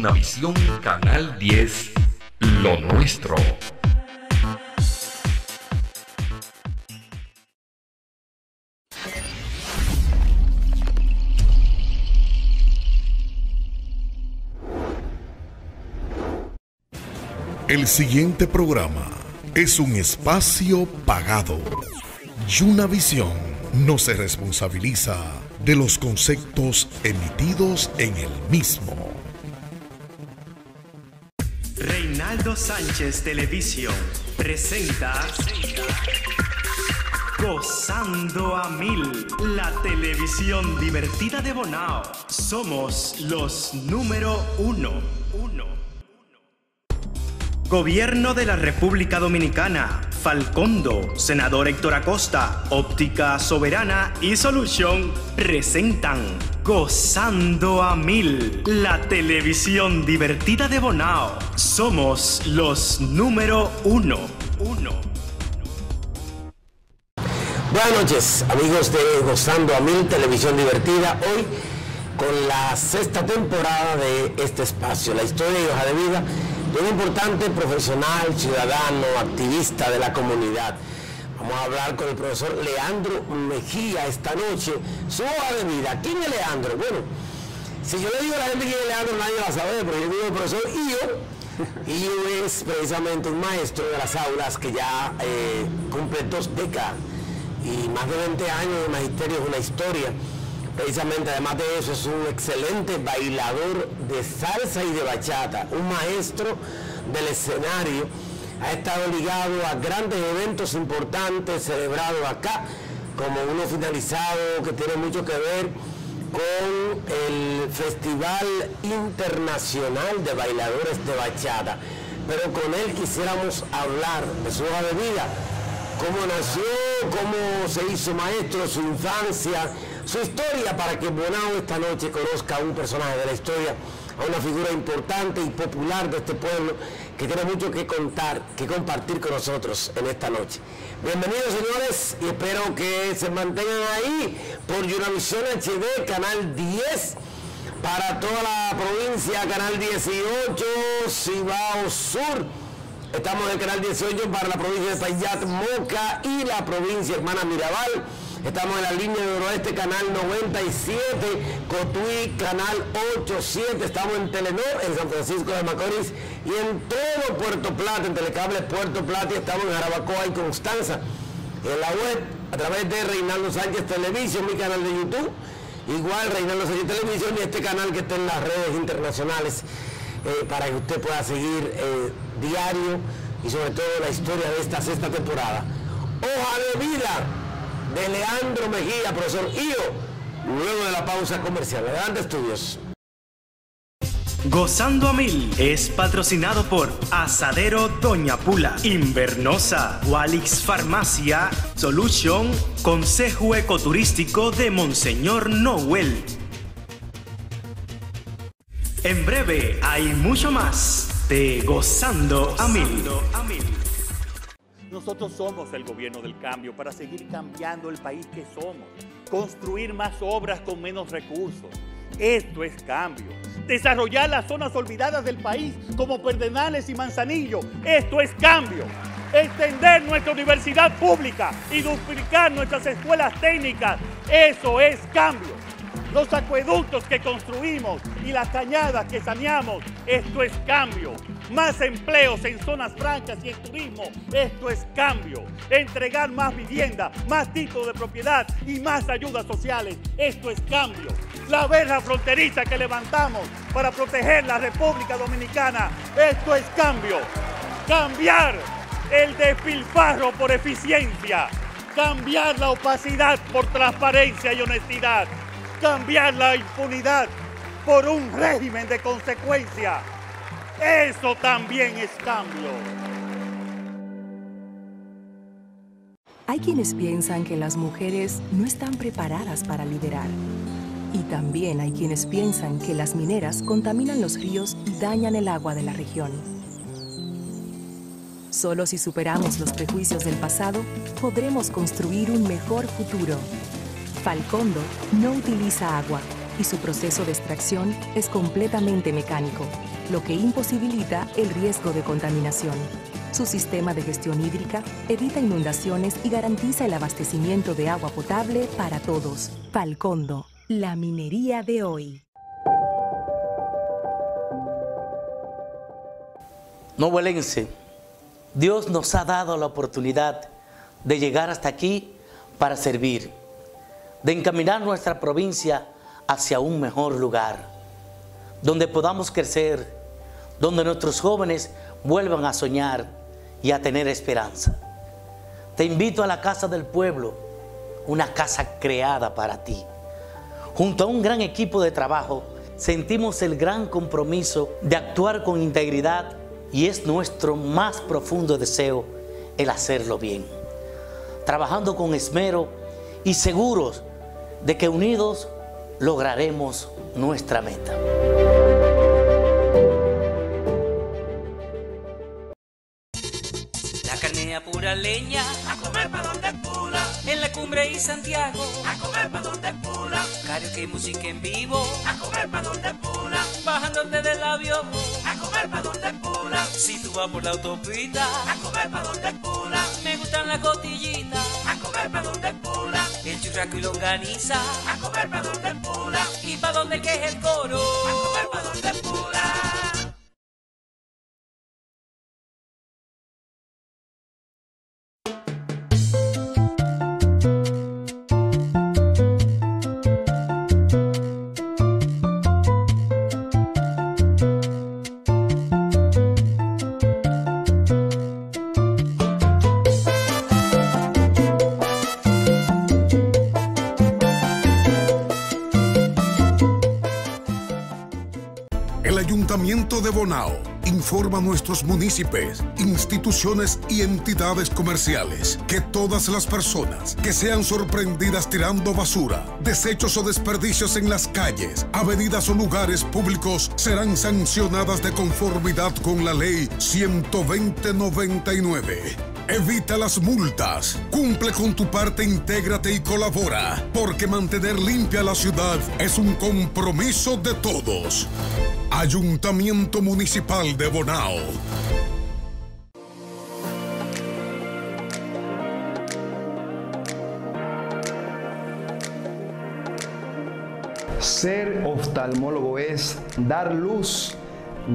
Yunavisión Canal 10, lo nuestro. El siguiente programa es un espacio pagado. Yunavisión no se responsabiliza de los conceptos emitidos en el mismo. Sánchez Televisión presenta Gozando a Mil, la televisión divertida de Bonao. Somos los número uno. Gobierno de la República Dominicana, Falcondo, Senador Héctor Acosta, Óptica Soberana y Solución presentan Gozando a Mil, la televisión divertida de Bonao. Somos los número uno. uno. Buenas noches, amigos de Gozando a Mil, televisión divertida. Hoy con la sexta temporada de este espacio, la historia y hoja de vida de un importante profesional, ciudadano, activista de la comunidad. Vamos a hablar con el profesor Leandro Mejía esta noche, su hoja de vida. ¿Quién es Leandro? Bueno, si yo le digo a la gente quién es Leandro, nadie va a saber, pero yo digo el profesor Io. Io es precisamente un maestro de las aulas que ya eh, cumple dos décadas y más de 20 años de magisterio es una historia. Precisamente, además de eso, es un excelente bailador de salsa y de bachata, un maestro del escenario. Ha estado ligado a grandes eventos importantes celebrados acá, como uno finalizado que tiene mucho que ver con el Festival Internacional de Bailadores de Bachata. Pero con él quisiéramos hablar de su hoja de vida, cómo nació, cómo se hizo maestro, su infancia, su historia para que Bonao esta noche conozca a un personaje de la historia, a una figura importante y popular de este pueblo que tiene mucho que contar, que compartir con nosotros en esta noche. Bienvenidos señores y espero que se mantengan ahí por Univisión HD, Canal 10 para toda la provincia, Canal 18, Cibao Sur. Estamos en Canal 18 para la provincia de Payat, Moca y la provincia hermana Mirabal. Estamos en la línea de noroeste, canal 97, Cotuí, canal 87. Estamos en Telenor, en San Francisco de Macorís y en todo Puerto Plata, en Telecable Puerto Plata. Y estamos en Jarabacoa y Constanza. En la web, a través de Reinaldo Sánchez Televisión, mi canal de YouTube. Igual Reinaldo Sánchez Televisión y este canal que está en las redes internacionales eh, para que usted pueda seguir eh, diario y sobre todo la historia de esta sexta temporada. Hoja de vida de Leandro Mejía, profesor Io, luego de la pausa comercial. Adelante, estudios. Gozando a Mil es patrocinado por Asadero Doña Pula, Invernosa, Walix Farmacia, Solution, Consejo Ecoturístico de Monseñor Noel. En breve hay mucho más de Gozando a Mil. Nosotros somos el gobierno del cambio para seguir cambiando el país que somos, construir más obras con menos recursos. Esto es cambio. Desarrollar las zonas olvidadas del país como Perdenales y Manzanillo. Esto es cambio. Extender nuestra universidad pública y duplicar nuestras escuelas técnicas. Eso es cambio. Los acueductos que construimos y las cañadas que saneamos. Esto es cambio más empleos en zonas francas y en turismo. Esto es cambio. Entregar más vivienda, más títulos de propiedad y más ayudas sociales. Esto es cambio. La verja fronteriza que levantamos para proteger la República Dominicana. Esto es cambio. Cambiar el despilfarro por eficiencia. Cambiar la opacidad por transparencia y honestidad. Cambiar la impunidad por un régimen de consecuencia. Eso también es cambio. Hay quienes piensan que las mujeres no están preparadas para liderar. Y también hay quienes piensan que las mineras contaminan los ríos y dañan el agua de la región. Solo si superamos los prejuicios del pasado, podremos construir un mejor futuro. Falcondo no utiliza agua y su proceso de extracción es completamente mecánico lo que imposibilita el riesgo de contaminación. Su sistema de gestión hídrica evita inundaciones y garantiza el abastecimiento de agua potable para todos. Falcondo, la minería de hoy. Novelense, Dios nos ha dado la oportunidad de llegar hasta aquí para servir, de encaminar nuestra provincia hacia un mejor lugar, donde podamos crecer, donde nuestros jóvenes vuelvan a soñar y a tener esperanza. Te invito a la casa del pueblo, una casa creada para ti. Junto a un gran equipo de trabajo, sentimos el gran compromiso de actuar con integridad y es nuestro más profundo deseo el hacerlo bien. Trabajando con esmero y seguros de que unidos lograremos nuestra meta. A comer pa' donde pula. En la cumbre y Santiago. A comer pa' donde pula. Karaoke y música en vivo. A comer pa' donde pula. Bajándote del avión. A comer pa' donde pula. Si tú vas por la autopista. A comer pa' donde pula. Me gustan las costillitas. A comer pa' donde pula. El churrasco y longaniza. A comer pa' donde pula. Y pa' donde que es el coro. A comer nuestros municipios, instituciones y entidades comerciales que todas las personas que sean sorprendidas tirando basura, desechos o desperdicios en las calles, avenidas o lugares públicos serán sancionadas de conformidad con la ley 12099. Evita las multas. Cumple con tu parte, intégrate y colabora, porque mantener limpia la ciudad es un compromiso de todos. Ayuntamiento Municipal de Bonao. Ser oftalmólogo es dar luz,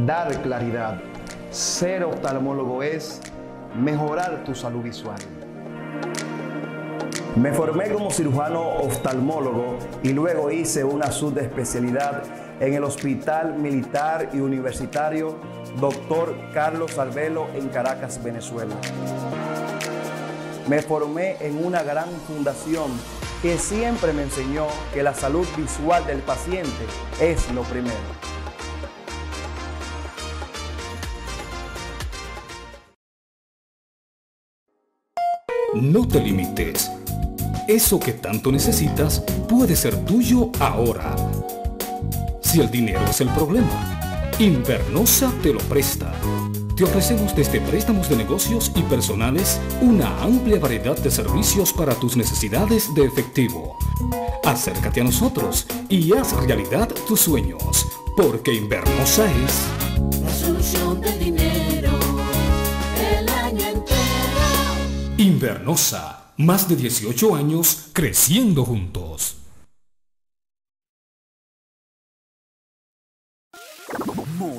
dar claridad. Ser oftalmólogo es mejorar tu salud visual. Me formé como cirujano oftalmólogo y luego hice una subespecialidad en el Hospital Militar y Universitario Dr. Carlos Alvelo en Caracas, Venezuela. Me formé en una gran fundación que siempre me enseñó que la salud visual del paciente es lo primero. No te limites. Eso que tanto necesitas puede ser tuyo ahora si el dinero es el problema. Invernosa te lo presta. Te ofrecemos desde préstamos de negocios y personales una amplia variedad de servicios para tus necesidades de efectivo. Acércate a nosotros y haz realidad tus sueños, porque Invernosa es la solución del dinero el año entero. Invernosa, más de 18 años creciendo juntos.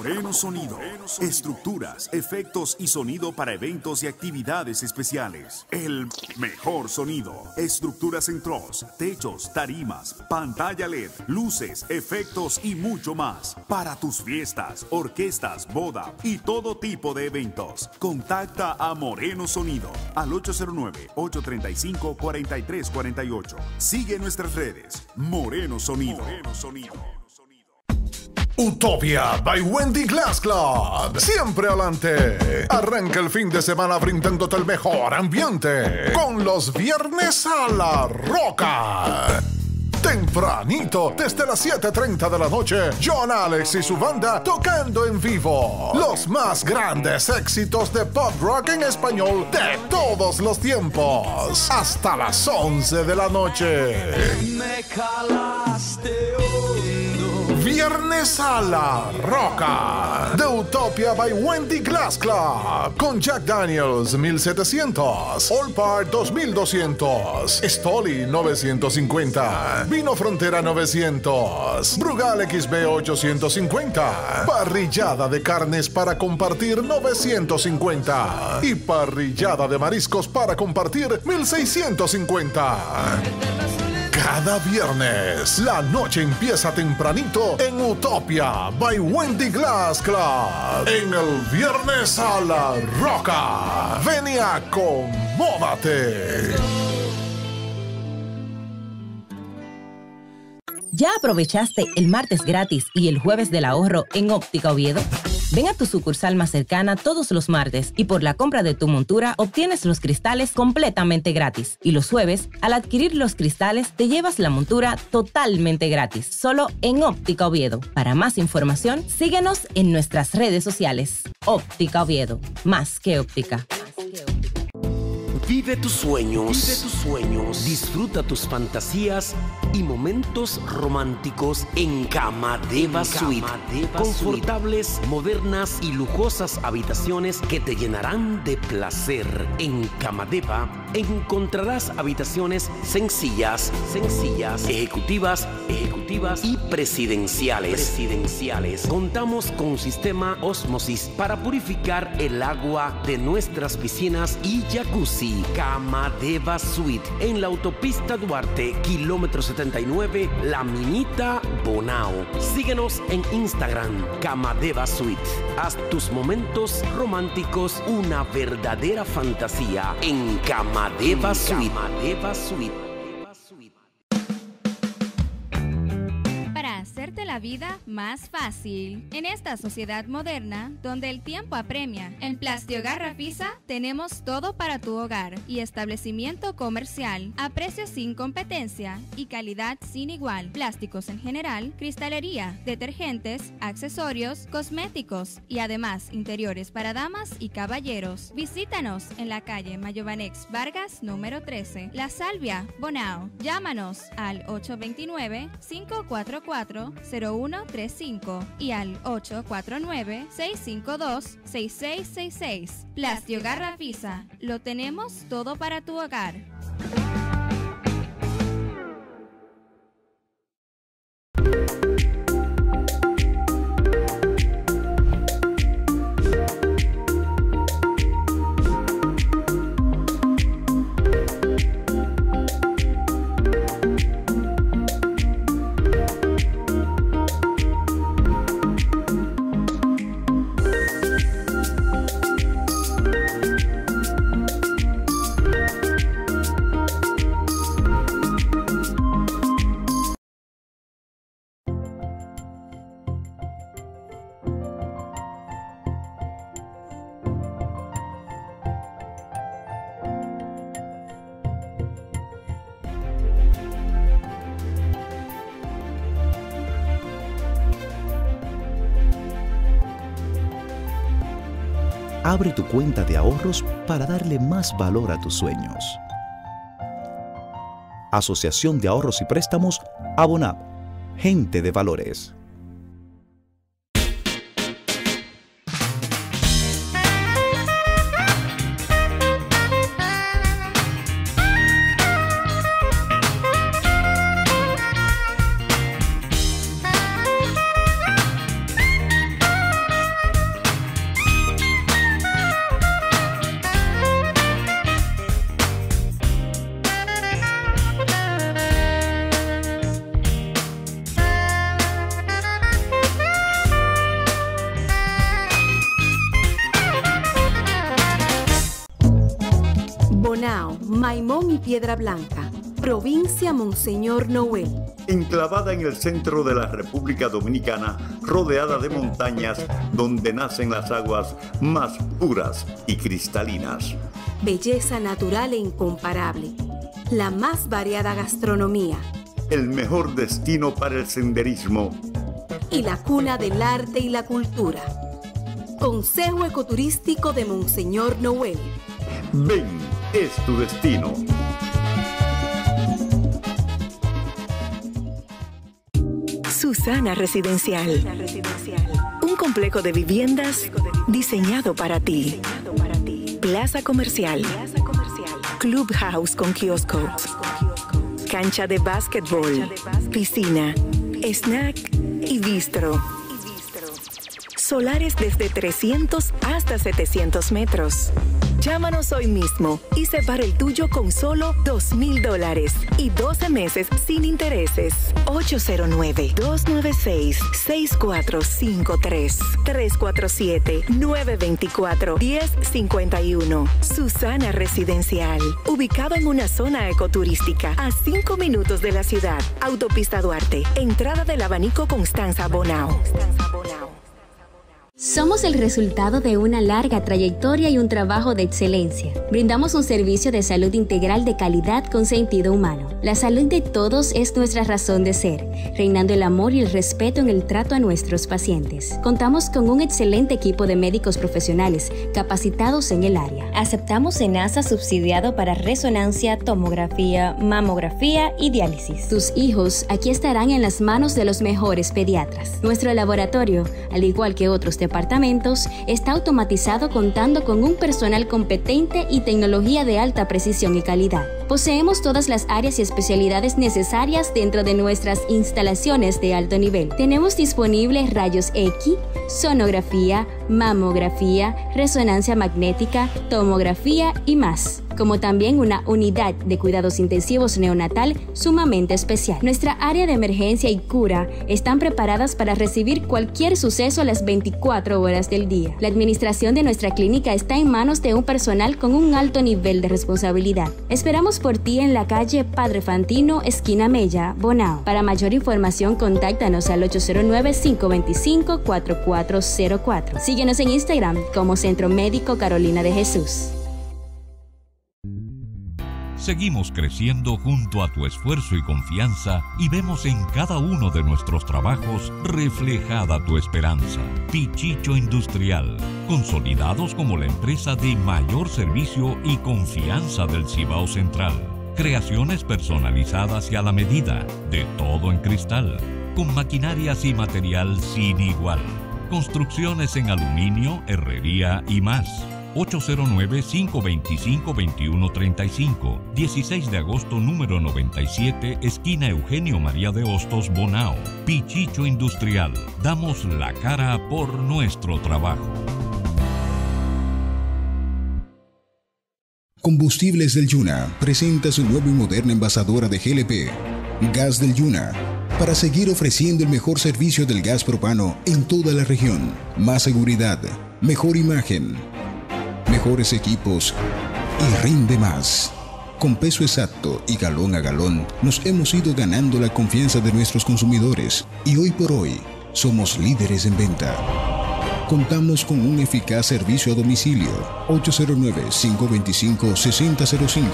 Moreno Sonido. Estructuras, efectos y sonido para eventos y actividades especiales. El mejor sonido. Estructuras en troz, techos, tarimas, pantalla LED, luces, efectos y mucho más. Para tus fiestas, orquestas, boda y todo tipo de eventos. Contacta a Moreno Sonido al 809-835-4348. Sigue nuestras redes. Moreno Sonido. Moreno Sonido. Utopia by Wendy Glass Club. Siempre adelante. Arranca el fin de semana brindándote el mejor ambiente. Con los viernes a la roca. Tempranito, desde las 7.30 de la noche, John Alex y su banda tocando en vivo. Los más grandes éxitos de pop rock en español de todos los tiempos. Hasta las 11 de la noche. Me calaste Viernes a la Roca. The Utopia by Wendy Glass Club. Con Jack Daniels 1700. All Part 2200. Stoli 950. Vino Frontera 900. Brugal XB 850. Parrillada de carnes para compartir 950. Y parrillada de mariscos para compartir 1650. Cada viernes, la noche empieza tempranito en Utopia by Wendy Glass Club. En el Viernes a la Roca. Ven y acomódate. ¿Ya aprovechaste el martes gratis y el jueves del ahorro en Óptica Oviedo? Ven a tu sucursal más cercana todos los martes y por la compra de tu montura obtienes los cristales completamente gratis. Y los jueves, al adquirir los cristales, te llevas la montura totalmente gratis, solo en Óptica Oviedo. Para más información, síguenos en nuestras redes sociales. Óptica Oviedo, más que óptica. Vive tus sueños. Vive tus sueños. Disfruta tus fantasías y momentos románticos en Camadeva Suite. Confortables, modernas y lujosas habitaciones que te llenarán de placer. En Camadeva encontrarás habitaciones sencillas, sencillas, ejecutivas, ejecutivas y presidenciales. Presidenciales. Contamos con un sistema osmosis para purificar el agua de nuestras piscinas y jacuzzi. Camadeva Suite en la autopista Duarte, kilómetro 79, La Minita, Bonao. Síguenos en Instagram, Camadeva Suite. Haz tus momentos románticos una verdadera fantasía en Camadeva Suite. Camadeva Suite. La vida más fácil. En esta sociedad moderna, donde el tiempo apremia, en Plastiogar Rafisa tenemos todo para tu hogar y establecimiento comercial a precios sin competencia y calidad sin igual. Plásticos en general, cristalería, detergentes, accesorios, cosméticos y además interiores para damas y caballeros. Visítanos en la calle Mayobanex Vargas número 13, La Salvia, Bonao. Llámanos al 829 544 0135 y al 849-652-6666. Plastio Garrafisa, lo tenemos todo para tu hogar. Abre tu cuenta de ahorros para darle más valor a tus sueños. Asociación de Ahorros y Préstamos, Abonab. Gente de Valores. Monseñor Noel. Enclavada en el centro de la República Dominicana, rodeada de montañas donde nacen las aguas más puras y cristalinas. Belleza natural e incomparable. La más variada gastronomía. El mejor destino para el senderismo. Y la cuna del arte y la cultura. Consejo Ecoturístico de Monseñor Noel. Ven, es tu destino. Susana Residencial. Un complejo de viviendas diseñado para ti. Plaza Comercial. Clubhouse con kioscos. Cancha de básquetbol. Piscina. Snack y bistro. Solares desde 300 hasta 700 metros. Llámanos hoy mismo y separa el tuyo con solo 2 mil dólares y 12 meses sin intereses. 809-296-6453. 347-924-1051. Susana Residencial. Ubicado en una zona ecoturística a 5 minutos de la ciudad. Autopista Duarte. Entrada del abanico Constanza Bonao. Somos el resultado de una larga trayectoria y un trabajo de excelencia. Brindamos un servicio de salud integral de calidad con sentido humano. La salud de todos es nuestra razón de ser, reinando el amor y el respeto en el trato a nuestros pacientes. Contamos con un excelente equipo de médicos profesionales capacitados en el área. Aceptamos SENASA subsidiado para resonancia, tomografía, mamografía y diálisis. Tus hijos aquí estarán en las manos de los mejores pediatras. Nuestro laboratorio, al igual que otros departamentos, está automatizado contando con un personal competente y tecnología de alta precisión y calidad. Poseemos todas las áreas y especialidades necesarias dentro de nuestras instalaciones de alto nivel. Tenemos disponibles rayos X, sonografía, mamografía, resonancia magnética, tomografía y más como también una unidad de cuidados intensivos neonatal sumamente especial. Nuestra área de emergencia y cura están preparadas para recibir cualquier suceso a las 24 horas del día. La administración de nuestra clínica está en manos de un personal con un alto nivel de responsabilidad. Esperamos por ti en la calle Padre Fantino, esquina Mella, Bonao. Para mayor información, contáctanos al 809-525-4404. Síguenos en Instagram como Centro Médico Carolina de Jesús. Seguimos creciendo junto a tu esfuerzo y confianza y vemos en cada uno de nuestros trabajos reflejada tu esperanza. Pichicho Industrial, consolidados como la empresa de mayor servicio y confianza del Cibao Central. Creaciones personalizadas y a la medida, de todo en cristal, con maquinarias y material sin igual. Construcciones en aluminio, herrería y más 809-525-2135. 16 de agosto, número 97, esquina Eugenio María de Hostos, Bonao. Pichicho Industrial. Damos la cara por nuestro trabajo. Combustibles del Yuna presenta su nueva y moderna envasadora de GLP, Gas del Yuna, para seguir ofreciendo el mejor servicio del gas propano en toda la región. Más seguridad, mejor imagen mejores equipos y rinde más. Con peso exacto y galón a galón nos hemos ido ganando la confianza de nuestros consumidores y hoy por hoy somos líderes en venta. Contamos con un eficaz servicio a domicilio 809-525-6005.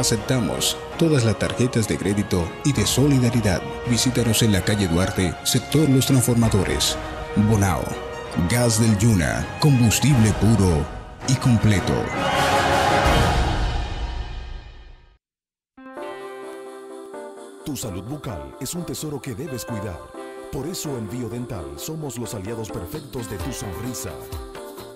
Aceptamos todas las tarjetas de crédito y de solidaridad. Visítanos en la calle Duarte, sector Los Transformadores. Bonao, Gas del Yuna, combustible puro y completo. Tu salud bucal es un tesoro que debes cuidar. Por eso en Biodental somos los aliados perfectos de tu sonrisa.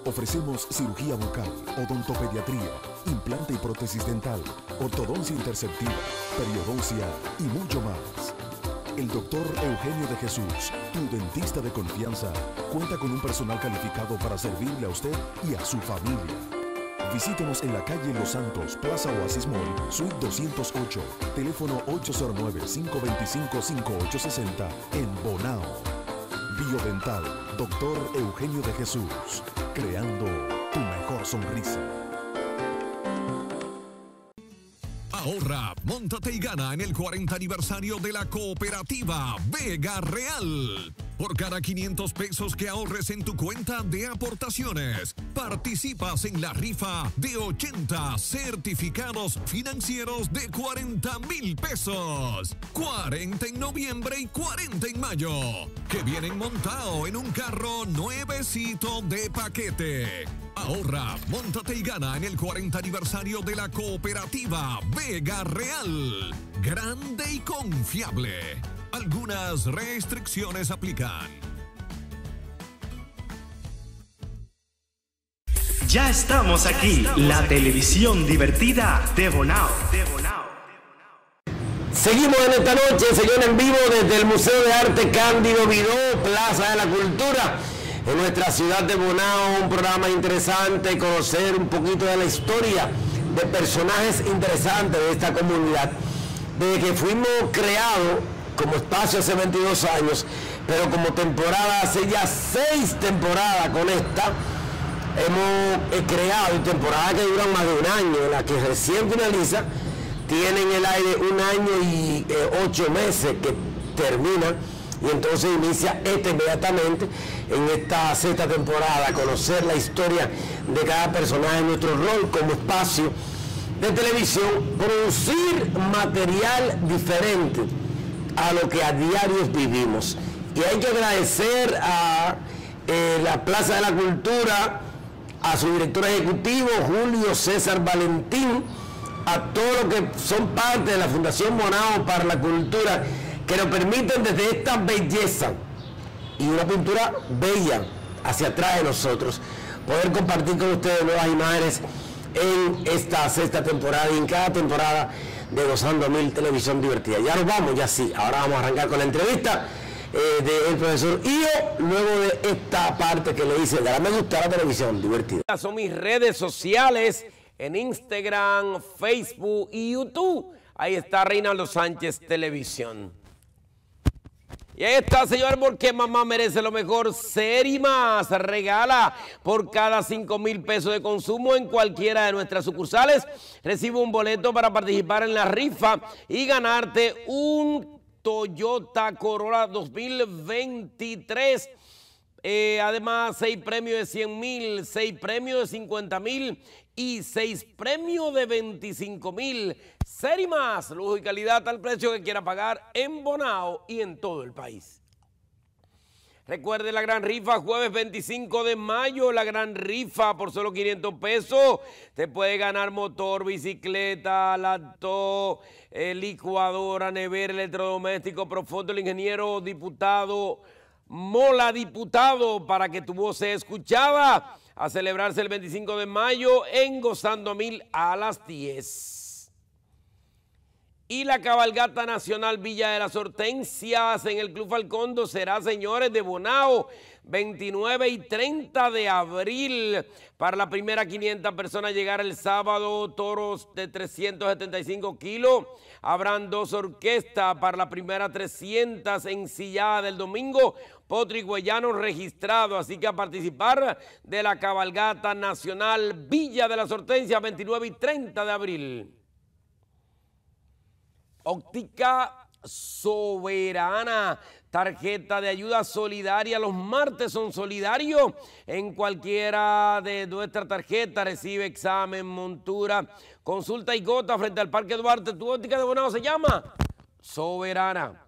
Ofrecemos cirugía bucal, odontopediatría, implante y prótesis dental, ortodoncia interceptiva, periodoncia y mucho más. El doctor Eugenio de Jesús, tu dentista de confianza, cuenta con un personal calificado para servirle a usted y a su familia. Visítenos en la calle Los Santos, Plaza Oasis Mall, Suite 208, teléfono 809-525-5860 en Bonao. Biodental, doctor Eugenio de Jesús, creando tu mejor sonrisa. Ahorra, montate y gana en el 40 aniversario de la cooperativa Vega Real. Por cada 500 pesos que ahorres en tu cuenta de aportaciones, participas en la rifa de 80 certificados financieros de 40 mil pesos. 40 en noviembre y 40 en mayo. Que vienen montado en un carro nuevecito de paquete. Ahorra, montate y gana en el 40 aniversario de la cooperativa Vega Real. Grande y confiable. Algunas restricciones aplican. Ya estamos aquí, la televisión divertida de Bonao. Seguimos en esta noche, señor, en vivo desde el Museo de Arte Cándido Vidó, Plaza de la Cultura, en nuestra ciudad de Bonao. Un programa interesante, conocer un poquito de la historia de personajes interesantes de esta comunidad. Desde que fuimos creados como espacio hace 22 años, pero como temporada, hace ya seis temporadas con esta, hemos creado temporadas que duran más de un año, la que recién finaliza, tiene en el aire un año y eh, ocho meses que termina y entonces inicia esta inmediatamente en esta sexta temporada, conocer la historia de cada personaje, nuestro rol como espacio de televisión, producir material diferente a lo que a diario vivimos. Y hay que agradecer a eh, la Plaza de la Cultura, a su director ejecutivo, Julio César Valentín, a todos los que son parte de la Fundación Monao para la Cultura, que nos permiten desde esta belleza y una pintura bella hacia atrás de nosotros, poder compartir con ustedes nuevas imágenes en esta sexta temporada y en cada temporada de Gozando Mil Televisión Divertida. Ya nos vamos, ya sí, ahora vamos a arrancar con la entrevista eh, del profesor Io, luego de esta parte que le dice, dale me gusta la televisión divertida. Son mis redes sociales en Instagram, Facebook y YouTube. Ahí está Reinaldo Sánchez Televisión. Y ahí está, señor, porque mamá merece lo mejor. Ser más regala por cada 5 mil pesos de consumo en cualquiera de nuestras sucursales. Recibe un boleto para participar en la rifa y ganarte un Toyota Corolla 2023. Eh, además, seis premios de 100 mil, seis premios de 50 mil y seis premios de 25 mil. Ser y más, lujo y calidad al precio que quiera pagar en Bonao y en todo el país. Recuerde la gran rifa, jueves 25 de mayo, la gran rifa por solo 500 pesos. Te puede ganar motor, bicicleta, laptop, eh, licuadora, nevera, electrodoméstico, profundo, el ingeniero, diputado, mola diputado, para que tu voz sea escuchada. A celebrarse el 25 de mayo en Gozando Mil a las 10 y la cabalgata nacional Villa de las Hortensias en el Club Falcondo será, señores, de Bonao, 29 y 30 de abril. Para la primera 500 personas llegar el sábado, toros de 375 kilos. Habrán dos orquestas para la primera 300 ensilladas del domingo. Potri Guayano registrado, así que a participar de la cabalgata nacional Villa de las Hortensias, 29 y 30 de abril. Óptica Soberana, tarjeta de ayuda solidaria. Los martes son solidarios. En cualquiera de nuestras tarjetas recibe examen, montura, consulta y gota frente al Parque Duarte. Tu óptica de Bonao se llama Soberana.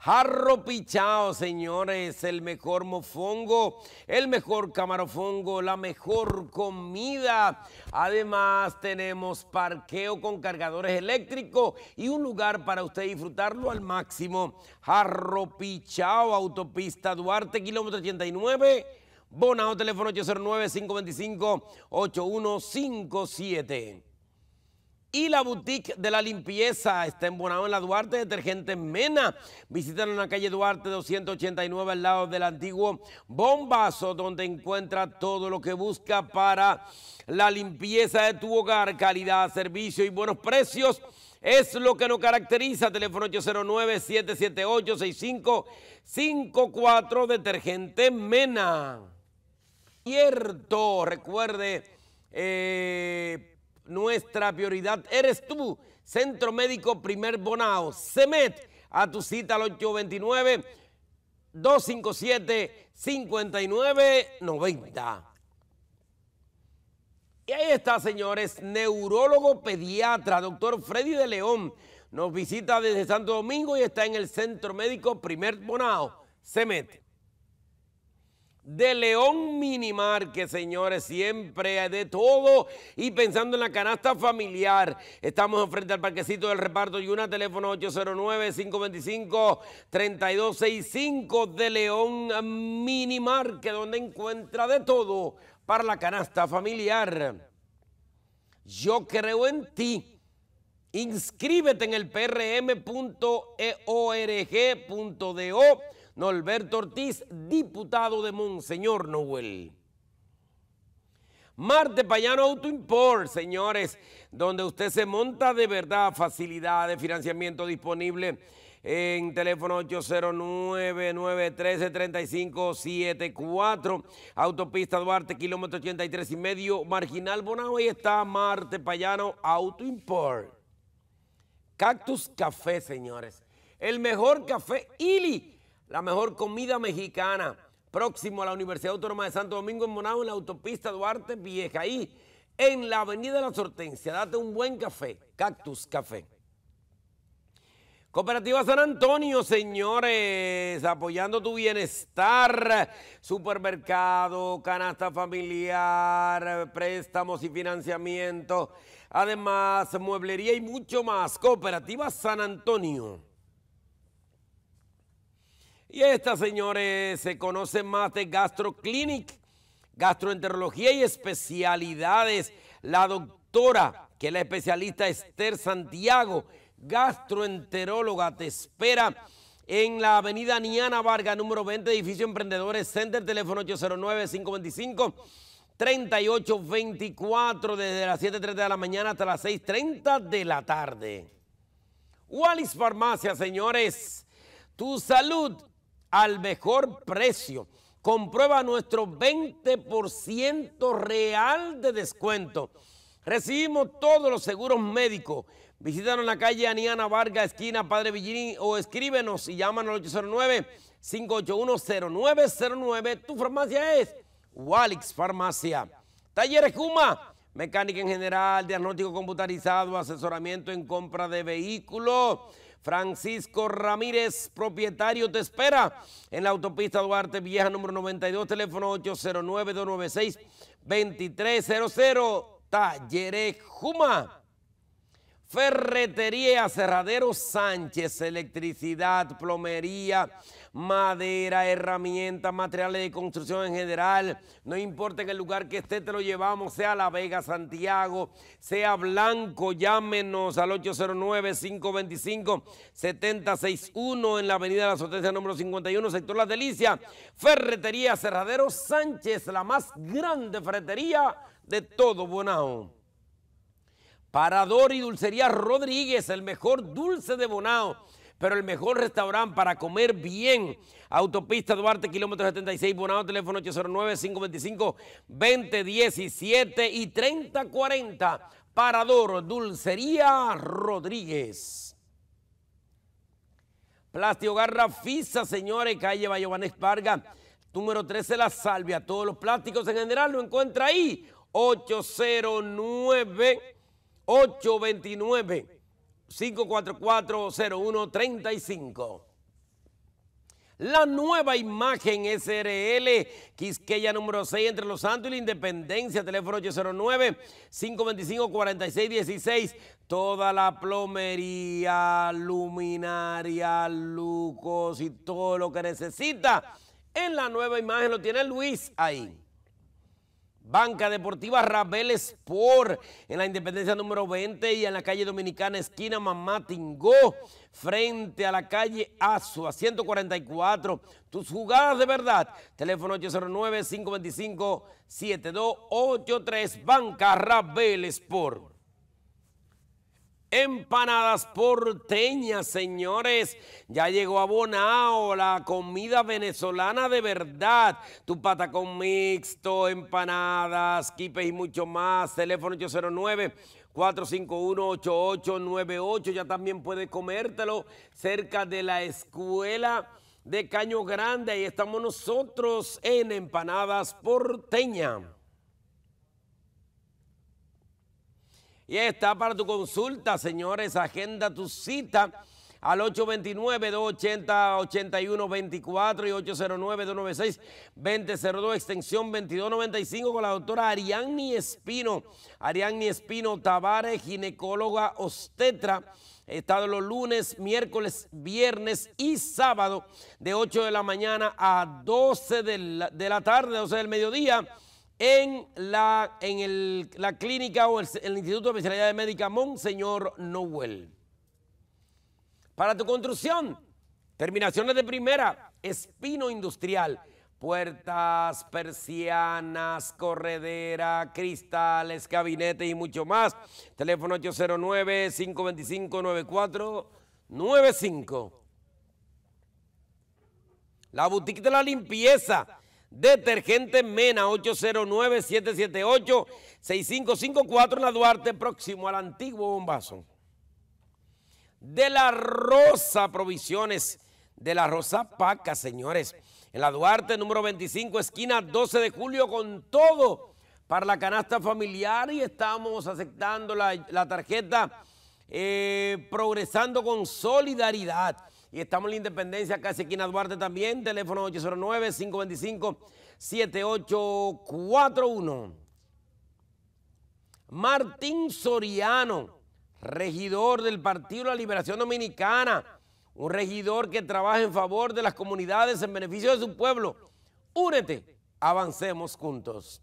Jarro Pichao, señores, el mejor mofongo, el mejor camarofongo, la mejor comida. Además, tenemos parqueo con cargadores eléctricos y un lugar para usted disfrutarlo al máximo. Jarro Pichao, autopista Duarte, kilómetro 89. Bonao, teléfono 809-525-8157. Y la boutique de la limpieza está en en la Duarte, detergente Mena. Visítala en la calle Duarte 289 al lado del antiguo Bombazo, donde encuentra todo lo que busca para la limpieza de tu hogar, calidad, servicio y buenos precios. Es lo que nos caracteriza. Teléfono 809-778-6554, detergente Mena. Cierto, recuerde, eh, nuestra prioridad eres tú. Centro Médico Primer Bonao, CEMET, a tu cita al 829-257-5990. Y ahí está, señores, neurólogo pediatra, doctor Freddy de León. Nos visita desde Santo Domingo y está en el Centro Médico Primer Bonao, CEMET. De León Minimar, que señores, siempre de todo y pensando en la canasta familiar. Estamos frente al parquecito del reparto y una teléfono 809-525-3265 de León Minimar, que donde encuentra de todo para la canasta familiar. Yo creo en ti. Inscríbete en el prm.org.do. Norberto Ortiz, diputado de Monseñor Noel. Marte Payano Auto Import, señores, donde usted se monta de verdad, facilidad de financiamiento disponible en teléfono 809-913-3574, autopista Duarte, kilómetro 83 y medio, Marginal Bonao, ahí está Marte Payano Auto Import. Cactus Café, señores. El mejor café Ili, la mejor comida mexicana. Próximo a la Universidad Autónoma de Santo Domingo en Monao, en la autopista Duarte Vieja. Ahí, en la Avenida la Hortensia. Date un buen café. Cactus Café. Cooperativa San Antonio, señores, apoyando tu bienestar, supermercado, canasta familiar, préstamos y financiamiento, además mueblería y mucho más. Cooperativa San Antonio. Y esta, señores, se conoce más de GastroClinic, gastroenterología y especialidades. La doctora, que es la especialista Esther Santiago, gastroenteróloga, te espera en la avenida Niana Vargas, número 20, edificio Emprendedores Center, teléfono 809-525-3824, desde las 7.30 de la mañana hasta las 6.30 de la tarde. Wallis Farmacia, señores, tu salud al mejor precio. Comprueba nuestro 20% real de descuento. Recibimos todos los seguros médicos. Visítanos en la calle Aniana Vargas, esquina Padre Villini, o escríbenos y llámanos al 809-581-0909. Tu farmacia es Walix Farmacia. Talleres Juma, mecánica en general, diagnóstico computarizado, asesoramiento en compra de vehículos. Francisco Ramírez, propietario, te espera en la autopista Duarte Vieja número 92, teléfono 809-296-2300. Talleres Juma. Ferretería Cerradero Sánchez, electricidad, plomería, madera, herramientas, materiales de construcción en general. No importa en el lugar que esté, te lo llevamos, sea La Vega, Santiago, sea Blanco, llámenos al 809-525-7061 en la avenida de la Sotencia número 51, sector La Delicia. Ferretería Cerradero Sánchez, la más grande ferretería de todo Bonao. Parador y Dulcería Rodríguez, el mejor dulce de Bonao, pero el mejor restaurante para comer bien. Autopista Duarte, kilómetro 76, Bonao, teléfono 809-525-2017 y 3040. Parador, Dulcería Rodríguez. Plástico Garra Fisa, señores, calle Bayobanes Vargas, número 13 La Salvia. Todos los plásticos en general lo encuentra ahí. 809 829-544-0135. La nueva imagen SRL, Quisqueya número 6 entre Los Santos y la Independencia, teléfono 809-525-4616. Toda la plomería, luminaria, lucos y todo lo que necesita. En la nueva imagen lo tiene Luis ahí. Banca Deportiva Rabel Sport en la Independencia número 20 y en la calle Dominicana, esquina Mamá Tingó, frente a la calle Azua, 144. Tus jugadas de verdad. Teléfono 809-525-7283. Banca Rabel Sport. Empanadas porteñas, señores. Ya llegó a Bonao la comida venezolana de verdad. Tu patacón mixto, empanadas, quipes y mucho más. Teléfono 809 451-8898. Ya también puedes comértelo cerca de la escuela de Caño Grande. Ahí estamos nosotros en Empanadas Porteña. Y está para tu consulta, señores. Agenda tu cita al 829-280-8124 y 809-296-2002, extensión 2295 con la doctora Ariadni Espino. Ariadni Espino Tavares, ginecóloga obstetra. Estado los lunes, miércoles, viernes y sábado de 8 de la mañana a 12 de la, de la tarde, 12 del mediodía en la, en el- la clínica o el, Instituto de Especialidades Médicas Monseñor Noel. Para tu construcción, terminaciones de primera, espino industrial, puertas, persianas, corredera, cristales, gabinetes y mucho más. Teléfono 809-525-9495. La boutique de la limpieza. Detergente Mena 809-778-6554 en la Duarte, próximo al antiguo bombazo. De la Rosa Provisiones, de la Rosa Paca, señores. En la Duarte, número 25, esquina 12 de julio, con todo para la canasta familiar y estamos aceptando la, la tarjeta eh, Progresando con Solidaridad. Y estamos en la Independencia, casi esquina Duarte también, teléfono 809-525-7841. Martín Soriano, regidor del Partido de la Liberación Dominicana, un regidor que trabaja en favor de las comunidades en beneficio de su pueblo. Únete, avancemos juntos.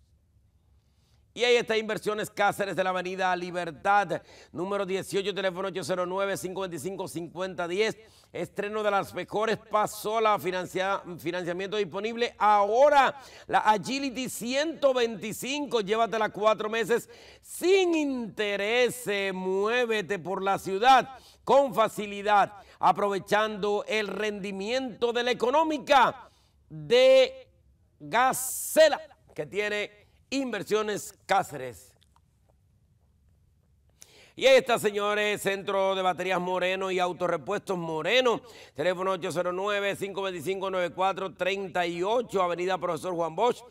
Y ahí está Inversiones Cáceres de la Avenida Libertad, número 18, teléfono 809-525-5010. Estreno de las mejores pasola, financia- financiamiento disponible ahora. La Agility 125, llévatela cuatro meses sin interés. Muévete por la ciudad con facilidad, aprovechando el rendimiento de la económica de Gacela, que tiene Inversiones Cáceres. Y ahí está, señores, Centro de Baterías Moreno y Autorepuestos Moreno. Teléfono 809-525-9438, Avenida Profesor Juan Bosch.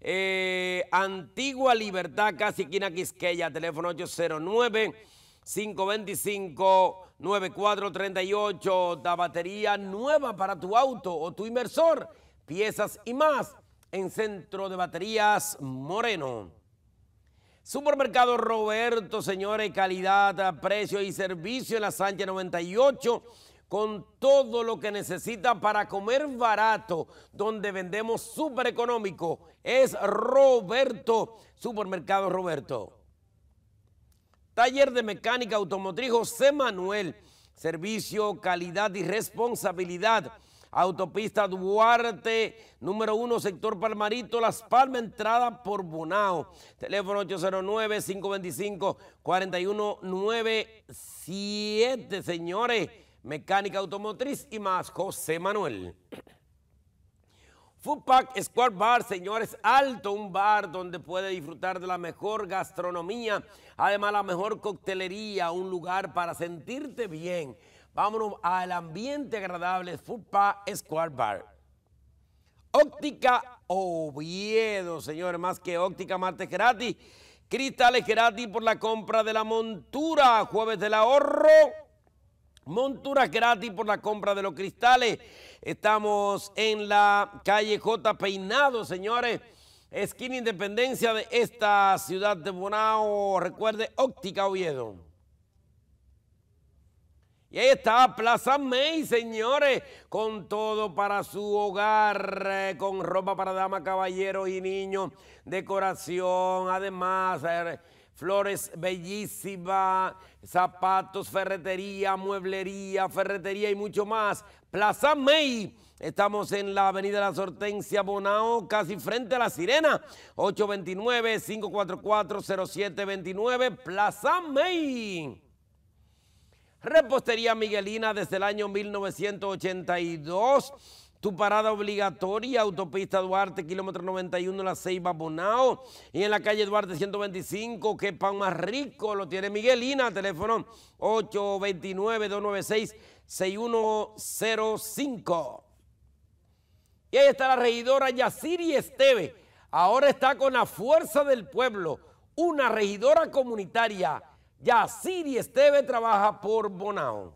Eh, Antigua Libertad, casi esquina Quisqueya. Teléfono 809-525-9438. La batería nueva para tu auto o tu inversor. Piezas y más en Centro de Baterías Moreno. Supermercado Roberto, señores, calidad, precio y servicio en la Sánchez 98, con todo lo que necesita para comer barato, donde vendemos súper económico. Es Roberto, Supermercado Roberto. Taller de Mecánica Automotriz José Manuel, servicio, calidad y responsabilidad. Autopista Duarte, número uno, sector Palmarito, Las Palmas, entrada por Bonao. Teléfono 809-525-4197, señores. Mecánica automotriz y más, José Manuel. Food Square Bar, señores, alto, un bar donde puede disfrutar de la mejor gastronomía, además la mejor coctelería, un lugar para sentirte bien. Vámonos al ambiente agradable, Food Pack Square Bar. Óptica Oviedo, señores, más que óptica, martes gratis. Cristales gratis por la compra de la montura, jueves del ahorro. Monturas gratis por la compra de los cristales. Estamos en la calle J. Peinado, señores. Esquina Independencia de esta ciudad de Bonao. Recuerde, Óptica Oviedo. Y ahí está Plaza May, señores, con todo para su hogar, eh, con ropa para damas, caballeros y niños, decoración, además, eh, flores bellísimas, zapatos, ferretería, mueblería, ferretería y mucho más. Plaza May. Estamos en la avenida La Hortensia Bonao, casi frente a La Sirena, 829-544-0729, Plaza May. Repostería Miguelina desde el año 1982. Tu parada obligatoria, autopista Duarte, kilómetro 91, La Ceiba, Bonao. Y en la calle Duarte 125, que pan más rico lo tiene Miguelina. Teléfono 829-296-6105. Y ahí está la regidora Yaciri Esteve. Ahora está con la fuerza del pueblo. Una regidora comunitaria. Yaciri Esteve trabaja por Bonao.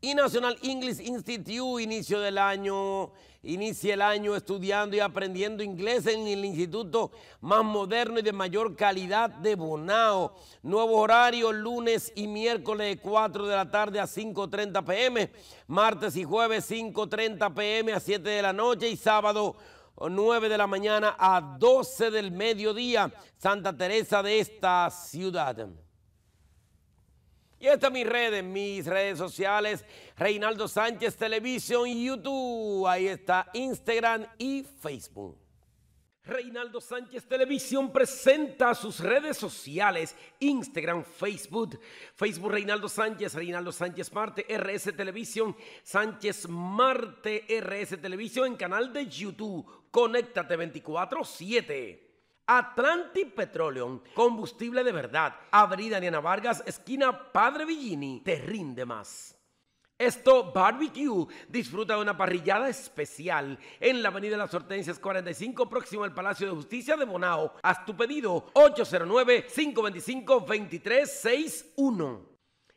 y National English Institute, inicio del año, inicia el año estudiando y aprendiendo inglés en el instituto más moderno y de mayor calidad de Bonao. Nuevo horario, lunes y miércoles 4 de la tarde a 5.30 pm, martes y jueves 5.30 pm a 7 de la noche y sábado 9 de la mañana a 12 del mediodía, Santa Teresa de esta ciudad. Y esta es mi red, mis redes sociales, Reinaldo Sánchez Televisión, YouTube, ahí está Instagram y Facebook. Reinaldo Sánchez Televisión presenta sus redes sociales, Instagram, Facebook, Facebook Reinaldo Sánchez, Reinaldo Sánchez Marte, RS Televisión, Sánchez Marte, RS Televisión, en canal de YouTube, Conéctate 24-7. Atlantic Petroleum, combustible de verdad. Avenida Diana Vargas, esquina Padre Villini, te rinde más. Esto Barbecue disfruta de una parrillada especial en la Avenida Las Hortensias 45, próximo al Palacio de Justicia de Bonao. Haz tu pedido 809-525-2361.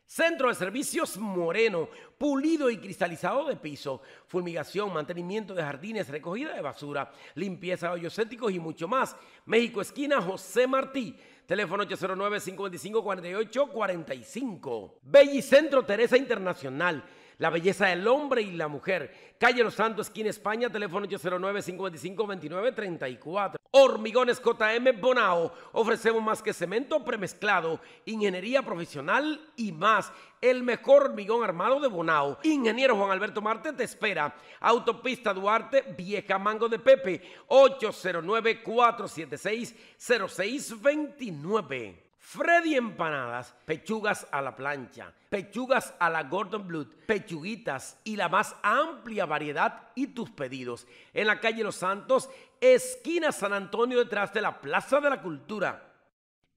Centro de Servicios Moreno, pulido y cristalizado de piso, fumigación, mantenimiento de jardines, recogida de basura, limpieza de hoyos cénticos y mucho más. México, esquina José Martí. Teléfono 809-525-4845. Bellicentro Teresa Internacional. La belleza del hombre y la mujer. Calle Los Santos, esquina España, teléfono 809-525-2934. Hormigones JM Bonao. Ofrecemos más que cemento premezclado, ingeniería profesional y más. El mejor hormigón armado de Bonao. Ingeniero Juan Alberto Marte te espera. Autopista Duarte, Vieja Mango de Pepe, 809-476-0629. Freddy Empanadas, pechugas a la plancha, pechugas a la Gordon Blood, pechuguitas y la más amplia variedad y tus pedidos. En la calle Los Santos, esquina San Antonio detrás de la Plaza de la Cultura.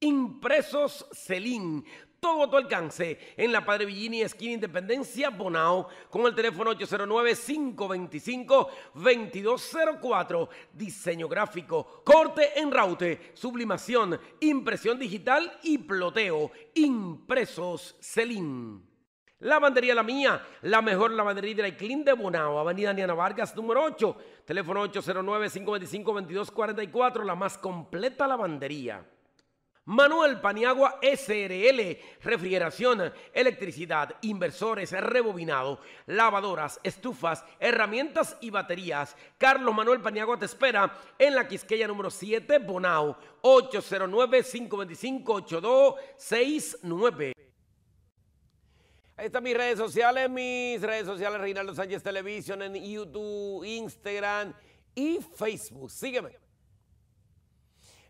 Impresos Celín, todo tu alcance en la Padre Villini, esquina Independencia, Bonao, con el teléfono 809-525-2204. Diseño gráfico, corte en raute, sublimación, impresión digital y ploteo. Impresos Celín. Lavandería La Mía, la mejor lavandería de clean de Bonao, Avenida Niana Vargas, número 8, teléfono 809-525-2244, la más completa lavandería. Manuel Paniagua SRL, refrigeración, electricidad, inversores, rebobinado, lavadoras, estufas, herramientas y baterías. Carlos Manuel Paniagua te espera en la Quisqueya número 7, Bonao, 809-525-8269. Ahí están mis redes sociales, mis redes sociales Reinaldo Sánchez Televisión en YouTube, Instagram y Facebook. Sígueme.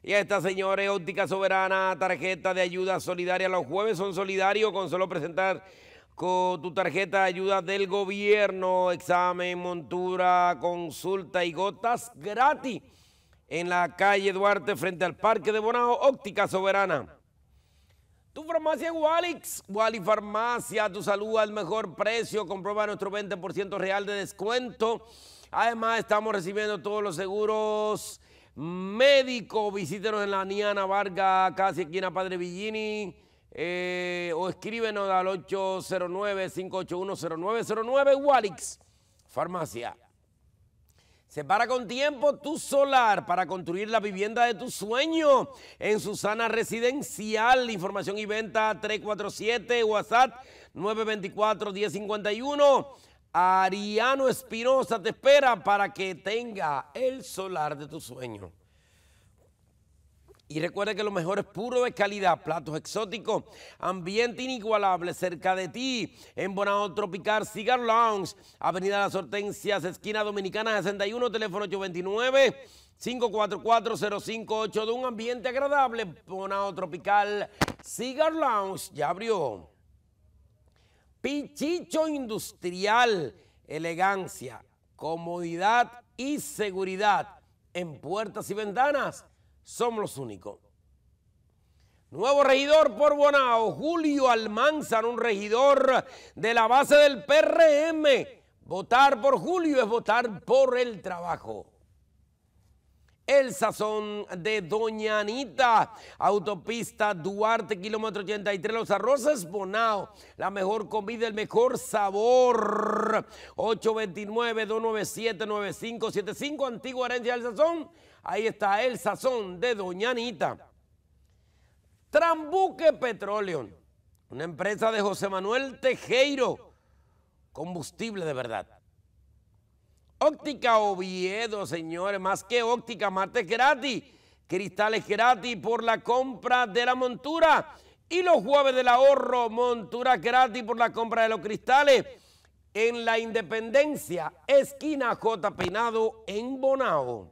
Y esta señora óptica soberana, tarjeta de ayuda solidaria. Los jueves son solidarios con solo presentar con tu tarjeta de ayuda del gobierno, examen, montura, consulta y gotas gratis en la calle Duarte frente al Parque de Bonao, óptica soberana. Tu farmacia Walix, Wally Farmacia, tu salud al mejor precio, comprueba nuestro 20% real de descuento. Además, estamos recibiendo todos los seguros médico, visítenos en la Niana Vargas, casi en Padre Villini, eh, o escríbenos al 809-581-0909, Walix, farmacia. Separa con tiempo tu solar para construir la vivienda de tu sueño en Susana Residencial. Información y venta 347, WhatsApp 924-1051. Ariano Espinosa te espera para que tenga el solar de tu sueño. Y recuerda que lo mejor es puro de calidad, platos exóticos, ambiente inigualable cerca de ti, en Bonao Tropical Cigar Lounge, Avenida Las Hortensias, esquina Dominicana 61, teléfono 829 544 de un ambiente agradable, Bonao Tropical Cigar Lounge, ya abrió. Pichicho industrial, elegancia, comodidad y seguridad en puertas y ventanas. Somos los únicos. Nuevo regidor por Bonao, Julio Almanzar, un regidor de la base del PRM. Votar por Julio es votar por el trabajo. El sazón de Doña Anita, autopista Duarte, kilómetro 83, Los Arroces Bonao, la mejor comida, el mejor sabor. 829-297-9575, antigua herencia del sazón. Ahí está el sazón de Doña Anita. Trambuque Petróleo, una empresa de José Manuel Tejeiro, combustible de verdad. Óptica Oviedo, señores, más que óptica, martes gratis, cristales gratis por la compra de la montura y los jueves del ahorro, montura gratis por la compra de los cristales en la Independencia, esquina J. Peinado en Bonao.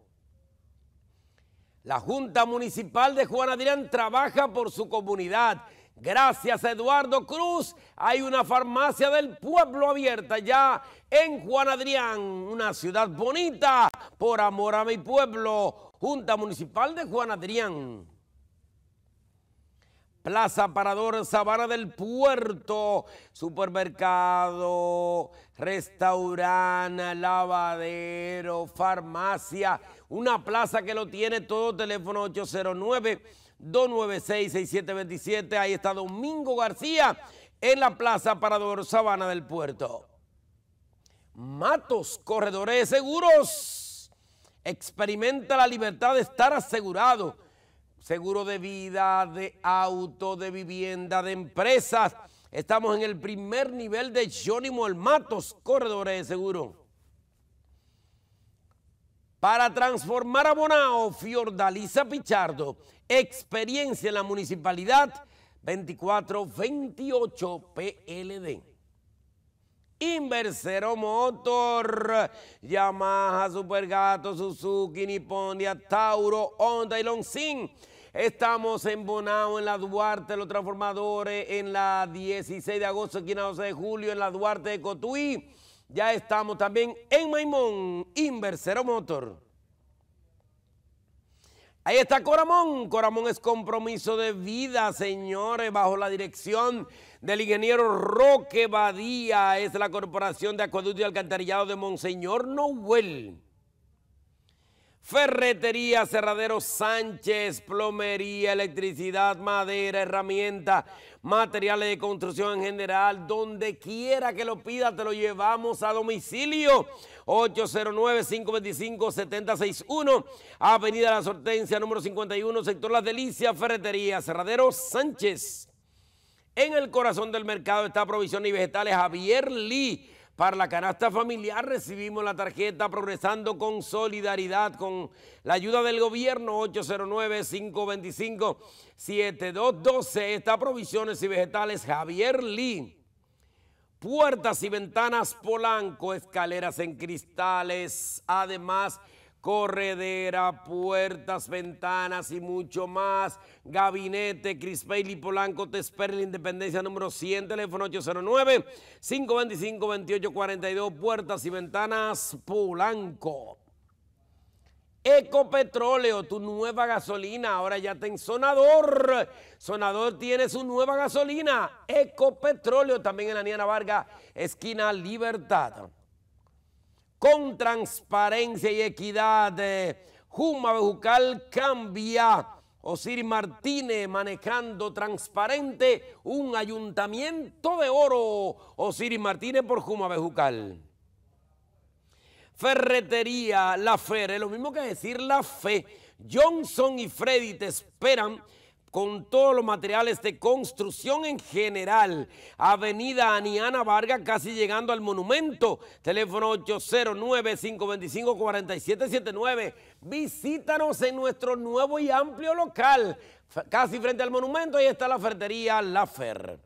La Junta Municipal de Juan Adrián trabaja por su comunidad Gracias a Eduardo Cruz, hay una farmacia del pueblo abierta ya en Juan Adrián, una ciudad bonita, por amor a mi pueblo, Junta Municipal de Juan Adrián. Plaza Parador Sabana del Puerto, supermercado, restaurante, lavadero, farmacia, una plaza que lo tiene todo, teléfono 809 296-6727. Ahí está Domingo García en la Plaza Parador Sabana del Puerto. Matos, corredores seguros. Experimenta la libertad de estar asegurado. Seguro de vida, de auto, de vivienda, de empresas. Estamos en el primer nivel de Johnny Matos, corredores de seguro. Para transformar a Bonao, Fiordaliza Pichardo experiencia en la municipalidad 2428 PLD. Inversero Motor, Yamaha, Supergato, Suzuki, Nippon, Tauro, Honda y Longsin. Estamos en Bonao, en la Duarte, los transformadores, en la 16 de agosto, 15 de julio, en la Duarte de Cotuí. Ya estamos también en Maimón, Inversero Motor. Ahí está Coramón. Coramón es compromiso de vida, señores, bajo la dirección del ingeniero Roque Badía. Es la Corporación de Acueducto y Alcantarillado de Monseñor Noel. Ferretería, Cerradero Sánchez, plomería, electricidad, madera, herramienta, materiales de construcción en general, donde quiera que lo pida, te lo llevamos a domicilio. 809-525-7061, Avenida La Sortencia, número 51, sector Las Delicias, Ferretería, Cerradero Sánchez. En el corazón del mercado está Provisiones y Vegetales Javier Lee para la canasta familiar recibimos la tarjeta Progresando con Solidaridad con la ayuda del gobierno 809-525-7212. Está Provisiones y Vegetales Javier Lee. Puertas y ventanas Polanco, escaleras en cristales. Además, corredera, puertas, ventanas y mucho más. Gabinete, Bailey Polanco, te espera la Independencia número 100, teléfono 809-525-2842, puertas y ventanas Polanco. Ecopetróleo, tu nueva gasolina, ahora ya está en Sonador. Sonador tiene su nueva gasolina. Ecopetróleo, también en la Niana Varga, esquina Libertad transparencia y equidad. Juma Bejucal cambia. Osiris Martínez manejando transparente un ayuntamiento de oro. Osiris Martínez por Juma Bejucal. Ferretería La Fe, es lo mismo que decir La Fe. Johnson y Freddy te esperan con todos los materiales de construcción en general. Avenida Aniana Vargas, casi llegando al monumento. Teléfono 809-525-4779. Visítanos en nuestro nuevo y amplio local. Casi frente al monumento, ahí está la ferretería La Fer.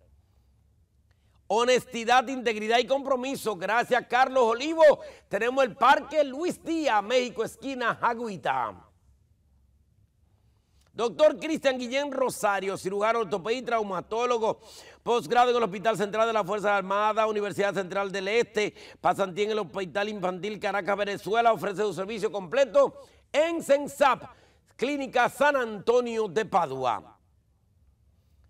Honestidad, integridad y compromiso. Gracias, Carlos Olivo. Tenemos el Parque Luis Díaz, México, esquina Jaguita. Doctor Cristian Guillén Rosario, cirujano ortopedia y traumatólogo, posgrado en el Hospital Central de la Fuerza Armada, Universidad Central del Este, pasantía en el Hospital Infantil Caracas, Venezuela, ofrece su servicio completo en CENSAP, Clínica San Antonio de Padua.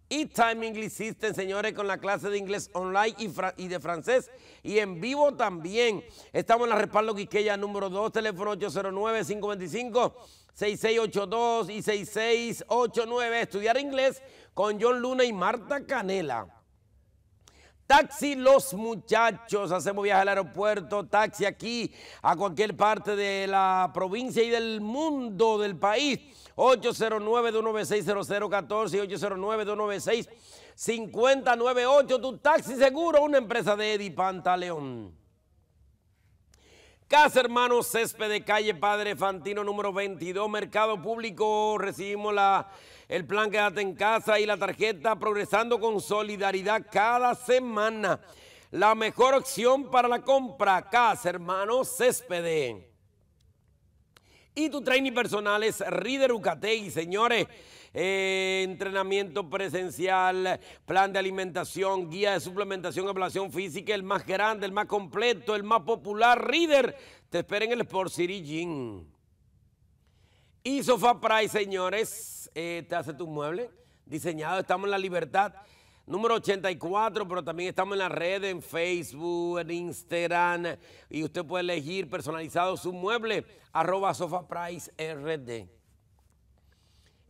y Time English System, señores, con la clase de inglés online y, y de francés y en vivo también. Estamos en la Respaldo Quiqueya número 2, teléfono 809-525-6682 y 6689. Estudiar inglés con John Luna y Marta Canela. Taxi Los Muchachos, hacemos viaje al aeropuerto, taxi aquí, a cualquier parte de la provincia y del mundo, del país. 809-296-0014 y 809-296-5098. Tu taxi seguro, una empresa de Eddie Pantaleón. Casa Hermanos Césped de Calle Padre Fantino número 22, Mercado Público. Recibimos el plan Quédate en Casa y la tarjeta Progresando con Solidaridad cada semana. La mejor opción para la compra, Casa Hermanos Césped. Y tu training personal es Reader Ucategui, señores. Entrenamiento presencial, plan de alimentación, guía de suplementación, evaluación física, el más grande, el más completo, el más popular. Reader, te espera en el Sport City Gym. Y Sofá Price, señores, eh, te hace tu mueble diseñado. Estamos en la libertad número 84, pero también estamos en la red, en Facebook, en Instagram. Y usted puede elegir personalizado su mueble, arroba RD.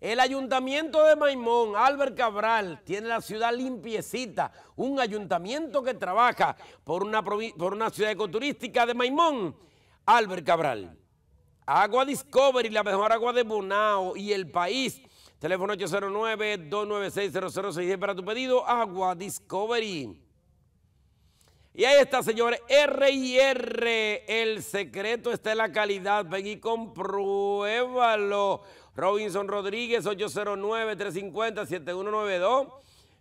El ayuntamiento de Maimón, Albert Cabral, tiene la ciudad limpiecita, un ayuntamiento que trabaja por una, por una ciudad ecoturística de Maimón, Albert Cabral. Agua Discovery, la mejor agua de Bonao y el país. Teléfono 809-296-0066 para tu pedido, Agua Discovery. Y ahí está, señores, R&R, el secreto está en la calidad. Ven y compruébalo. Robinson Rodríguez, 809-350-7192.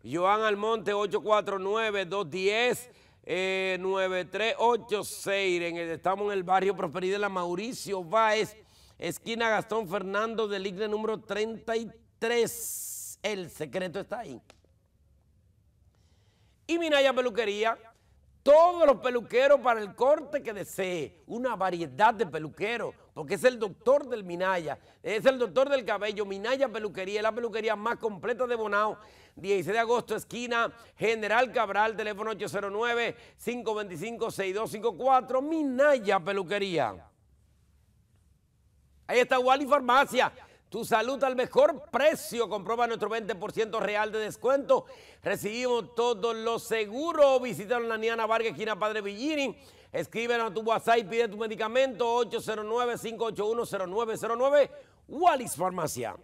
Joan Almonte, 849-210. eh, 9386, en el- estamos en el barrio Prosperidad de la Mauricio Báez, esquina Gastón Fernando del IGNE número 33. El secreto está ahí. Y Minaya Peluquería, todos los peluqueros para el corte que desee, una variedad de peluqueros, porque es el doctor del Minaya, es el doctor del cabello, Minaya Peluquería, es la peluquería más completa de Bonao, 16 de agosto, esquina General Cabral, teléfono 809-525-6254, Minaya Peluquería. Ahí está Wally Farmacia. Tu salud al mejor precio. Comprueba nuestro 20% real de descuento. Recibimos todos los seguros. Visita la Niana Vargas, esquina Padre Villini. Escríbenos a tu WhatsApp y pide tu medicamento 809-581-0909. Wallis Farmacia.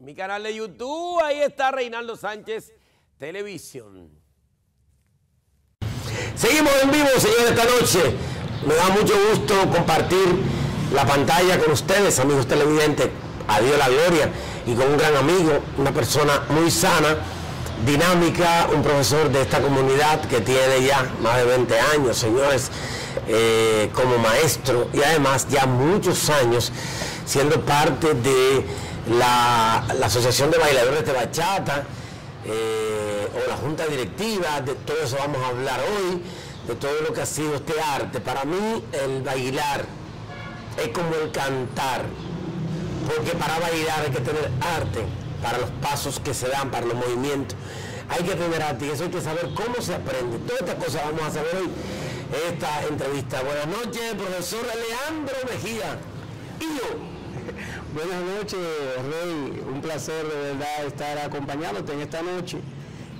Mi canal de YouTube, ahí está Reinaldo Sánchez Televisión. Seguimos en vivo, señores, esta noche. Me da mucho gusto compartir la pantalla con ustedes, amigos televidentes. A Dios la gloria. Y con un gran amigo, una persona muy sana, dinámica, un profesor de esta comunidad que tiene ya más de 20 años, señores, eh, como maestro y además ya muchos años siendo parte de la, la Asociación de Bailadores de Bachata eh, o la Junta Directiva, de todo eso vamos a hablar hoy, de todo lo que ha sido este arte. Para mí el bailar es como el cantar, porque para bailar hay que tener arte, para los pasos que se dan, para los movimientos. Hay que tener arte y eso hay que saber cómo se aprende. Todas estas cosas vamos a saber hoy en esta entrevista. Buenas noches, profesor Leandro Mejía. Y yo. Buenas noches, Rey. Un placer de verdad estar acompañándote en esta noche.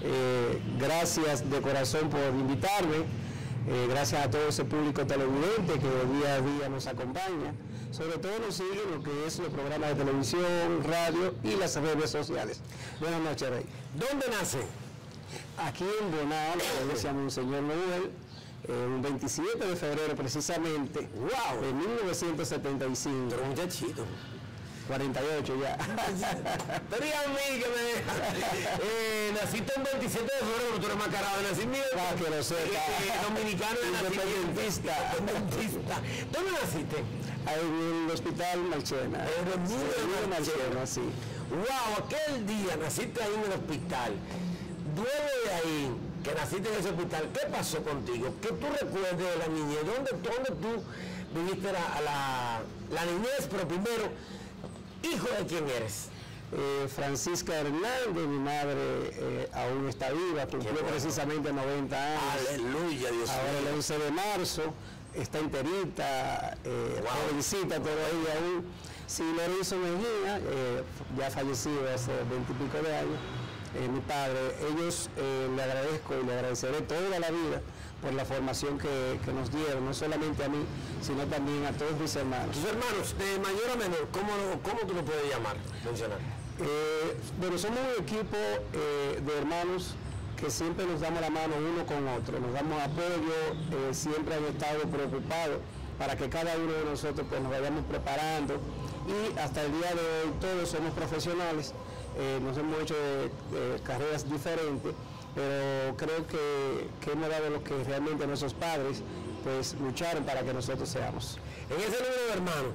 Eh, gracias de corazón por invitarme. Eh, gracias a todo ese público televidente que día a día nos acompaña. Sobre todo nos sigue en lo que es los programas de televisión, radio y las redes sociales. Buenas noches, Rey. ¿Dónde nace? Aquí en Bonao, la iglesia Monseñor Noel, eh, un 27 de febrero precisamente, wow, de 1975. Pero muchachito. 48 ya. Pero y a mí que me deja. Eh, naciste el 27 de febrero, tú eres más carado de nacimiento. Para que lo sepa. Eh, dominicano de. Independentista. Independentista. ¿Dónde naciste? En el hospital Marchena. En el Sí, de Marchena, sí. Wow, aquel día naciste ahí en el hospital. Luego de ahí, que naciste en ese hospital, ¿qué pasó contigo? ¿Qué tú recuerdas de la niñez? ¿Dónde, dónde tú viviste la, la, la niñez? Pero primero, hijo de quién eres. eh, Francisca Hernández, mi madre eh, aún está viva, cumplió bueno. precisamente 90 años. Aleluya, Dios Ahora mío. el 11 de marzo, está enterita, eh, jovencita todavía aún. Sí, Lorenzo Mejía, eh, ya fallecido hace 20 y pico de años, eh, mi padre, ellos eh, le agradezco y le agradeceré toda la vida por la formación que, que nos dieron, no solamente a mí, sino también a todos mis hermanos. Tus hermanos, de mayor a menor, ¿cómo, cómo tú lo puedes llamar, mencionar? Eh, bueno, somos un equipo eh, de hermanos que siempre nos damos la mano uno con otro, nos damos apoyo, eh, siempre han estado preocupados para que cada uno de nosotros pues, nos vayamos preparando y hasta el día de hoy todos somos profesionales, eh, nos hemos hecho carreras diferentes, pero creo que, que hemos dado lo que realmente nuestros padres pues lucharon para que nosotros seamos. En ese número de hermanos,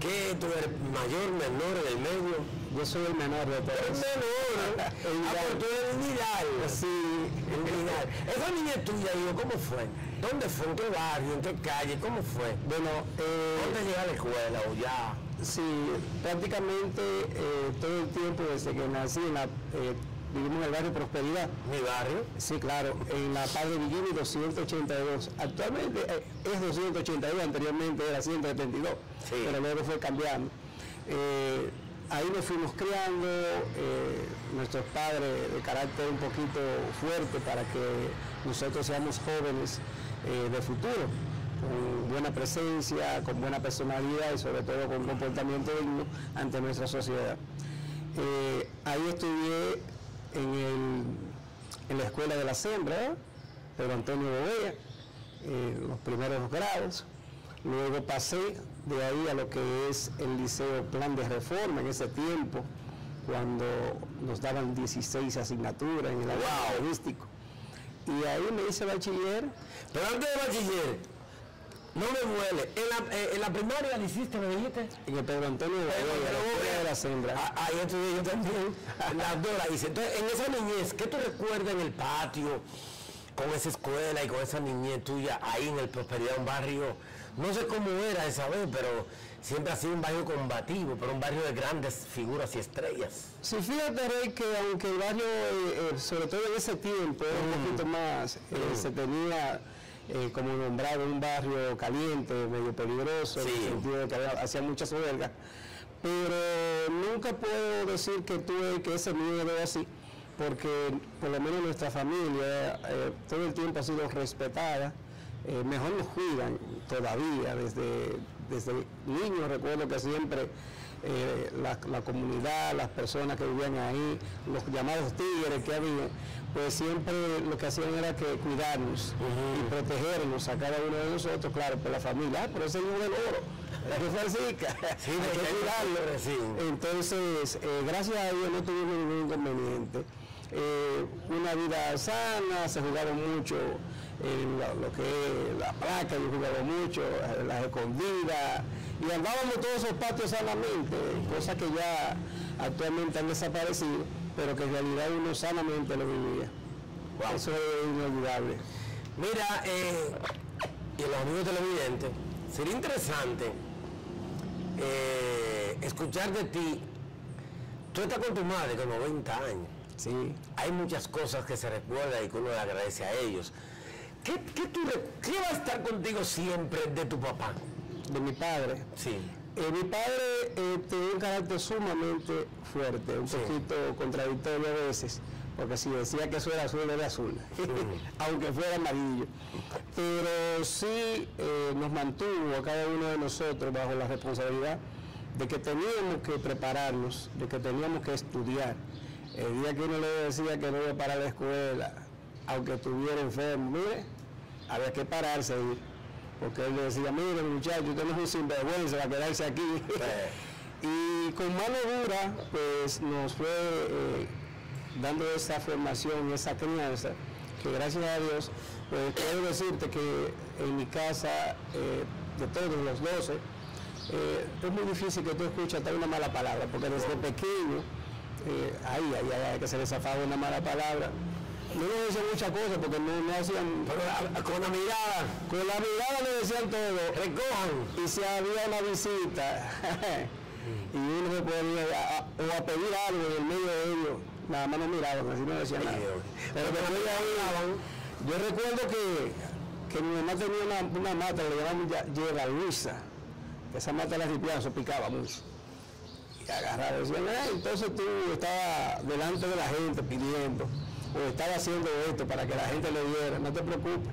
¿qué tú eres mayor, menor, en el medio? Yo soy el menor de todos. El menor, El ah, pues tú eres Vidal. Sí, El Vidal. Esa niña tuya, digo, ¿cómo fue? ¿Dónde fue? ¿En qué barrio? ¿En qué calle? ¿Cómo fue? Bueno, eh, ¿Dónde llega a la escuela o ya? Sí, prácticamente eh, todo el tiempo desde que nací en la, eh, vivimos en el barrio Prosperidad. ¿Mi barrio? Sí, claro, en la Paz de Villini 282. Actualmente eh, es 282, anteriormente era 172, pero luego fue cambiando. Eh, ahí nos fuimos criando, eh, nuestros padres de carácter un poquito fuerte para que nosotros seamos jóvenes eh, de futuro con buena presencia, con buena personalidad y sobre todo con comportamiento digno ante nuestra sociedad. Ahí estudié en, el- en la escuela de la Sembra, Pedro Antonio Bovea, eh, los primeros grados. Luego pasé de ahí a lo que es el Liceo Plan de Reforma en ese tiempo, cuando nos daban 16 asignaturas en el área periodístico. Y ahí me hice bachiller. Pero antes de bachiller, no me duele. ¿En la, eh, en la primaria le hiciste, me dijiste? En el Pedro Antonio Bovea, la de la Sembra. Ah, Ahí estudié yo también. Las dos la hice. Entonces, en esa niñez, ¿qué tú recuerdas en el patio? Con esa escuela y con esa niñez tuya ahí en el Prosperidad, un barrio, no sé cómo era esa vez, pero siempre ha sido un barrio combativo, pero un barrio de grandes figuras y estrellas. Sí, fíjate, Rey, que aunque el barrio, eh, eh, sobre todo en ese tiempo, era un poquito más, eh, se tenía eh, como nombrado un barrio caliente, medio peligroso, en el sentido de que había- hacía muchas huelgas, pero nunca puedo decir que tuve que ese miedo así, porque por lo menos nuestra familia eh, todo el tiempo ha sido respetada, eh, mejor nos cuidan todavía, desde, desde niños recuerdo que siempre eh, la, la comunidad, las personas que vivían ahí, los llamados tigres que había, pues siempre lo que hacían era que cuidarnos y protegernos a cada uno de nosotros, claro, por la familia, ah, pero ese hijo del oro, es Francisca, Sí, hay que que cuidarlo. que- sí. Entonces, eh, gracias a Dios no tuvimos ningún inconveniente. Eh, una vida sana, se jugaba mucho en la- lo que es la placa, yo jugaba mucho, eh, las escondidas, y andábamos todos esos patios sanamente, cosas que ya actualmente han desaparecido, pero que en realidad uno sanamente lo vivía. Eso es inolvidable. Mira, eh, y los amigos televidentes, sería interesante eh, escuchar de ti. Tú estás con tu madre con 90 años. Sí. Hay muchas cosas que se recuerdan y que uno le agradece a ellos. ¿Qué, qué, tú qué va a estar contigo siempre de tu papá? De mi padre. Sí. Eh, mi padre eh, tenía un carácter sumamente fuerte, un poquito contradictorio a veces, porque si decía que eso era azul, era azul, aunque fuera amarillo. Pero sí eh, nos mantuvo a cada uno de nosotros bajo la responsabilidad de que teníamos que prepararnos, de que teníamos que estudiar. El día que uno le decía que no iba para la escuela, aunque estuviera enfermo, mire, había que pararse y porque él decía, mire muchacho, usted no es un sinvergüenza va a quedarse aquí. y con mano dura, pues nos fue eh, dando esa formación, esa crianza, que gracias a Dios, pues puedo decirte que en mi casa, eh, de todos los 12, eh, es muy difícil que tú escuches hasta una mala palabra, porque desde pequeño, eh, ahí, ahí, ahí, hay que se les zafaba una mala palabra. No nos decían muchas cosas porque no, no hacían. con la mirada. Con la mirada le decían todo. Recojan. Y si había una visita, y uno se ponía a, a- o a pedir algo en el medio de ellos, nada más nos miraban, así no decían nada. Pero después de ahí, yo recuerdo que, que mi mamá tenía una, una mata, le llamamos ya- Yera Luisa, esa mata la ripiaba, eso picaba mucho. Y agarraba, decían, "Ay, entonces tú estabas delante de la gente pidiendo, o estaba haciendo esto para que la gente le diera, no te preocupes.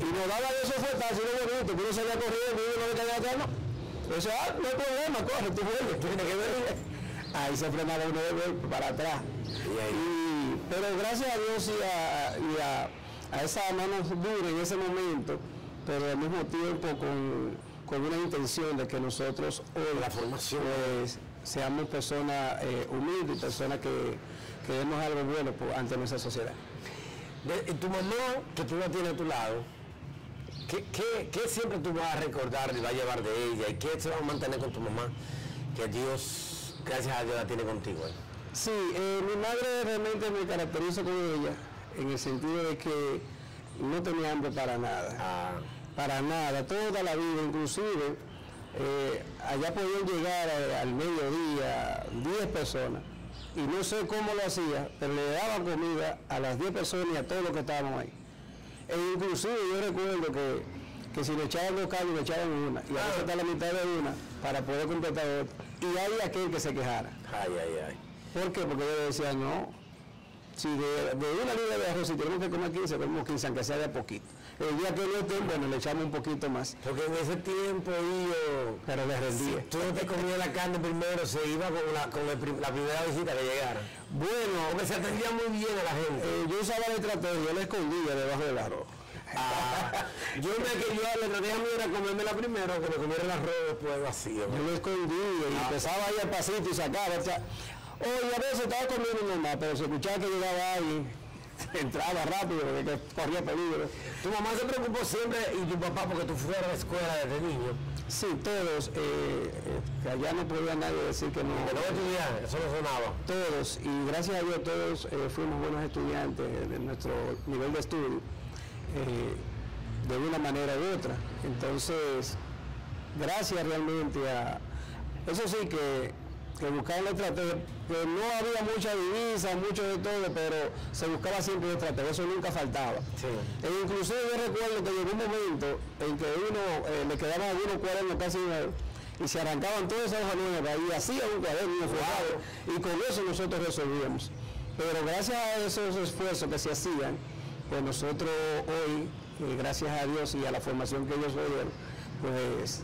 Y nos daba esos fuetazos, y lo bonito, que uno salía corriendo y uno caía atrás, no. Eso, ah, no hay problema, corre, tú tú tienes que ver. Ahí se frenaba uno de golpe para atrás. Y- pero gracias a Dios y a, y a, a esa mano dura en ese momento, pero al mismo tiempo con, con una intención de que nosotros hoy la formación pues, seamos personas eh, humildes, personas que, que demos algo bueno por- ante nuestra sociedad. De- tu mamá, que tú la tienes a tu lado, ¿qué, qué, qué siempre tú vas a recordar y vas a llevar de ella? ¿Y qué se va a mantener con tu mamá? Que Dios, gracias a Dios, la tiene contigo. ¿eh? Sí, eh, mi madre realmente me caracteriza con ella en el sentido de que no tenía hambre para nada. Para nada, toda la vida, inclusive eh, allá podían llegar al mediodía 10 personas y no sé cómo lo hacía, pero le daba comida a las 10 personas y a todos los que estábamos ahí. E inclusive yo recuerdo que, que si le echaban dos callos, le echaban una, y a veces hasta la mitad de una para poder completar otra. Y hay aquel que se quejara. Ay, ay, ay. ¿Por qué? Porque yo decía, no, si de, de una libra de arroz, si tenemos que comer 15, comemos 15, aunque sea de a poquito. El día que no estén, bueno, le echamos un poquito más. Porque en ese tiempo yo... Pero le rendía. Si tú no te comías la carne primero, se iba con la, con el la primera visita que llegara. Bueno, Porque se atendía muy bien a la gente. eh, yo usaba la estrategia, yo la escondía debajo del arroz. Ah, yo me que yo la estrategia mía era comerme la primero, que me comiera el arroz después vacío. Yo lo escondía y empezaba ahí al pasito y sacaba. o sea, Oye, a veces estaba comiendo mi mamá, pero se escuchaba que llegaba alguien, entraba rápido, porque que corría peligro. Tu mamá se preocupó siempre y tu papá porque tú fueras a la escuela desde niño. Sí, todos, eh, eh, que allá no podía nadie decir que no. No estudiar, eso no sonaba. Todos, y gracias a Dios todos eh, fuimos buenos estudiantes de nuestro nivel de estudio, eh, de una manera u otra. Entonces, gracias realmente a... Eso sí que, que buscaban estrategia, que no había mucha divisa, mucho de todo, pero se buscaba siempre la estrategia, eso nunca faltaba. E inclusive yo recuerdo que llegó un momento en que uno eh, le quedaban algunos cuadernos casi y se arrancaban todas esas hojas nuevas y hacía un cuaderno forrado y con eso nosotros resolvíamos. Pero gracias a esos esfuerzos que se hacían, pues nosotros hoy, eh, gracias a Dios y a la formación que ellos dieron, pues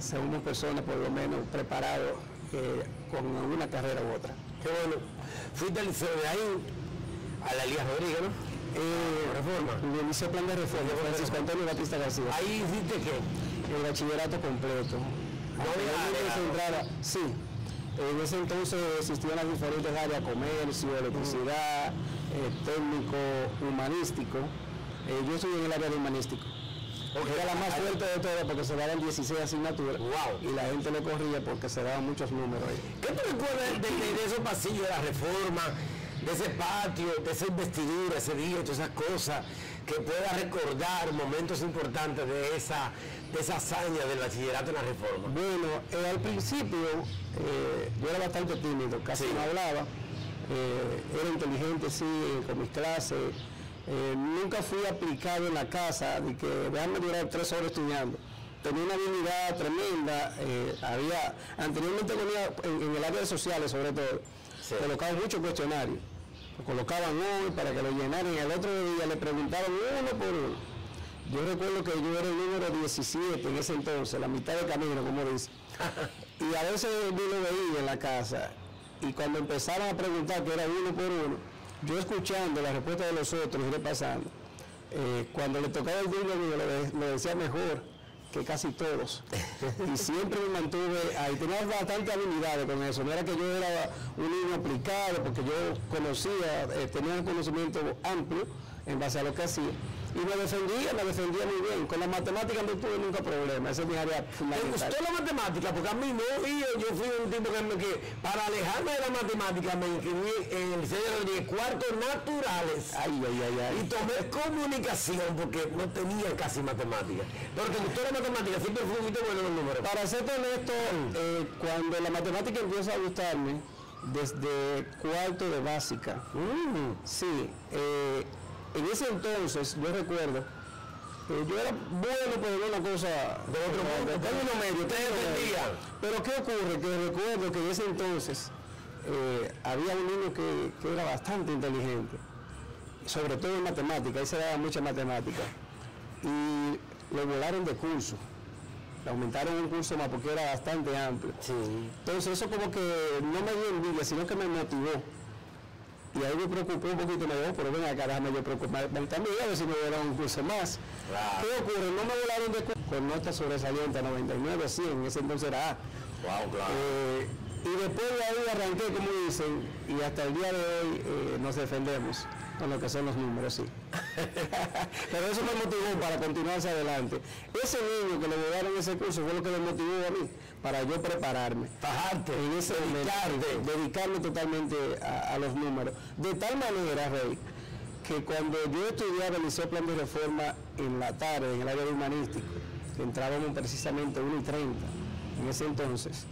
somos personas por lo menos preparados eh, con una carrera u otra. Qué bueno. Fuiste al liceo de ahí, a la Elías Rodríguez, ¿no? Eh, reforma. El liceo plan de reforma, Francisco Antonio Batista García. Ahí hiciste qué? El bachillerato completo. No había sí. En ese entonces existían las diferentes áreas, comercio, electricidad, eh, técnico, humanístico. Eh, yo estoy en el área de humanístico. Era la más fuerte de todas porque se daban 16 asignaturas. Y la gente le corría porque se daban muchos números ahí. ¿Qué te recuerdas de, de- de esos pasillos de la reforma, de ese patio, de esa investidura, ese día, todas esas cosas, que puedas recordar momentos importantes de esa, de esa hazaña del bachillerato en la reforma? Bueno, eh, al principio eh, yo era bastante tímido, casi no hablaba, eh, era inteligente, sí, con mis clases, eh, nunca fui aplicado en la casa, de que déjame durar tres horas estudiando. Tenía una habilidad tremenda, eh, había, anteriormente ponía en, en el área de sociales sobre todo, colocaban muchos cuestionarios, lo colocaban hoy para que lo llenaran y al otro día le preguntaban uno por uno. Yo recuerdo que yo era el número 17 en ese entonces, la mitad del camino, como dice. y a veces yo lo veía en la casa. Y cuando empezaron a preguntar que era uno por uno, yo escuchando la respuesta de los otros, iré pasando. eh, cuando le tocaba el de- lo decía mejor que casi todos. y siempre me mantuve ahí. Tenía bastante habilidades con eso. No era que yo era un niño aplicado, porque yo conocía, eh, tenía un conocimiento amplio en base a lo que hacía, y me defendía, me defendía muy bien. Con la matemática no tuve nunca problema, esa es mi área ¿Te fundamental. gustó la matemática? Porque a mí no, y yo, yo fui un tipo que, me- que para alejarme de la matemática me inscribí en el Liceo de cuartos naturales. Ay, ay, ay, ay. Y tomé comunicación porque no tenía casi matemática. Pero te gustó la matemática, siempre fuiste bueno en los números. Para ser honesto, eh, cuando la matemática empieza a gustarme, desde cuarto de básica, sí, eh, en ese entonces yo recuerdo, eh, yo era bueno, pero una cosa de otro mundo, término medio. Pero ¿qué ocurre? Que recuerdo que en ese entonces eh, había un niño que, que era bastante inteligente, sobre todo en matemática, él se daba mucha matemática, y lo volaron de curso le aumentaron un curso más porque era bastante amplio. Entonces eso como que no me dio envidia, sino que me motivó. Y ahí me preocupé un poquito, me dijo, pero ven acá, déjame yo preocuparme también, a ver si me dieron un curso más. ¿Qué ocurre? No me volaron de curso con notas sobresalientes, 99, 100, en ese entonces era A. Eh, y después de ahí arranqué, como dicen, y hasta el día de hoy eh, nos defendemos con lo que son los números, sí. Pero eso me motivó para continuar hacia adelante. Ese niño que le volaron ese curso fue lo que me motivó a mí, para yo prepararme. Fajarte, en ese momento, dedicarme totalmente a, a los números. De tal manera, Rey, que cuando yo estudiaba el Liceo Plan de Reforma en la tarde, en el área de humanístico, que entrábamos precisamente 1 y 30 en ese entonces,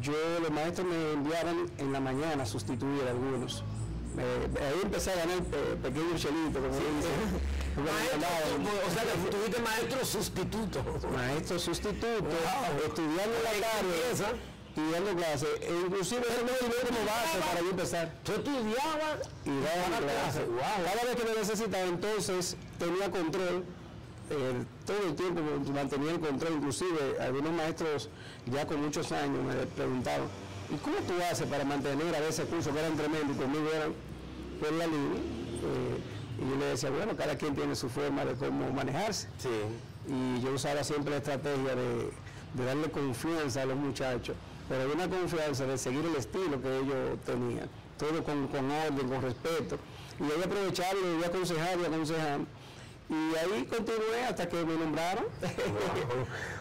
yo, los maestros me enviaban en la mañana a sustituir a algunos. Me- ahí empecé a ganar pe- pequeño como dicen. o sea que tuviste maestro sustituto. Maestro sustituto, estudiando la tarde y dando clases. E inclusive eso me dio como base para yo empezar. Tú estudiabas y daba clases. clases. Cada vez que me necesitaba, entonces tenía control. eh, todo el tiempo mantenía el control, inclusive algunos maestros ya con muchos años me preguntaban, ¿y cómo tú haces para mantener a veces cursos que eran tremendos y conmigo eran por la? Eh, y yo le decía, bueno, cada quien tiene su forma de cómo manejarse. Y yo usaba siempre la estrategia de, de darle confianza a los muchachos, pero de una confianza de seguir el estilo que ellos tenían, todo con, con orden, con respeto. Y ahí aprovecharlo y aconsejar y aconsejar. Y ahí continué hasta que me nombraron.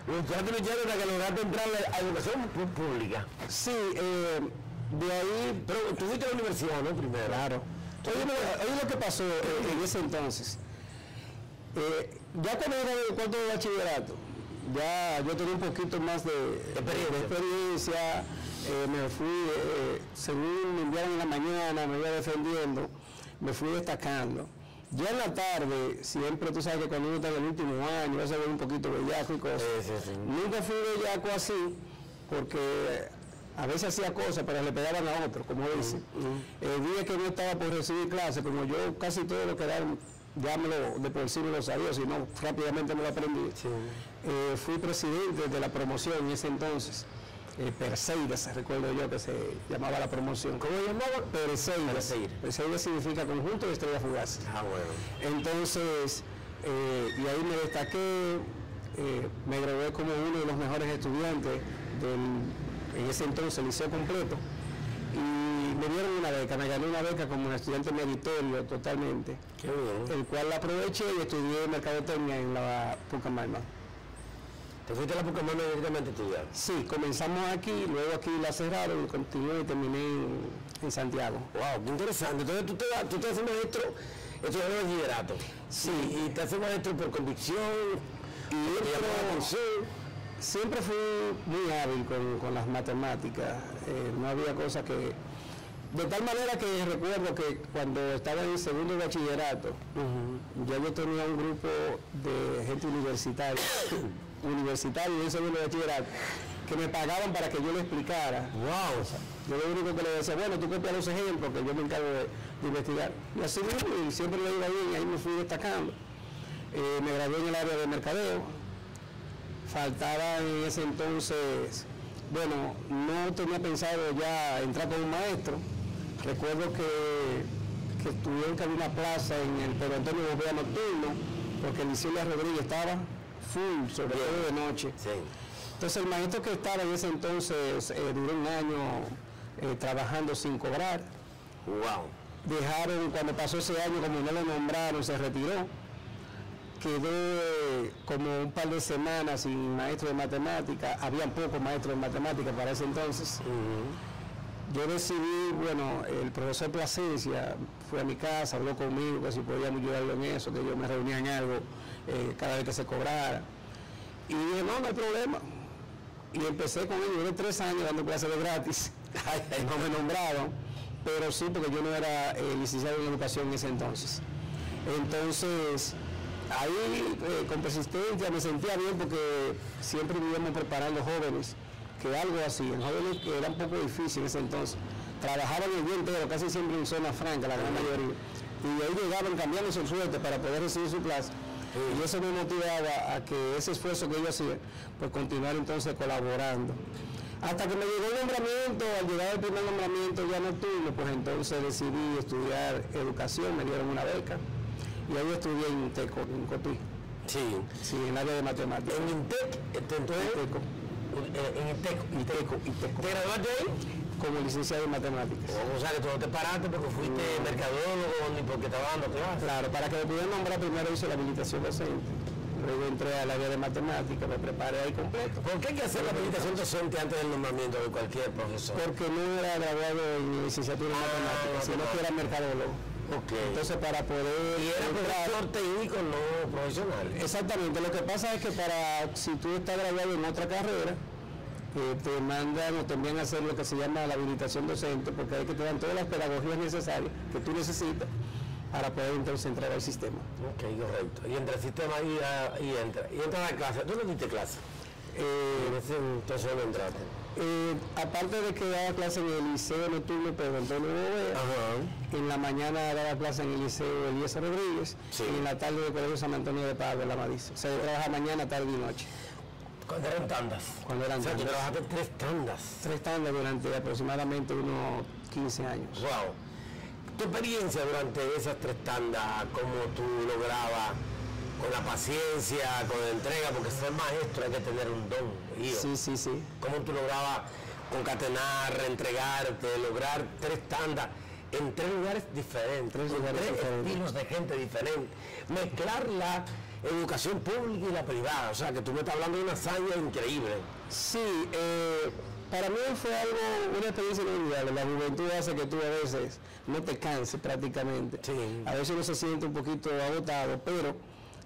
Luchaste, luchaste hasta que lograste entrar a la educación pública. Sí, eh, de ahí... Pero tú fuiste a la universidad, ¿no? Primero. Claro. Oye, oye lo que pasó eh, en ese entonces. Eh, ya cuando era del cuarto de bachillerato, ya yo tenía un poquito más de de experiencia, eh, me fui, eh, según me enviaron en la mañana, me iba defendiendo, me fui destacando. Ya en la tarde, siempre tú sabes que cuando uno está en el último año, vas a ver un poquito bellaco y cosas. Nunca fui bellaco así, porque a veces hacía cosas, pero le pegaban a otro, como dicen. El día que no estaba por recibir clase, como yo casi todo lo que daban, ya me lo, de por sí me lo sabía, sino rápidamente me lo aprendí. Eh, fui presidente de la promoción en ese entonces. Eh, Perseidas, recuerdo yo que se llamaba la promoción. ¿Cómo llamaba? Perseidas. Perseidas significa conjunto de estrellas fugaces. Ah, bueno. Entonces, eh, y ahí me destaqué, eh, me gradué como uno de los mejores estudiantes del, en ese entonces, liceo completo. Y me dieron una beca, me gané una beca como un estudiante meritorio totalmente. El cual la aproveché y estudié mercadotecnia en la Pucamalma. ¿Te fuiste a la Pucamalma directamente a estudiar? Sí, comenzamos aquí, luego aquí la cerraron y continué y terminé en, en Santiago. Wow, qué interesante. Entonces tú te, tú te haces maestro estudiando bachillerato. Sí. Y te haces maestro por convicción. Y. Siempre fui muy hábil con, con las matemáticas, eh, no había cosa que... De tal manera que recuerdo que cuando estaba en el segundo de bachillerato, ya yo tenía un grupo de gente universitaria, universitario en segundo de bachillerato, que me pagaban para que yo le explicara. Wow. Yo lo único que le decía, bueno, tú copias los ejemplos, que yo me encargo de, de investigar. Y así y siempre le iba bien, y ahí me fui destacando. Eh, me gradué en el área de mercadeo, faltaba en ese entonces, bueno, no tenía pensado ya entrar como maestro. Recuerdo que, que tuvieron que abrir una plaza en el Pedro Antonio Bovea Nocturno, porque el Rodríguez estaba full, sobre todo de noche. Entonces el maestro que estaba en ese entonces eh, duró un año eh, trabajando sin cobrar. Wow. Dejaron, cuando pasó ese año, como no lo nombraron, se retiró. Quedó eh, como un par de semanas sin maestro de matemática, habían pocos maestros de matemática para ese entonces. Yo decidí, bueno, el profesor Plasencia fue a mi casa, habló conmigo que si podíamos ayudarlo en eso, que yo me reunía en algo eh, cada vez que se cobrara. Y dije, no, no hay problema. Y empecé con él, duré tres años dando clases de gratis. no me nombraron, pero sí porque yo no era eh, licenciado en educación en ese entonces. Entonces, ahí eh, con persistencia me sentía bien porque siempre vivíamos preparando jóvenes que algo así, en jóvenes que era un poco difícil en ese entonces, trabajaban el día entero, casi siempre en zona franca, la gran mayoría, y ahí llegaban cambiando su suerte para poder recibir su clase. Y eso me motivaba a que ese esfuerzo que yo hacía, pues continuar entonces colaborando. Hasta que me llegó el nombramiento, al llegar el primer nombramiento ya nocturno, pues entonces decidí estudiar educación, me dieron una beca, y ahí estudié en Teco, en Cotuí. Sí. Sí, en el área de matemáticas. En INTEC, entonces, Teco. en INTEC, Iteco, Iteco. ¿te graduaste ahí? Como licenciado en matemáticas. O sea que tú no te paraste porque fuiste mercadólogo ni porque estabas dando clases. Claro, para que me pudieran nombrar primero hice la habilitación docente. Luego entré al área de matemáticas, me preparé ahí completo. ¿Por qué hay que hacer la habilitación docente antes del nombramiento de cualquier profesor? Porque no era graduado en licenciatura en matemáticas, sino que era mercadólogo. Ok. Entonces para poder Y era profesor técnico, no profesional. Exactamente, lo que pasa es que para si tú estás graduado en otra carrera, eh, te mandan o te envían a hacer lo que se llama la habilitación docente, porque hay que te dan todas las pedagogías necesarias que tú necesitas para poder entonces entrar al sistema. Ok, correcto. Y entra el sistema y, y entra. Y entra a la clase. ¿Tú no diste clase? ese entonces no entraste. Eh, aparte de que daba clase en el liceo nocturno Pedro Antonio Bovea, en la mañana daba clase en el liceo Elías Rodríguez y en la tarde en el colegio San Antonio de en la Madiza. O sea, yo trabajaba mañana, tarde y noche. Cuando eran tandas. Cuando eran O sea, tú tandas. trabajaste tres tandas. Tres tandas durante aproximadamente unos 15 años. Wow. Tu experiencia durante esas tres tandas, cómo tú lograbas con la paciencia, con la entrega, porque ser maestro hay que tener un don. Sí, sí, sí. Cómo tú lograbas concatenar, entregarte, lograr tres tandas en tres lugares diferentes, Tres lugares tres diferentes. estilos de gente diferente. Mezclar la educación pública y la privada, o sea que tú me estás hablando de una hazaña increíble. Sí, eh, para mí fue algo, una experiencia inolvidable. La juventud hace que tú a veces no te canses prácticamente. A veces uno se siente un poquito agotado, pero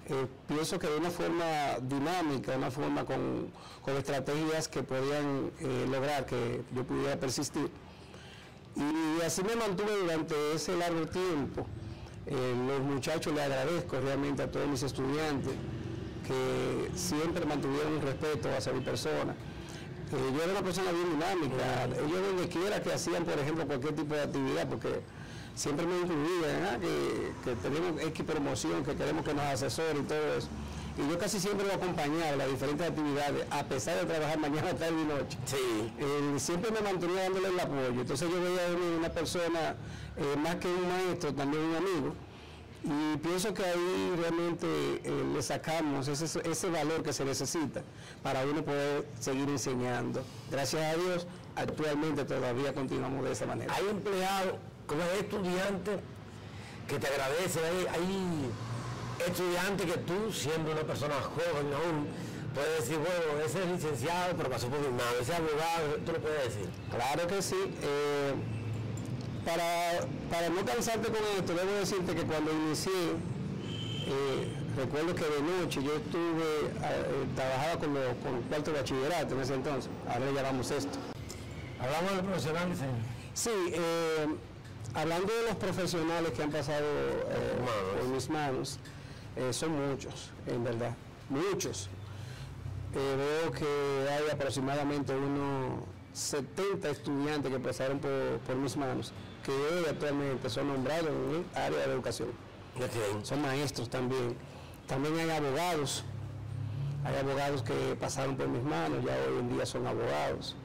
eh, pienso que de una forma dinámica, una forma con, con estrategias que podían eh, lograr que yo pudiera persistir. Y así me mantuve durante ese largo tiempo. Eh, los muchachos les agradezco realmente a todos mis estudiantes que siempre mantuvieron un respeto hacia mi persona. Eh, yo era una persona bien dinámica, ellos donde quiera que hacían, por ejemplo, cualquier tipo de actividad, porque siempre me incluían, ¿ah? que, que tenemos X promoción, que queremos que nos asesore y todo eso. Y yo casi siempre lo acompañaba en las diferentes actividades, a pesar de trabajar mañana, tarde y noche. Eh, siempre me mantenía dándole el apoyo. Entonces yo veía mí una persona, eh, más que un maestro, también un amigo. Y pienso que ahí realmente eh, le sacamos ese, ese valor que se necesita para uno poder seguir enseñando. Gracias a Dios, actualmente todavía continuamos de esa manera. Hay empleados, como hay estudiantes que te agradecen, hay, hay estudiantes que tú, siendo una persona joven aún, puedes decir, bueno, ese es licenciado, pero pasó por mi mano, ese abogado, tú lo puedes decir. Claro que sí. eh, para, para no cansarte con esto, debo decirte que cuando inicié, eh, recuerdo que de noche yo estuve, eh, trabajaba con, los con el cuarto de bachillerato en ese entonces, ahora le llamamos esto. Hablamos de profesionales, Sí, eh, hablando de los profesionales que han pasado eh, por mis manos, eh, son muchos, en verdad, muchos. Eh, veo que hay aproximadamente unos 70 estudiantes que pasaron por, por mis manos, que hoy actualmente son nombrados en el área de educación. Son maestros también. También hay abogados, hay abogados que pasaron por mis manos, ya hoy en día son abogados.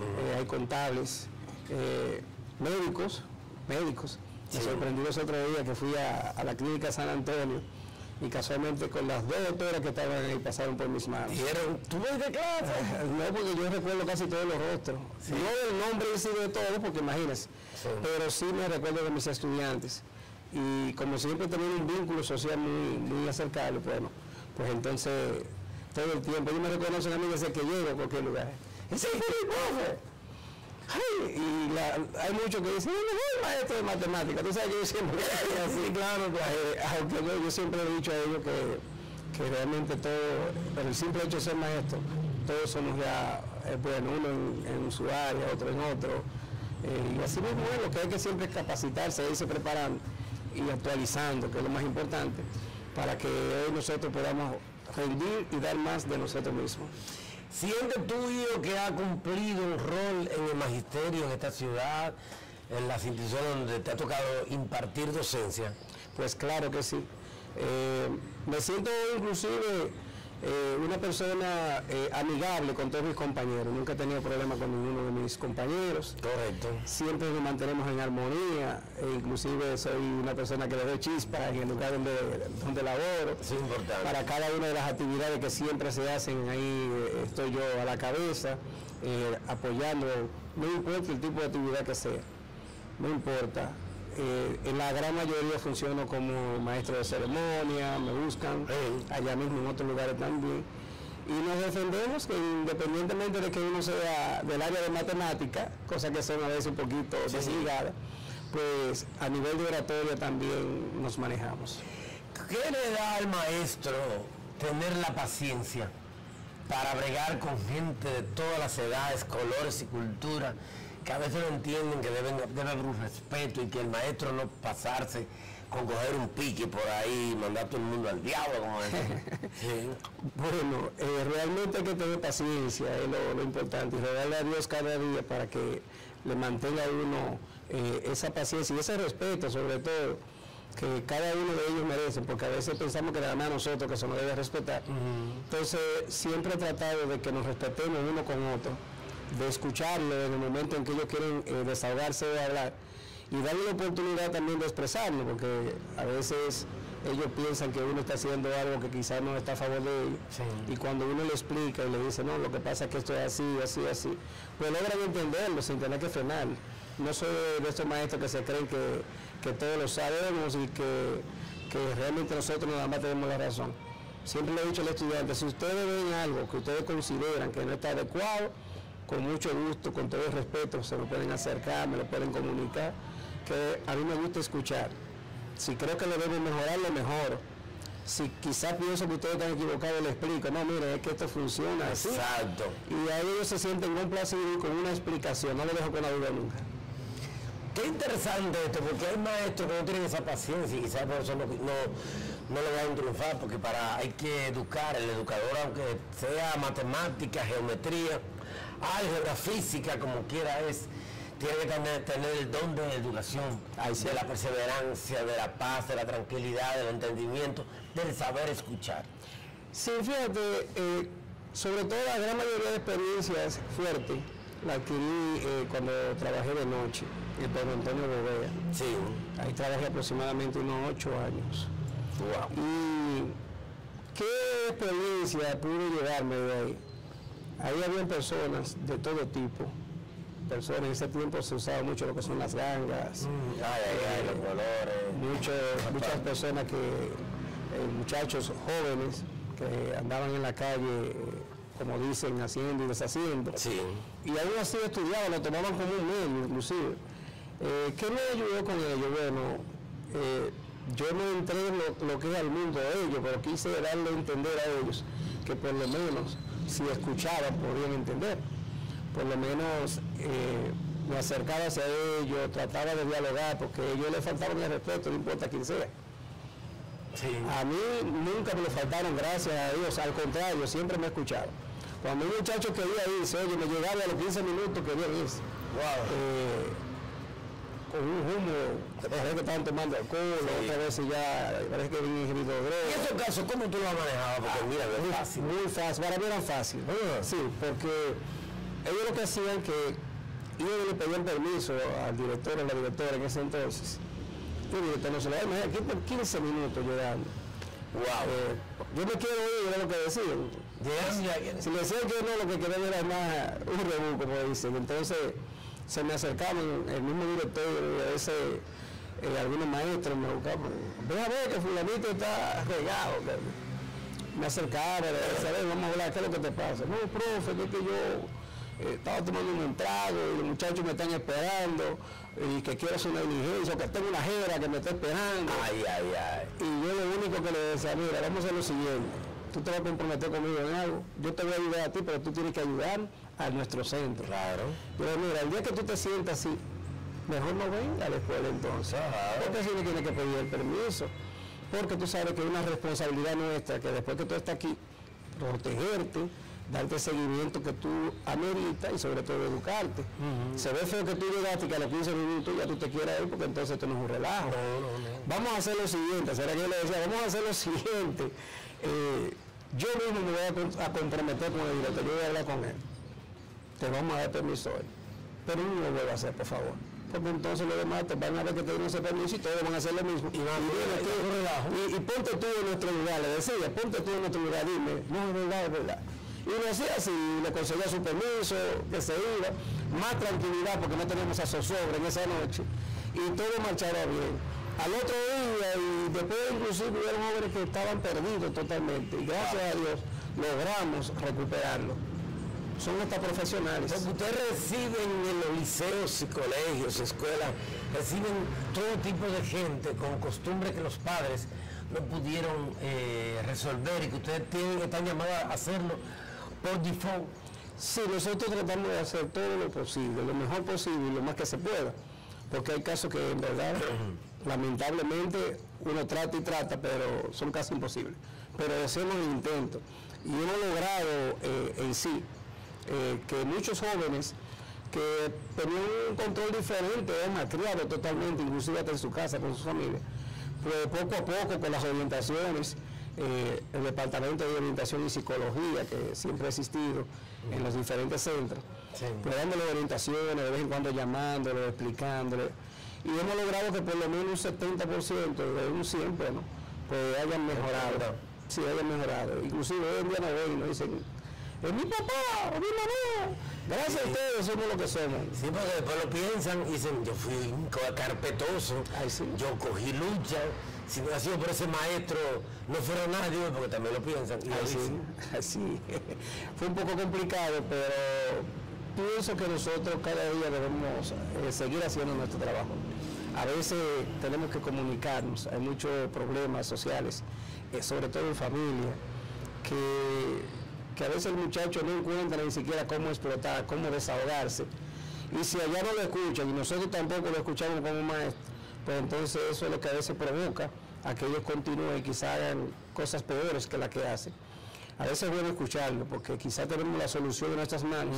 Eh, hay contables, eh, médicos, médicos. Me sorprendí los otros días que fui a, a la clínica San Antonio y casualmente con las dos doctoras que estaban ahí pasaron por mis manos. Dijeron, ¿tú ves de clase? No, porque yo recuerdo casi todos los rostros. No el nombre sí de todos, porque imagínense, pero sí me recuerdo de mis estudiantes. y como siempre tenemos un vínculo social muy, muy acercado, bueno, pues entonces todo el tiempo, ellos me reconocen a mí desde que llego a cualquier lugar. Ese es el profe. Ay, y la- hay muchos que dicen, no, no, maestro de matemáticas. Tú sabes que yo siempre así, claro, eh, aunque yo siempre he dicho a ellos que, que realmente todo, por el simple hecho de ser maestro, todos somos ya, eh, bueno, uno en, en su área, otro en otro. Eh, y así mismo es lo que hay que siempre es capacitarse, irse preparando y actualizando, que es lo más importante, para que hoy nosotros podamos rendir y dar más de nosotros mismos. ¿Siente tú, hijo, que ha cumplido un rol en el magisterio en esta ciudad, en las instituciones donde te ha tocado impartir docencia? Pues claro que sí. Eh, me siento inclusive eh, una persona eh, amigable con todos mis compañeros. Nunca he tenido problemas con ninguno de mis compañeros. Correcto. Siempre nos mantenemos en armonía. E inclusive soy una persona que le doy chispa en el lugar donde, donde laboro. Es importante. Para cada una de las actividades que siempre se hacen, ahí eh, estoy yo a la cabeza, eh, apoyando, no importa el tipo de actividad que sea, no importa. Eh, en la gran mayoría funciono como maestro de ceremonia, me buscan, allá mismo en otros lugares también. Y nos defendemos que independientemente de que uno sea del área de matemática, cosa que son a veces un poquito desligadas, pues a nivel de oratoria también nos manejamos. ¿Qué le da al maestro tener la paciencia para bregar con gente de todas las edades, colores y culturas, que a veces no entienden que deben, debe haber un respeto y que el maestro no pasarse con coger un pique por ahí y mandar a todo el mundo al diablo, como. Sí. Bueno, eh, realmente hay que tener paciencia, es lo, lo importante, y rogarle a Dios cada día para que le mantenga a uno eh, esa paciencia y ese respeto sobre todo que cada uno de ellos merecen, porque a veces pensamos que nada más nosotros que se nos debe respetar. Entonces, siempre he tratado de que nos respetemos uno con otro, de escucharlo en el momento en que ellos quieren eh, desahogarse o hablar, y darle la oportunidad también de expresarlo, porque a veces ellos piensan que uno está haciendo algo que quizás no está a favor de ellos, y cuando uno le explica y le dice, no, lo que pasa es que esto es así, así, así, pues logran entenderlo sin tener que frenar. No soy de estos maestros que se creen que, que todos lo sabemos y que, que realmente nosotros nada más tenemos la razón. Siempre le he dicho al estudiante, si ustedes ven algo que ustedes consideran que no está adecuado, con mucho gusto, con todo el respeto, se lo pueden acercar, me lo pueden comunicar, que a mí me gusta escuchar. Si creo que lo debo mejorar, lo mejoro. Si quizás pienso que ustedes están equivocados, le explico, no, mire, es que esto funciona así. Exacto. Y ahí ellos se sienten complacidos y con una explicación, no lo dejo con la duda nunca. Qué interesante esto, porque hay maestros que no tienen esa paciencia y quizás por eso no, no, no lo van a triunfar, porque para hay que educar, el educador, aunque sea matemática, geometría, álgebra, física, como quiera es, tiene que tener, tener el don de la educación, de la perseverancia, de la paz, de la tranquilidad, del entendimiento, del saber escuchar. Sí, fíjate, eh, sobre todo la gran mayoría de experiencias fuertes la adquirí eh, cuando trabajé de noche en Pedro Antonio Bovea. Sí. Ahí trabajé aproximadamente unos ocho años. Y qué experiencia pude llevarme de ahí. Ahí habían personas de todo tipo. Personas, en ese tiempo se usaba mucho lo que son las gangas. Mm, ay, ay, ay, los colores. Muchos- muchas personas que, eh, muchachos jóvenes que andaban en la calle, eh, como dicen, haciendo y deshaciendo. Y aún así estudiaban, lo tomaban como un medio, inclusive. Eh, ¿Qué me ayudó con ello? Bueno, eh, yo no entré en lo, lo que es el mundo de ellos, pero quise darle a entender a ellos que por lo menos si escuchaban podían entender. Por lo menos eh, me acercaba hacia ellos, trataba de dialogar, porque ellos le faltaban el respeto, no importa quién sea. A mí nunca me lo faltaron, gracias a Dios, al contrario, siempre me escucharon. Cuando un muchacho quería irse, oye, me llegaba a los 15 minutos, quería irse. Eh, con un humo, parece que estaban tomando alcohol, otra vez ya parece que habían ingerido droga. ¿Y esos casos cómo tú lo has manejado? Porque mira, no es muy fácil. Muy fácil, para mí era fácil. Sí, porque ellos lo que hacían que y le pedían permiso al director o la directora en ese entonces. Y el director no se lo da, imagínate, aquí por 15 minutos llegando. Wow. yo me quiero ir, era lo que decían. Si le decían que no, lo que querían era más un rebú, como dicen. Entonces se me acercaban el mismo director y a veces eh, algunos maestros me buscaban, ven a ver que fulanito está regado. me acercaba, "Ven, vamos a hablar, ¿qué es lo que te pasa? No, profe, que es que yo eh, estaba tomando un trago y los muchachos me están esperando y que quiero hacer una diligencia, que tengo una jera que me está esperando. Ay, ay, ay. Y yo lo único que le decía, mira, vamos a hacer lo siguiente, tú te vas a comprometer conmigo en algo, yo te voy a ayudar a ti, pero tú tienes que ayudar a nuestro centro. Claro. Pero mira, el día que tú te sientas así, mejor no venga a la escuela entonces. Porque si no tienes que pedir el permiso. Porque tú sabes que es una responsabilidad nuestra, que después que tú estás aquí, protegerte, darte seguimiento que tú ameritas y sobre todo educarte. Se ve feo que tú llegaste y que a los 15 minutos ya tú te quieras ir porque entonces esto no es un relajo. Vamos a hacer lo siguiente, será que yo le decía, vamos a hacer lo siguiente. Eh, yo mismo me voy a, a comprometer con el director, yo voy a hablar con él. Te vamos a dar permiso hoy. Pero no lo vuelvas a hacer, por favor. Porque entonces los demás te van a ver que te dieron ese permiso y todos van a hacer lo mismo. Y, tú, y, y ponte tú en nuestro lugar, le decía, ponte tú en nuestro lugar, dime, no, es verdad, es verdad. Y lo hacía así, le conseguía su permiso, que se iba, más tranquilidad porque no teníamos a zozobra en esa noche. Y todo marchaba bien. Al otro día, y después inclusive hubieron jóvenes que estaban perdidos totalmente. Y gracias a Dios logramos recuperarlo. Son estas profesionales. Porque ustedes reciben en los liceos y colegios, escuelas, reciben todo tipo de gente con costumbre que los padres no pudieron eh, resolver y que ustedes tienen, están llamados a hacerlo por default. Sí, nosotros tratamos de hacer todo lo posible, lo mejor posible y lo más que se pueda. Porque hay casos que en verdad, lamentablemente, uno trata y trata, pero son casi imposibles. Pero hacemos el intento. Y hemos logrado eh, en sí eh, que muchos jóvenes que tenían un control diferente, eran malcriados totalmente, inclusive hasta en su casa, con su familia, pues poco a poco con las orientaciones, eh, el Departamento de Orientación y Psicología, que siempre ha existido en los diferentes centros, pues dándole orientaciones, de vez en cuando llamándole, explicándole, y hemos logrado que por lo menos un 70% de un 100, ¿no? pues hayan mejorado. Sí, hayan mejorado. Inclusive hoy en día no ven y nos dicen, es mi papá, es mi mamá. Gracias a ustedes somos lo que somos. Sí, porque después lo piensan y dicen, yo fui un carpetoso, yo cogí lucha, si no ha sido por ese maestro, no fuera nadie, porque también lo piensan. Y lo Así, dicen. así. Fue un poco complicado, pero pienso que nosotros cada día debemos eh, seguir haciendo nuestro trabajo. A veces tenemos que comunicarnos, hay muchos problemas sociales, eh, sobre todo en familia, que, que a veces el muchacho no encuentra ni siquiera cómo explotar, cómo desahogarse. Y si allá no lo escuchan y nosotros tampoco lo escuchamos como maestro, pues entonces eso es lo que a veces provoca a que ellos continúen y quizás hagan cosas peores que las que hacen. A veces es bueno escucharlo porque quizás tenemos la solución en nuestras manos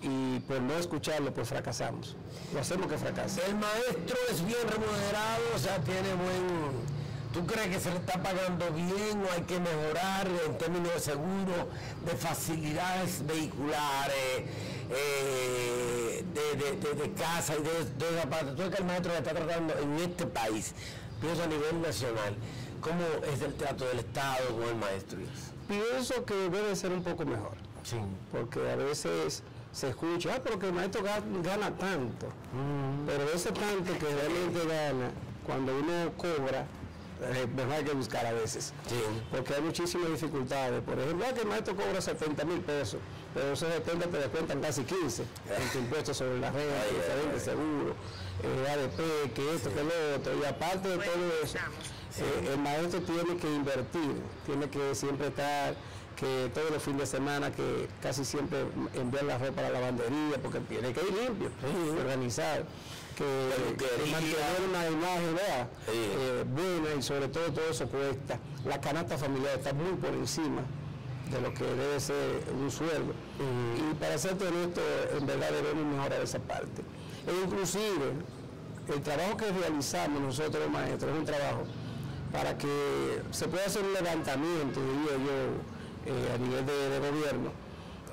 y por no escucharlo pues fracasamos. Lo hacemos que fracase. El maestro es bien remunerado, o sea, tiene buen... ¿Tú crees que se le está pagando bien o hay que mejorar en términos de seguro, de facilidades vehiculares, eh, de, de- de- de casa y de, de esa parte? ¿Tú crees que el maestro le está tratando en este país, pienso a nivel nacional, cómo es el trato del Estado con el maestro? Pienso que debe ser un poco mejor. Sí. Porque a veces se escucha, ah, pero que el maestro ga- gana, tanto. Pero ese tanto que realmente gana, cuando uno cobra, eh, mejor hay que buscar a veces. Porque hay muchísimas dificultades. Por ejemplo, ah, que el maestro cobra 70 mil pesos, pero esos 70 te descuentan casi 15 en tu impuesto sobre la renta, diferentes seguros, eh, ADP, que esto, que lo otro. Y aparte de todo eso, eh, el maestro tiene que invertir, tiene que siempre estar, que todos los fines de semana, que casi siempre enviar la ropa a la lavandería, porque tiene que ir limpio, organizado, que, que mantener una imagen vea, eh, buena y sobre todo todo eso cuesta. La canasta familiar está muy por encima de lo que debe ser un sueldo. Y para ser honesto, en verdad debemos mejorar esa parte. E inclusive, el trabajo que realizamos nosotros los maestros es un trabajo para que se pueda hacer un levantamiento, diría yo, eh, a nivel de, de gobierno,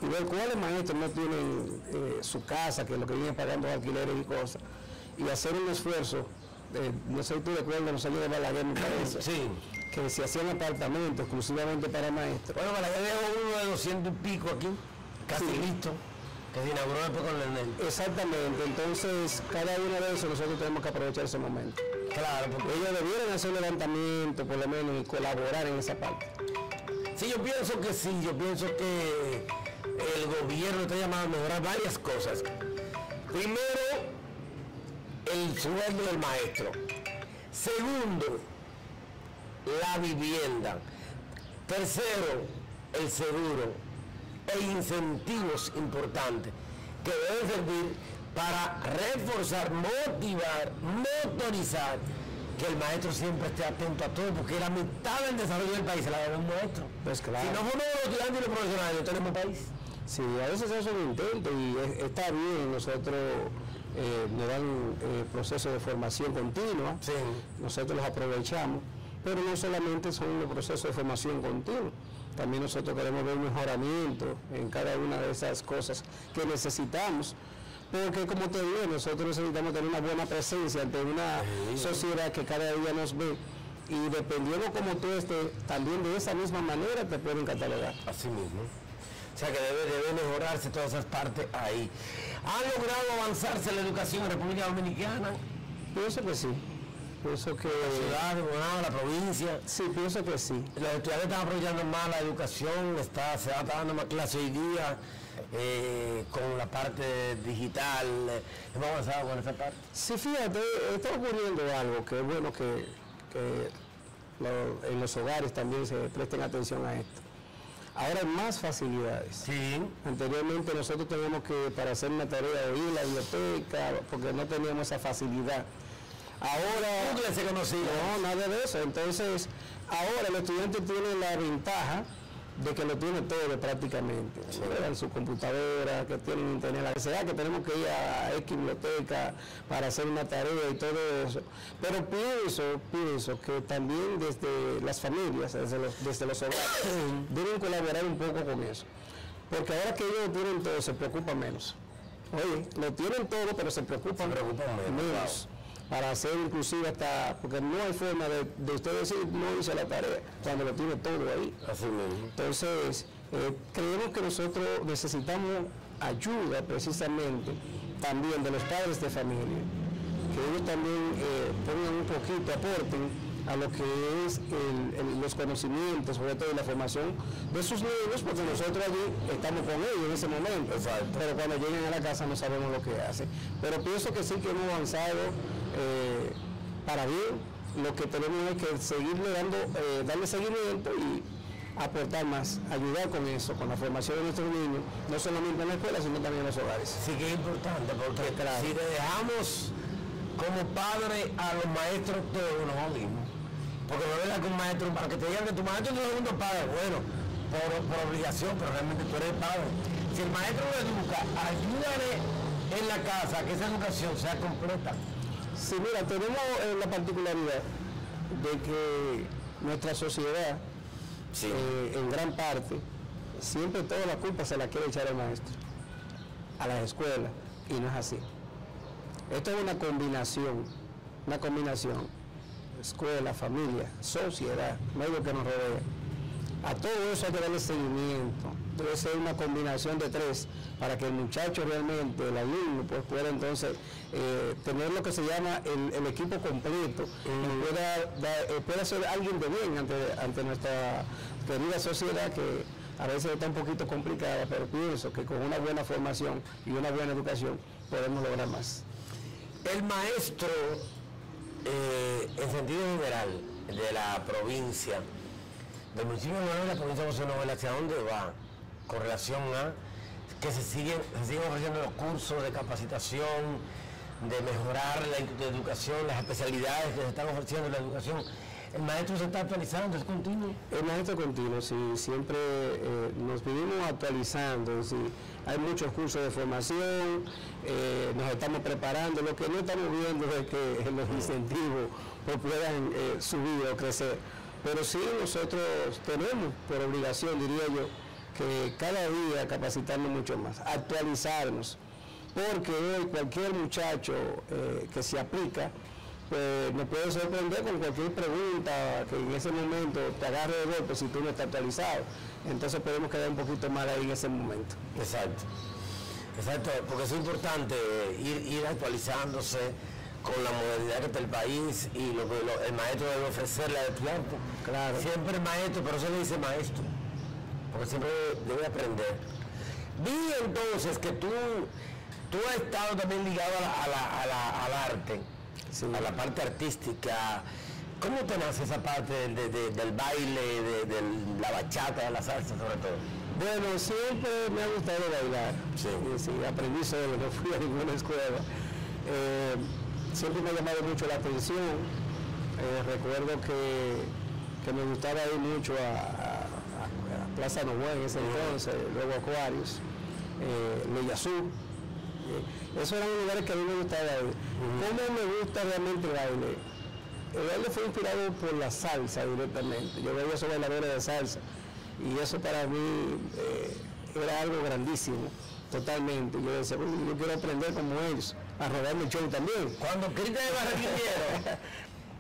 y ver cuáles maestros no tienen eh, su casa, que es lo que vienen pagando alquileres y cosas, y hacer un esfuerzo, eh, no sé si tú recuerdas los años de Balaguer, me parece, que se hacían apartamentos exclusivamente para maestros. Bueno, Balaguer dejó uno de 200 y pico aquí, casi listo, que se inauguró después con Leonel. Exactamente, entonces cada uno de esos nosotros tenemos que aprovechar ese momento. Claro, porque ellos debieran hacer un levantamiento, por lo menos, y colaborar en esa parte. Sí, yo pienso que sí, yo pienso que el gobierno está llamado a mejorar varias cosas. Primero, el sueldo del maestro. Segundo, la vivienda. Tercero, el seguro e incentivos importantes que deben servir para reforzar, motivar, motorizar que el maestro siempre esté atento a todo, porque la mitad del desarrollo del país se la debe un maestro. Pues claro. Si no fuimos los estudiantes y los profesionales, no tenemos país. Sí, a veces se hace un intento y es- está bien, nosotros eh, nos dan eh, procesos de formación continua, nosotros los aprovechamos, pero no solamente son los procesos de formación continua, también nosotros queremos ver un mejoramiento en cada una de esas cosas que necesitamos. Porque como te digo, nosotros necesitamos tener una buena presencia ante una sociedad que cada día nos ve y dependiendo como tú estés, también de esa misma manera te pueden catalogar. Así mismo. O sea que debe, debe mejorarse todas esas partes ahí. ¿Ha logrado avanzarse la educación en República Dominicana? Pienso que sí. Pienso que... La ciudad, la provincia. Sí, pienso que sí. Los estudiantes están aprovechando más la educación, está, se está dando más clase hoy día eh, con la parte digital. Hemos avanzado con esa parte. Sí, fíjate, está ocurriendo algo que es bueno que, que lo- en los hogares también se presten atención a esto. Ahora hay más facilidades. Sí. Anteriormente nosotros teníamos que, para hacer una tarea, ir a la biblioteca, porque no teníamos esa facilidad. Ahora... Google se conocía. No, nada de eso. Entonces, ahora el estudiante tiene la ventaja de que lo tiene todo prácticamente. En su computadora, que tienen internet, la necesidad que tenemos que ir a X biblioteca para hacer una tarea y todo eso. Pero pienso, pienso que también desde las familias, desde los, desde los hogares, deben colaborar un poco con eso. Porque ahora que ellos tienen todo, se preocupan menos. Oye, lo tienen todo, pero se preocupan, menos. Para hacer inclusive hasta, porque no hay forma de, de usted decir no hice la tarea, cuando lo tiene todo ahí. Así mismo. Entonces, eh, creemos que nosotros necesitamos ayuda precisamente también de los padres de familia, que ellos también eh, pongan un poquito, aporten a lo que es el- el- los conocimientos, sobre todo la formación de sus niños, porque nosotros allí estamos con ellos en ese momento, pero cuando lleguen a la casa no sabemos lo que hacen. Pero pienso que sí que hemos avanzado eh, para bien, lo que tenemos es que seguirle dando, eh, darle seguimiento y aportar más, ayudar con eso, con la formación de nuestros niños, no solamente en la escuela, sino también en los hogares. Sí que es importante, porque si le dejamos como padre a los maestros todos nos jodimos. Porque no venga con un maestro, para que te digan que tu maestro es tu segundo padre, bueno, por, por obligación, pero realmente tú eres padre. Si el maestro lo educa, ayúdale en la casa que esa educación sea completa. Sí, mira, tenemos eh, la particularidad de que nuestra sociedad, eh, en gran parte, siempre toda la culpa se la quiere echar al maestro, a las escuelas, y no es así. Esto es una combinación, una combinación, escuela, familia, sociedad, medio que nos rodea. A todo eso hay que darle seguimiento. Debe ser una combinación de tres para que el muchacho realmente, el alumno, pues pueda entonces eh, tener lo que se llama el, el equipo completo y pueda, dar- eh, pueda ser alguien de bien ante, ante nuestra querida sociedad que a veces está un poquito complicada, pero pienso que con una buena formación y una buena educación podemos lograr más. El maestro, eh, en sentido general, de la provincia, del municipio de Manuel, la provincia de José Noel, ¿hacia dónde va? Con relación a que se siguen, se siguen ofreciendo los cursos de capacitación, de mejorar la edu- educación, las especialidades que se están ofreciendo en la educación. El maestro se está actualizando, es continuo. El maestro continuo, sí, siempre eh, nos vivimos actualizando, sí. hay muchos cursos de formación, eh, nos estamos preparando, lo que no estamos viendo es que los incentivos pues, puedan eh, subir o crecer, pero sí nosotros tenemos por obligación, diría yo, que cada día capacitarnos mucho más, actualizarnos, porque hoy cualquier muchacho eh, que se aplica, pues nos puede sorprender con cualquier pregunta que en ese momento te agarre de golpe si tú no estás actualizado. Entonces podemos quedar un poquito mal ahí en ese momento. Exacto. Exacto, porque es importante ir, ir actualizándose, con la modernidad que está el país y lo que lo- el maestro debe ofrecerle al estudiante. Claro. Siempre maestro, pero se le dice maestro, porque siempre debe aprender. Vi entonces que tú, tú has estado también ligado a la- a la- a la- al arte, a la parte artística. ¿Cómo te nace esa parte del, de- de- del baile, de, de la bachata, de la salsa sobre todo? Bueno, siempre me ha gustado bailar. Sí. sí, aprendí solo, no fui a ninguna escuela. Eh, siempre me ha llamado mucho la atención. Eh, recuerdo que, que me gustaba ir mucho a, Plaza Novoa en ese entonces, luego Acuarios, eh, Ley Azul. Eh, esos eran lugares que a mí me gustaba ir. ¿Cómo me gusta realmente el baile? El baile fue inspirado por la salsa directamente. Yo veía esos bailadores de salsa y eso para mí eh, era algo grandísimo, totalmente. Yo decía, "Uy, yo quiero aprender como ellos, a rodarme el show también. Cuando Cristian de Barranquillero,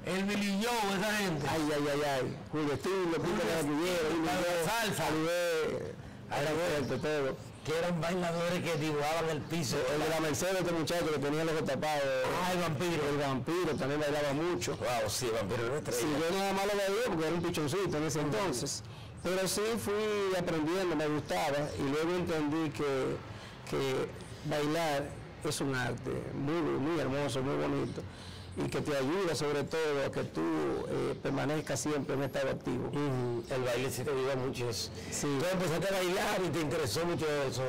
el Billy Joe, esa gente. Ay, ay, ay, ay. Julio Estilo, Pico de Barranquillero, Salsa. Era fuerte todo. Que eran bailadores que dibujaban el piso. El de la Mercedes, este muchacho que tenía los ojos tapados. Ah, el vampiro. El vampiro también bailaba mucho. Wow, sí, vampiro era una Sí, yo nada más lo veía porque era un pichoncito en ese entonces. Pero sí fui aprendiendo, me gustaba y luego entendí que, que bailar es un arte muy, muy hermoso, muy bonito y que te ayuda sobre todo a que tú eh, permanezcas siempre en estado activo. El baile sí te ayuda mucho eso. Sí. Tú empezaste a bailar y te interesó mucho eso.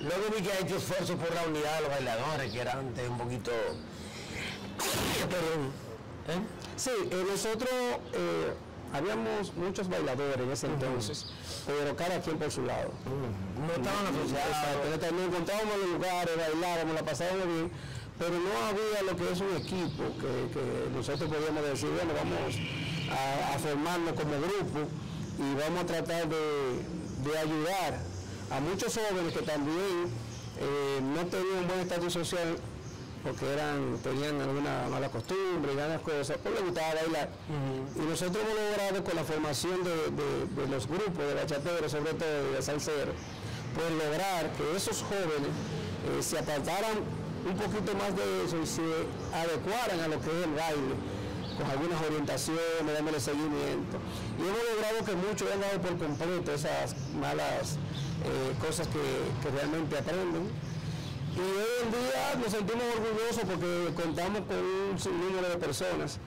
Luego vi que ha hecho esfuerzo por la unidad de los bailadores, que era antes un poquito... Perdón. ¿Eh? Sí, eh, nosotros eh, habíamos muchos bailadores en ese entonces, pero cada quien por su lado. No estaban asociados. Exacto, también encontrábamos los lugares, bailábamos, la pasábamos bien, pero no había lo que es un equipo que, que nosotros podíamos decir, bueno, vamos a, a formarnos como grupo y vamos a tratar de, de ayudar a muchos jóvenes que también eh, no tenían un buen estatus social porque eran, tenían alguna mala costumbre y ganas cosas, pues les gustaba bailar. Y nosotros hemos logrado con la formación de, de- de los grupos de bachateros, sobre todo y de salseros, pues lograr que esos jóvenes eh, se apartaran un poquito más de eso y se adecuaran a lo que es el baile, con algunas orientaciones, dándole seguimiento. Y hemos logrado que muchos han dado por completo esas malas eh, cosas que, que realmente aprenden. Y hoy en día nos sentimos orgullosos porque contamos con un sinnúmero de personas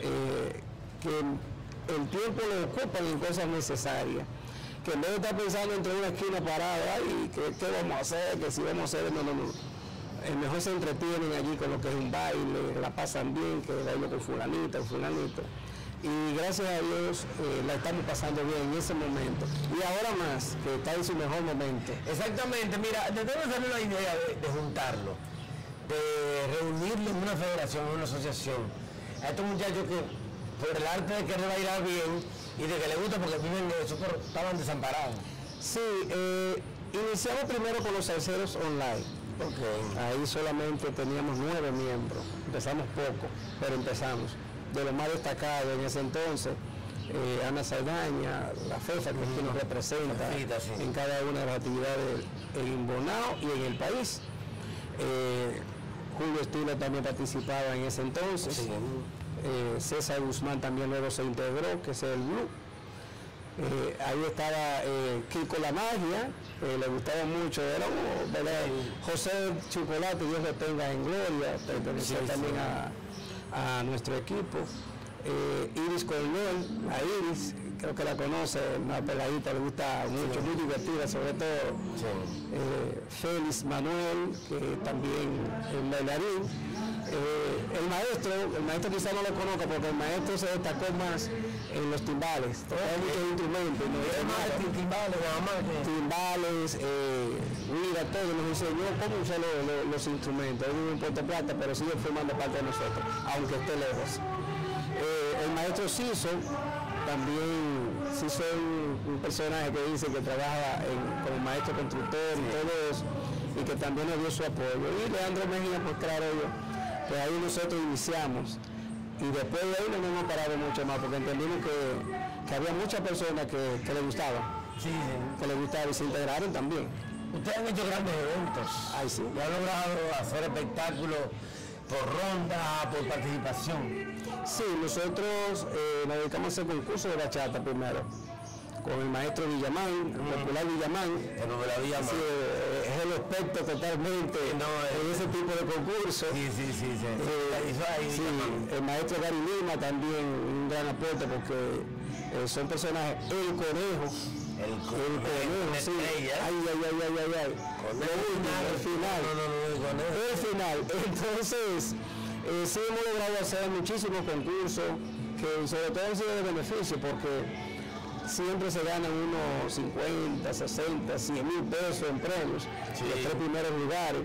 eh, que el tiempo lo ocupan en cosas necesarias. Que en vez de estar pensando entre una esquina parada, y ¿qué, qué vamos a hacer? Que si vamos a hacer, no, no, no. Eh, mejor se entretienen allí con lo que es un baile, la pasan bien, que bailo con fulanita, con fulanito. Y gracias a Dios eh, la estamos pasando bien en ese momento. Y ahora más, que está en su mejor momento. Exactamente, mira, te debe salir la idea de, de juntarlo, de reunirlo en una federación, en una asociación, a estos muchachos que por el arte de querer bailar bien y de que les gusta porque viven de eso, estaban desamparados. Sí, eh, iniciamos primero con los salseros online. Ahí solamente teníamos nueve miembros. Empezamos poco, pero empezamos. De lo más destacado en ese entonces, eh, Ana Saldaña, la FEFA, que es quien nos representa sí. en cada una de las actividades en Bonao y en el país. Eh, Julio Estilo también participaba en ese entonces. Eh, César Guzmán también luego se integró, que es el Blue. Eh, ahí estaba Kiko La Magia, eh, le gustaba mucho, era ¿verdad? José Chocolate, Dios lo tenga en gloria, pertenecía Sí, sí. también a, a nuestro equipo. Eh, Iris Coronel, a Iris, creo que la conoce, una peladita, le gusta mucho, muy divertida sobre todo. Eh, Félix Manuel, que también es bailarín. Eh, el maestro, el maestro quizá no lo conozca porque el maestro se destacó más en los timbales, tocaba muchos instrumentos. ¿no? timbales, Timbales, eh, mira, todo, nos enseñó cómo usar lo- lo- los instrumentos. Él vive en Puerto Plata, pero sigue formando parte de nosotros, aunque esté lejos. El maestro Ciso, también Ciso es un, personaje que dice que trabaja en- como maestro constructor y todo eso, y que también nos dio su apoyo. Y Leandro Mejía, pues claro, yo, pues ahí nosotros iniciamos. Y después de ahí no nos hemos parado mucho más, porque entendimos que, que había muchas personas que, que les gustaba, que les gustaba y se integraron también. Ustedes han hecho grandes eventos. Ay, sí. Y han logrado hacer espectáculos por ronda, por participación. Sí, nosotros eh, nos dedicamos a hacer concursos de bachata primero, con el maestro Villamán, el popular Villamán. El popular Villamán. Sí, eh, es el experto totalmente en ese tipo de concursos. Sí, sí, sí. sí. Eh, el maestro Gary Lima también un gran aporte porque eh, son personajes, el conejo, el conejo, sí. Ay, ay, ay, ay, ay, ay. Lo último, el final. No, no, no, el final. Entonces, eh, sí hemos logrado hacer muchísimos concursos que sobre todo han sido de beneficio porque siempre se ganan unos 50, 60, 100 mil pesos en premios, los tres primeros lugares.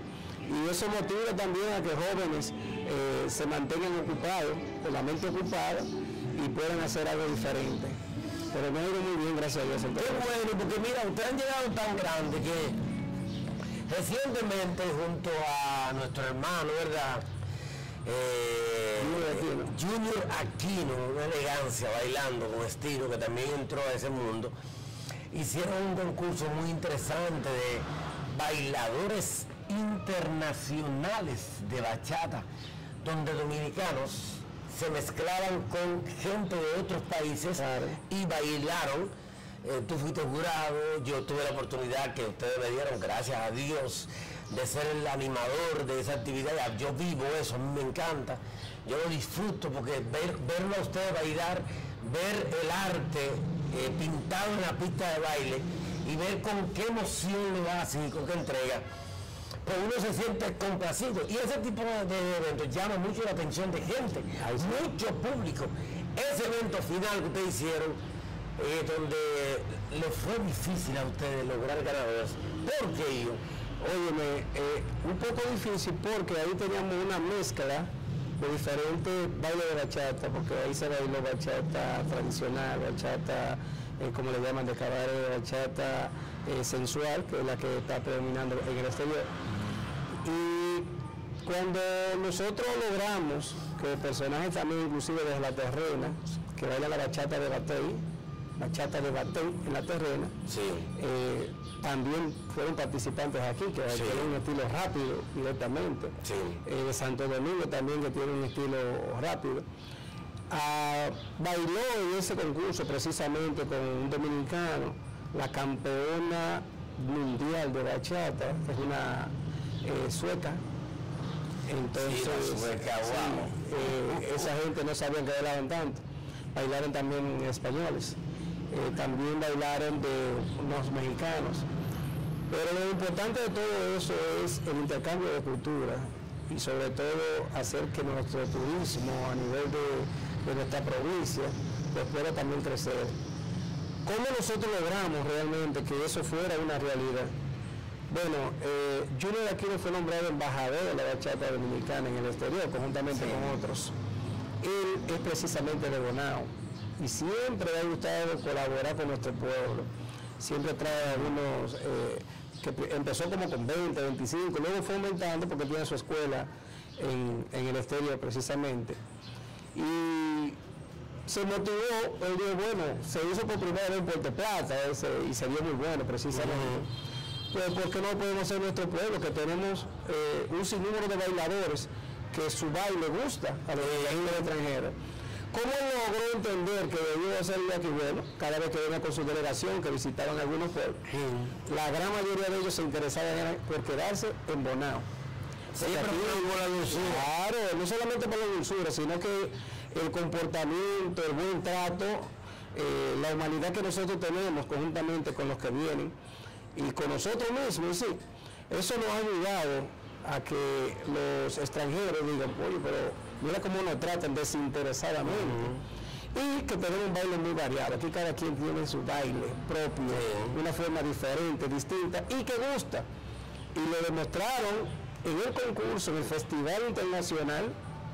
Y eso motiva también a que jóvenes eh, se mantengan ocupados, con la mente ocupada y puedan hacer algo diferente. Pero me ha ido muy bien, gracias a Dios. Qué bueno, porque mira, ustedes han llegado tan grande que recientemente junto a nuestro hermano, ¿verdad? Eh, Junior Aquino, una elegancia, bailando con estilo, que también entró a ese mundo, hicieron un concurso muy interesante de bailadores internacionales de bachata, donde dominicanos se mezclaban con gente de otros países y bailaron. Eh, tú fuiste jurado, yo tuve la oportunidad que ustedes me dieron, gracias a Dios, de ser el animador de esa actividad. Yo vivo eso, a mí me encanta. Yo lo disfruto porque ver, verlo a ustedes bailar, ver el arte eh, pintado en la pista de baile y ver con qué emoción lo hacen y con qué entrega, pues uno se siente complacido. Y ese tipo de, de eventos llama mucho la atención de gente, hay mucho público. Ese evento final que ustedes hicieron, eh, donde le fue difícil a ustedes lograr ganadores. ¿Por qué yo? Óyeme, eh, un poco difícil porque ahí teníamos una mezcla de diferentes bailes de bachata, porque ahí se bailó bachata tradicional, bachata, eh, como le llaman de cabaret, bachata eh, sensual, que es la que está predominando en el exterior. Y cuando nosotros logramos que personajes también inclusive desde la terrena, que baila la bachata de batey, bachata de batey en la terrena, eh, también fueron participantes aquí, que tienen un estilo rápido directamente. Eh, de Santo Domingo también que tiene un estilo rápido. Ah, bailó en ese concurso precisamente con un dominicano, la campeona mundial de bachata, que es una eh, sueca. Entonces, Sí, la sueca, sí, wow. eh, esa gente no sabían que bailaban tanto. Bailaron también españoles. Eh, también bailaron de unos mexicanos. Pero lo importante de todo eso es el intercambio de cultura y sobre todo hacer que nuestro turismo a nivel de, de nuestra provincia pues pueda también crecer. ¿Cómo nosotros logramos realmente que eso fuera una realidad? Bueno, eh, Junior Aquino fue nombrado embajador de la bachata dominicana en el exterior, conjuntamente con otros. Él es precisamente de Bonao y siempre le ha gustado colaborar con nuestro pueblo. Siempre trae algunos, eh, que empezó como con 20, 25, luego fue aumentando porque tiene su escuela en, en el exterior precisamente. Y se motivó, él dijo, bueno, se hizo por primera vez en Puerto Plata ese- y se vio muy bueno precisamente. Pues, ¿por qué no podemos hacer nuestro pueblo? Que tenemos eh, un sinnúmero de bailadores que su baile gusta a los bailarines extranjeros. ¿Cómo logró entender que debió hacer aquí bueno? Cada vez que venía con su delegación, que visitaban algunos pueblos, la gran mayoría de ellos se interesaban por quedarse en Bonao. Siempre Porque aquí- por la dulzura. Claro, no solamente por la dulzura, sino que el comportamiento, el buen trato, eh, la humanidad que nosotros tenemos conjuntamente con los que vienen y con nosotros mismos, sí, eso nos ha ayudado a que los extranjeros digan, oye, pero mira cómo nos tratan desinteresadamente. Y que tenemos un baile muy variado. Aquí cada quien tiene su baile propio, una forma diferente, distinta y que gusta. Y lo demostraron en el concurso, en el Festival Internacional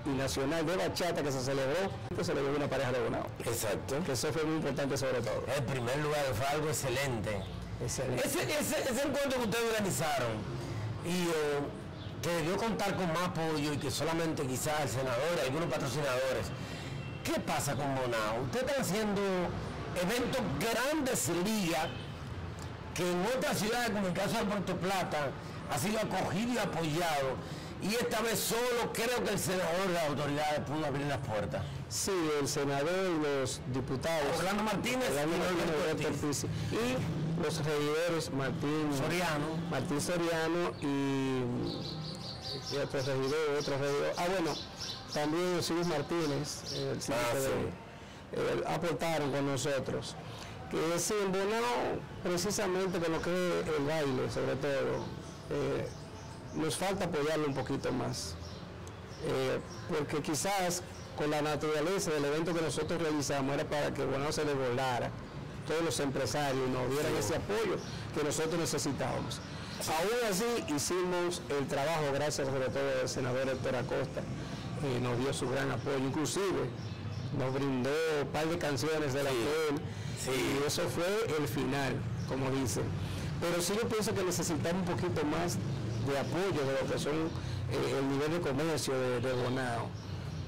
y Nacional de Bachata que se celebró, que se le dio una pareja de Bonao. Exacto. Que eso fue muy importante sobre todo. El primer lugar fue algo excelente. Excelente. Ese, ese, ese encuentro que ustedes organizaron y eh, que debió contar con más apoyo y que solamente quizás el senador, algunos patrocinadores. ¿Qué pasa con Bonao? Ustedes están haciendo eventos grandes ligas que en otras ciudades, como el caso de Puerto Plata, ha sido acogido y apoyado Y esta vez solo creo que el senador de las autoridades pudo abrir las puertas. Sí, el senador y los diputados. Orlando Martínez Orlando y Martínez, Ortiz. Y los regidores Martín Soriano. Martín Soriano y, y otro regidor, otro regidor. Ah, bueno, también Jesús Martínez, el Ah, sí. de- eh, aportaron con nosotros. Que se embonó precisamente con lo que es el baile, sobre todo. Eh, nos falta apoyarlo un poquito más. Eh, porque quizás con la naturaleza del evento que nosotros realizamos era para que bueno se desbordara todos los empresarios nos dieran ese apoyo que nosotros necesitábamos. Aún así hicimos el trabajo gracias sobre todo al senador Héctor Acosta, eh, nos dio su gran apoyo, inclusive nos brindó un par de canciones de la que él, y eso fue el final, como dicen. Pero sí yo pienso que necesitamos un poquito más de apoyo de lo que son eh, el nivel de comercio de, de Bonao.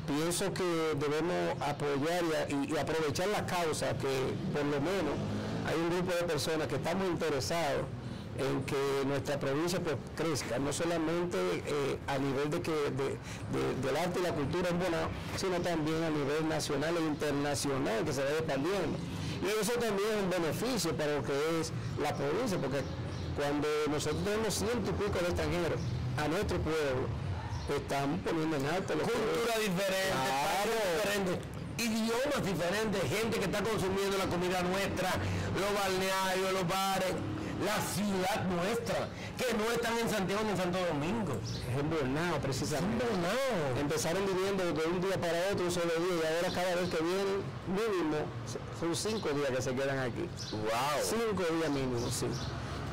Pienso que debemos apoyar y aprovechar la causa que por lo menos hay un grupo de personas que estamos interesados en que nuestra provincia pues, crezca, no solamente eh, a nivel de que, de- de- del arte y la cultura en Bonao, sino también a nivel nacional e internacional que se vaya expandiendo. Y eso también es un beneficio para lo que es la provincia, porque cuando nosotros tenemos ciento y pico de extranjeros a nuestro pueblo, estamos poniendo en alto lo que Cultura diferente, Claro. países diferentes, idiomas diferentes, gente que está consumiendo la comida nuestra, los balnearios, los bares, la ciudad nuestra, que no están en Santiago ni en Santo Domingo. Es en Bonao, precisamente. Empezaron viviendo de un día para otro, un solo día, y ahora cada vez que vienen, mínimo, son cinco días que se quedan aquí. Wow. Cinco días mínimo, sí.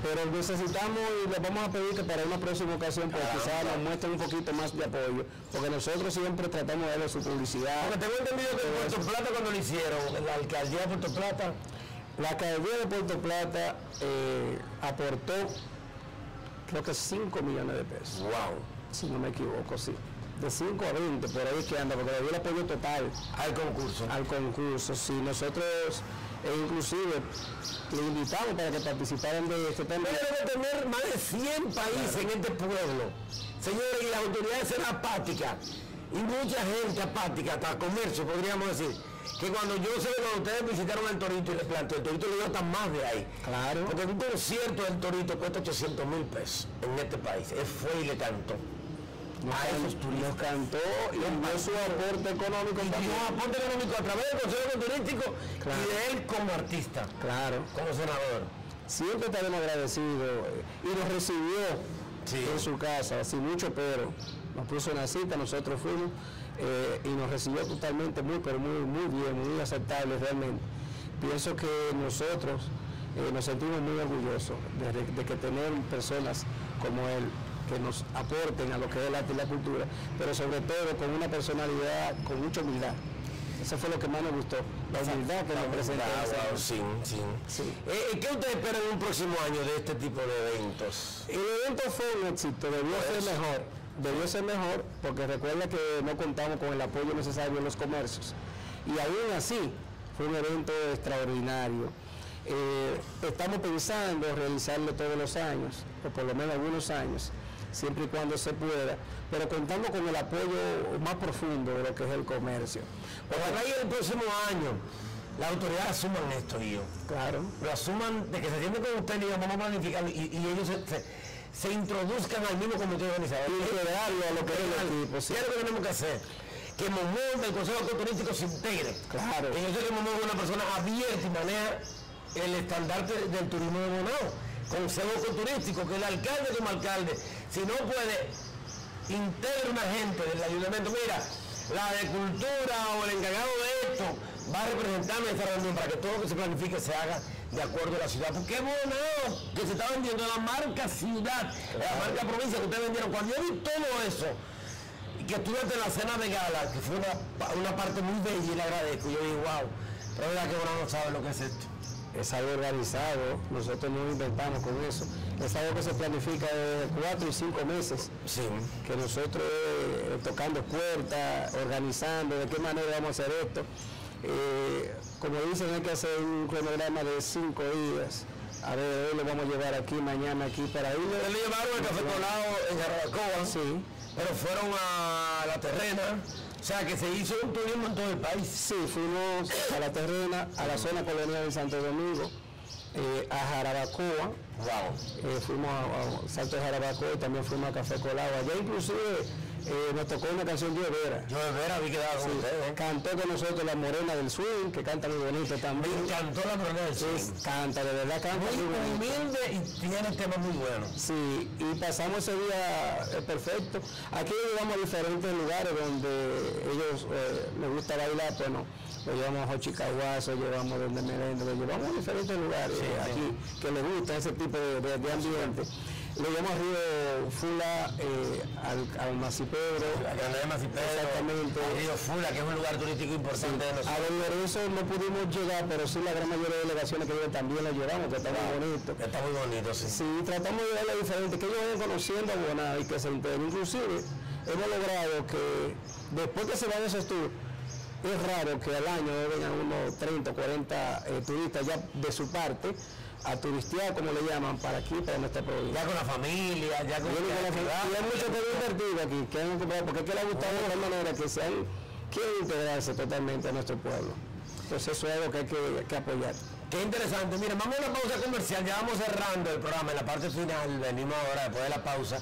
Pero necesitamos y les vamos a pedir que para una próxima ocasión, pues quizás nos muestren un poquito más de apoyo, porque nosotros siempre tratamos de darle su publicidad. Porque tengo entendido que en Puerto Plata cuando lo hicieron, la alcaldía de Puerto Plata, La alcaldía de Puerto Plata eh, aportó, creo que 5 millones de pesos. Wow. Si no me equivoco, sí. De 5 a 20, por ahí es que anda, porque le dio el apoyo total. Al concurso. Al concurso, sí. Nosotros, e inclusive, le invitamos para que participaran de este tema. Debe tener más de 100 países en este pueblo. Señores, y las autoridades eran apáticas. Y mucha gente apática, hasta comercio, podríamos decir. Que cuando yo sé que cuando ustedes visitaron el Torito y le planteó, el Torito le dio hasta más de ahí. Claro. Porque un concierto del Torito cuesta 800 mil pesos en este país. Él fue y le cantó. Nos, a esos turistas. nos cantó y dio su aporte económico Y dio aporte económico a través del Consejo Turístico Claro. y de él como artista, Claro. como senador. Siempre estaremos agradecidos y nos recibió en su casa, sin mucho pero. Nos puso una cita, nosotros fuimos eh, y nos recibió totalmente muy, pero muy, muy bien, muy aceptable realmente. Pienso que nosotros eh, nos sentimos muy orgullosos de, de que tener personas como él que nos aporten a lo que es el arte y la cultura, pero sobre todo con una personalidad con mucha humildad. Eso fue lo que más nos gustó, la humildad que nos presentó. Ese- wow, sí, sí. Sí. Eh, ¿Qué ustedes esperan en un próximo año de este tipo de eventos? El evento fue un éxito, debió ser mejor, debió ser mejor porque recuerda que no contamos con el apoyo necesario en los comercios. Y aún así, fue un evento extraordinario. Eh, estamos pensando realizarlo todos los años, o por lo menos algunos años, siempre y cuando se pueda, pero contando con el apoyo más profundo de lo que es el comercio. Ojalá y el próximo año las autoridades asuman esto, yo. Claro. Lo asuman de que se sienten con usted y digan, vamos a planificar y, y ellos se, se- se introduzcan al mismo comité organizador. Integrarlo a lo que es el equipo, sí. ¿Qué es lo que tenemos que hacer? Que Momón del Consejo Turístico se integre. Claro. Y yo sé que Momón es una persona abierta y maneja el estandarte del turismo de Bonao. Consejo Turístico, que el alcalde como alcalde, si no puede, integre una gente del ayuntamiento. Mira, la de cultura o el encargado de esto va a representarme en esta reunión para que todo lo que se planifique se haga de acuerdo a la ciudad. Porque es Bonao, que se está vendiendo la marca ciudad, la marca provincia que ustedes vendieron. Cuando yo vi todo eso, y que estuve en la cena de gala, que fue una, una parte muy bella y le agradezco. Yo digo, wow, pero verdad que Bonao no sabe lo que es esto. es algo organizado, nosotros no inventamos con eso, es algo que se planifica de cuatro y cinco meses, que nosotros eh, tocando puertas, organizando, de qué manera vamos a hacer esto. Eh, como dicen, hay que hacer un cronograma de cinco días. A ver, hoy lo vamos a llevar aquí, mañana aquí, para ir. Le llevaron el café colado en Jarabacoa. Sí, Pero fueron a la terrena, o sea que se hizo un turismo en todo el país. Sí, fuimos a la terrena, a la zona colonial de Santo Domingo, eh, a Jarabacoa. Eh, fuimos a, a Salto de Jarabacoa y también fuimos a Café Colado. Allá inclusive eh, nos tocó una canción de Vera. Yo de Vera vi que daba con ustedes. Cantó con nosotros la Morena del Swing, que canta muy bonito también. Cantó la Morena del Sí, Swing. canta, de verdad canta muy, humilde y tiene temas muy buenos. Sí, y pasamos ese día eh, perfecto. Aquí llevamos a diferentes lugares donde ellos eh, les gusta bailar, pues no. Lo llevamos a Chicaguazo, llevamos donde Merendo, lo llevamos a diferentes lugares eh, aquí que les gusta ese tipo de, de- de ambiente. Lo llevamos a Río Fula, eh, al, al Macipedro. Exactamente. Río Fula, que es un lugar turístico importante de A nosotros. Valparaíso no pudimos llegar, pero sí la gran mayoría de delegaciones que vienen también lo llevamos, que está muy bonito. Está muy bonito, sí. Sí, tratamos de darle diferente, que ellos vayan conociendo a Bonao y que se enteren. Inclusive, hemos logrado que después que se van esos tours, es raro que al año vengan unos 30 o 40 eh, turistas ya de su parte a turistear, como le llaman, para aquí, para nuestra provincia. Ya con la familia, ya con la familia. Y hay muchos que han invertido aquí, que han porque es que les ha gustado de tal manera que se han, quieren integrarse totalmente a nuestro pueblo. Entonces eso es algo que hay que, que apoyar. Qué interesante. Mira, vamos a una pausa comercial. Ya vamos cerrando el programa en la parte final. Venimos ahora después de la pausa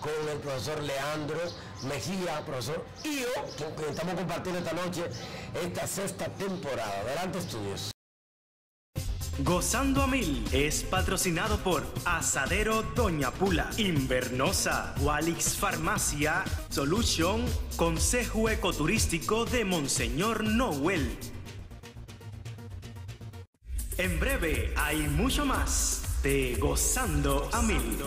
con el profesor Leandro Mejía, profesor Io, quien estamos compartiendo esta noche esta sexta temporada. Adelante, estudios. Gozando a mil es patrocinado por Asadero Doña Pula, Invernosa, Walix Farmacia, Solution, Consejo Ecoturístico de Monseñor Noel. En breve hay mucho más de Gozando a mil.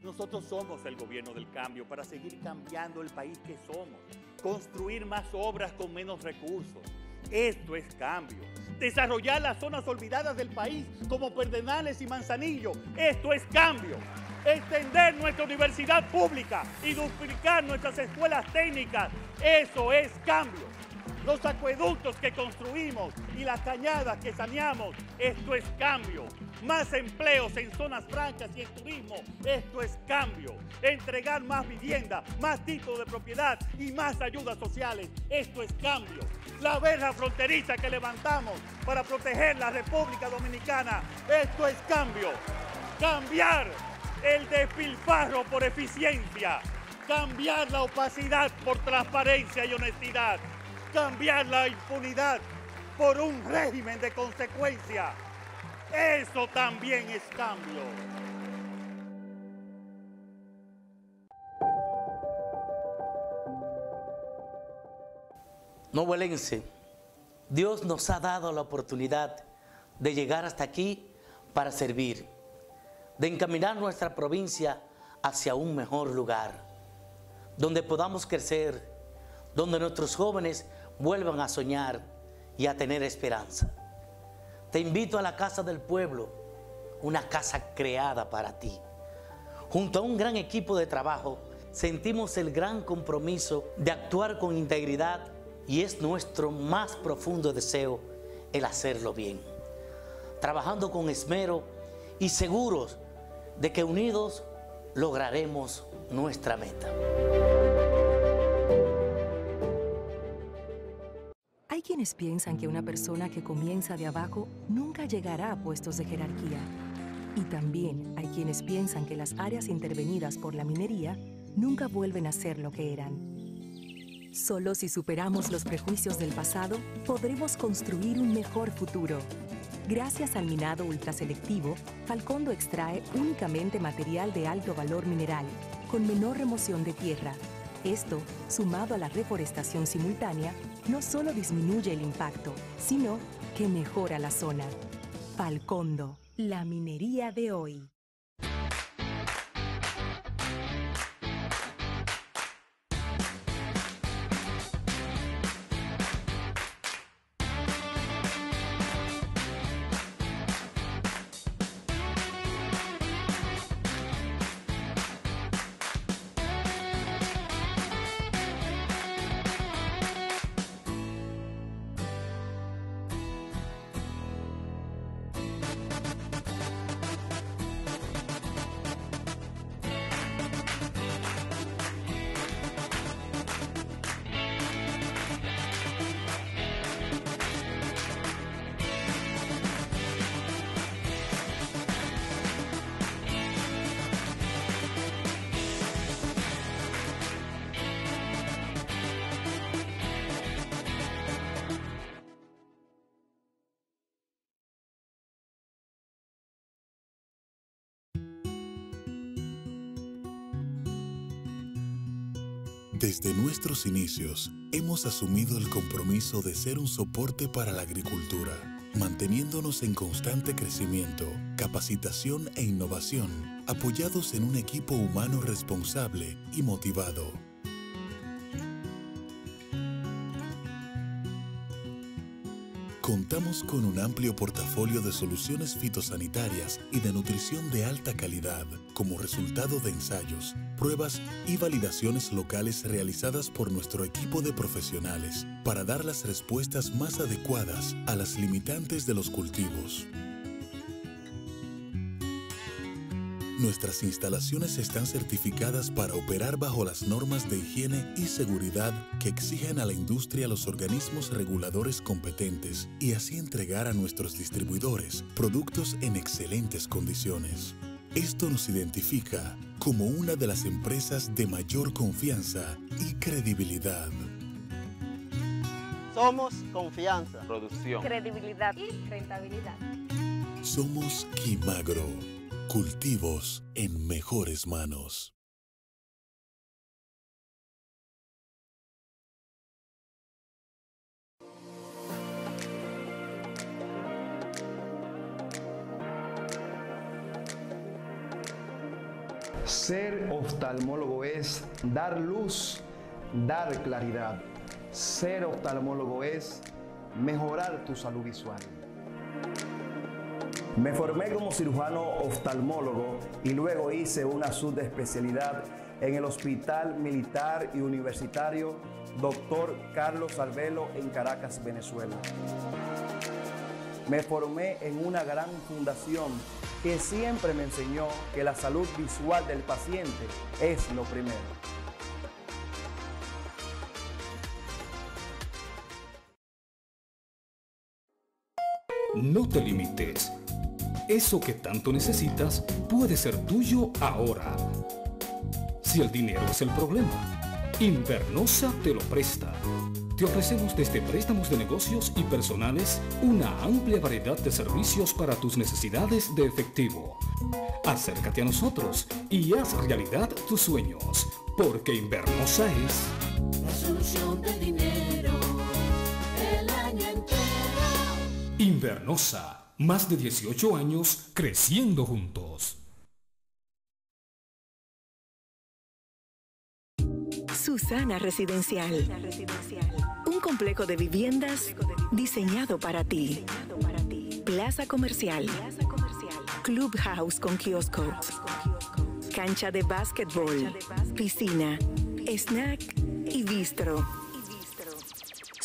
Nosotros somos el gobierno del cambio para seguir cambiando el país que somos, construir más obras con menos recursos. Esto es cambio. Desarrollar las zonas olvidadas del país como Perdenales y Manzanillo. Esto es cambio. Extender nuestra universidad pública y duplicar nuestras escuelas técnicas. Eso es cambio. Los acueductos que construimos y las cañadas que saneamos. Esto es cambio. Más empleos en zonas francas y en turismo. Esto es cambio. Entregar más vivienda, más títulos de propiedad y más ayudas sociales. Esto es cambio. La verja fronteriza que levantamos para proteger la República Dominicana. Esto es cambio. Cambiar el despilfarro por eficiencia. Cambiar la opacidad por transparencia y honestidad. Cambiar la impunidad por un régimen de consecuencia. Eso también es cambio. Novelense, Dios nos ha dado la oportunidad de llegar hasta aquí para servir, de encaminar nuestra provincia hacia un mejor lugar, donde podamos crecer, donde nuestros jóvenes vuelvan a soñar y a tener esperanza. Te invito a la Casa del Pueblo, una casa creada para ti. Junto a un gran equipo de trabajo, sentimos el gran compromiso de actuar con integridad y es nuestro más profundo deseo el hacerlo bien. Trabajando con esmero y seguros de que unidos lograremos nuestra meta. Hay quienes piensan que una persona que comienza de abajo nunca llegará a puestos de jerarquía. Y también hay quienes piensan que las áreas intervenidas por la minería nunca vuelven a ser lo que eran. Solo si superamos los prejuicios del pasado, podremos construir un mejor futuro. Gracias al minado ultraselectivo, Falcondo extrae únicamente material de alto valor mineral, con menor remoción de tierra. Esto, sumado a la reforestación simultánea, no solo disminuye el impacto, sino que mejora la zona. Falcondo, la minería de hoy. Desde nuestros inicios, hemos asumido el compromiso de ser un soporte para la agricultura, manteniéndonos en constante crecimiento, capacitación e innovación, apoyados en un equipo humano responsable y motivado. Contamos con un amplio portafolio de soluciones fitosanitarias y de nutrición de alta calidad como resultado de ensayos, pruebas y validaciones locales realizadas por nuestro equipo de profesionales para dar las respuestas más adecuadas a las limitantes de los cultivos. Nuestras instalaciones están certificadas para operar bajo las normas de higiene y seguridad que exigen a la industria los organismos reguladores competentes y así entregar a nuestros distribuidores productos en excelentes condiciones. Esto nos identifica como una de las empresas de mayor confianza y credibilidad. Somos confianza, producción, credibilidad y rentabilidad. Somos Quimagro Cultivos en mejores manos. Ser oftalmólogo es dar luz, dar claridad. Ser oftalmólogo es mejorar tu salud visual. Me formé como cirujano oftalmólogo y luego hice una subespecialidad en el Hospital Militar y Universitario Dr. Carlos Alvelo en Caracas, Venezuela. Me formé en una gran fundación que siempre me enseñó que la salud visual del paciente es lo primero. No te limites. Eso que tanto necesitas puede ser tuyo ahora. Si el dinero es el problema, Invernosa te lo presta. Te ofrecemos desde préstamos de negocios y personales una amplia variedad de servicios para tus necesidades de efectivo. Acércate a nosotros y haz realidad tus sueños, porque Invernosa es La solución del dinero el año entero. Invernosa. Más de 18 años creciendo juntos. Susana Residencial. Un complejo de viviendas diseñado para ti. Plaza comercial. Clubhouse con kiosco. Cancha de básquetbol. Piscina. Snack y bistro.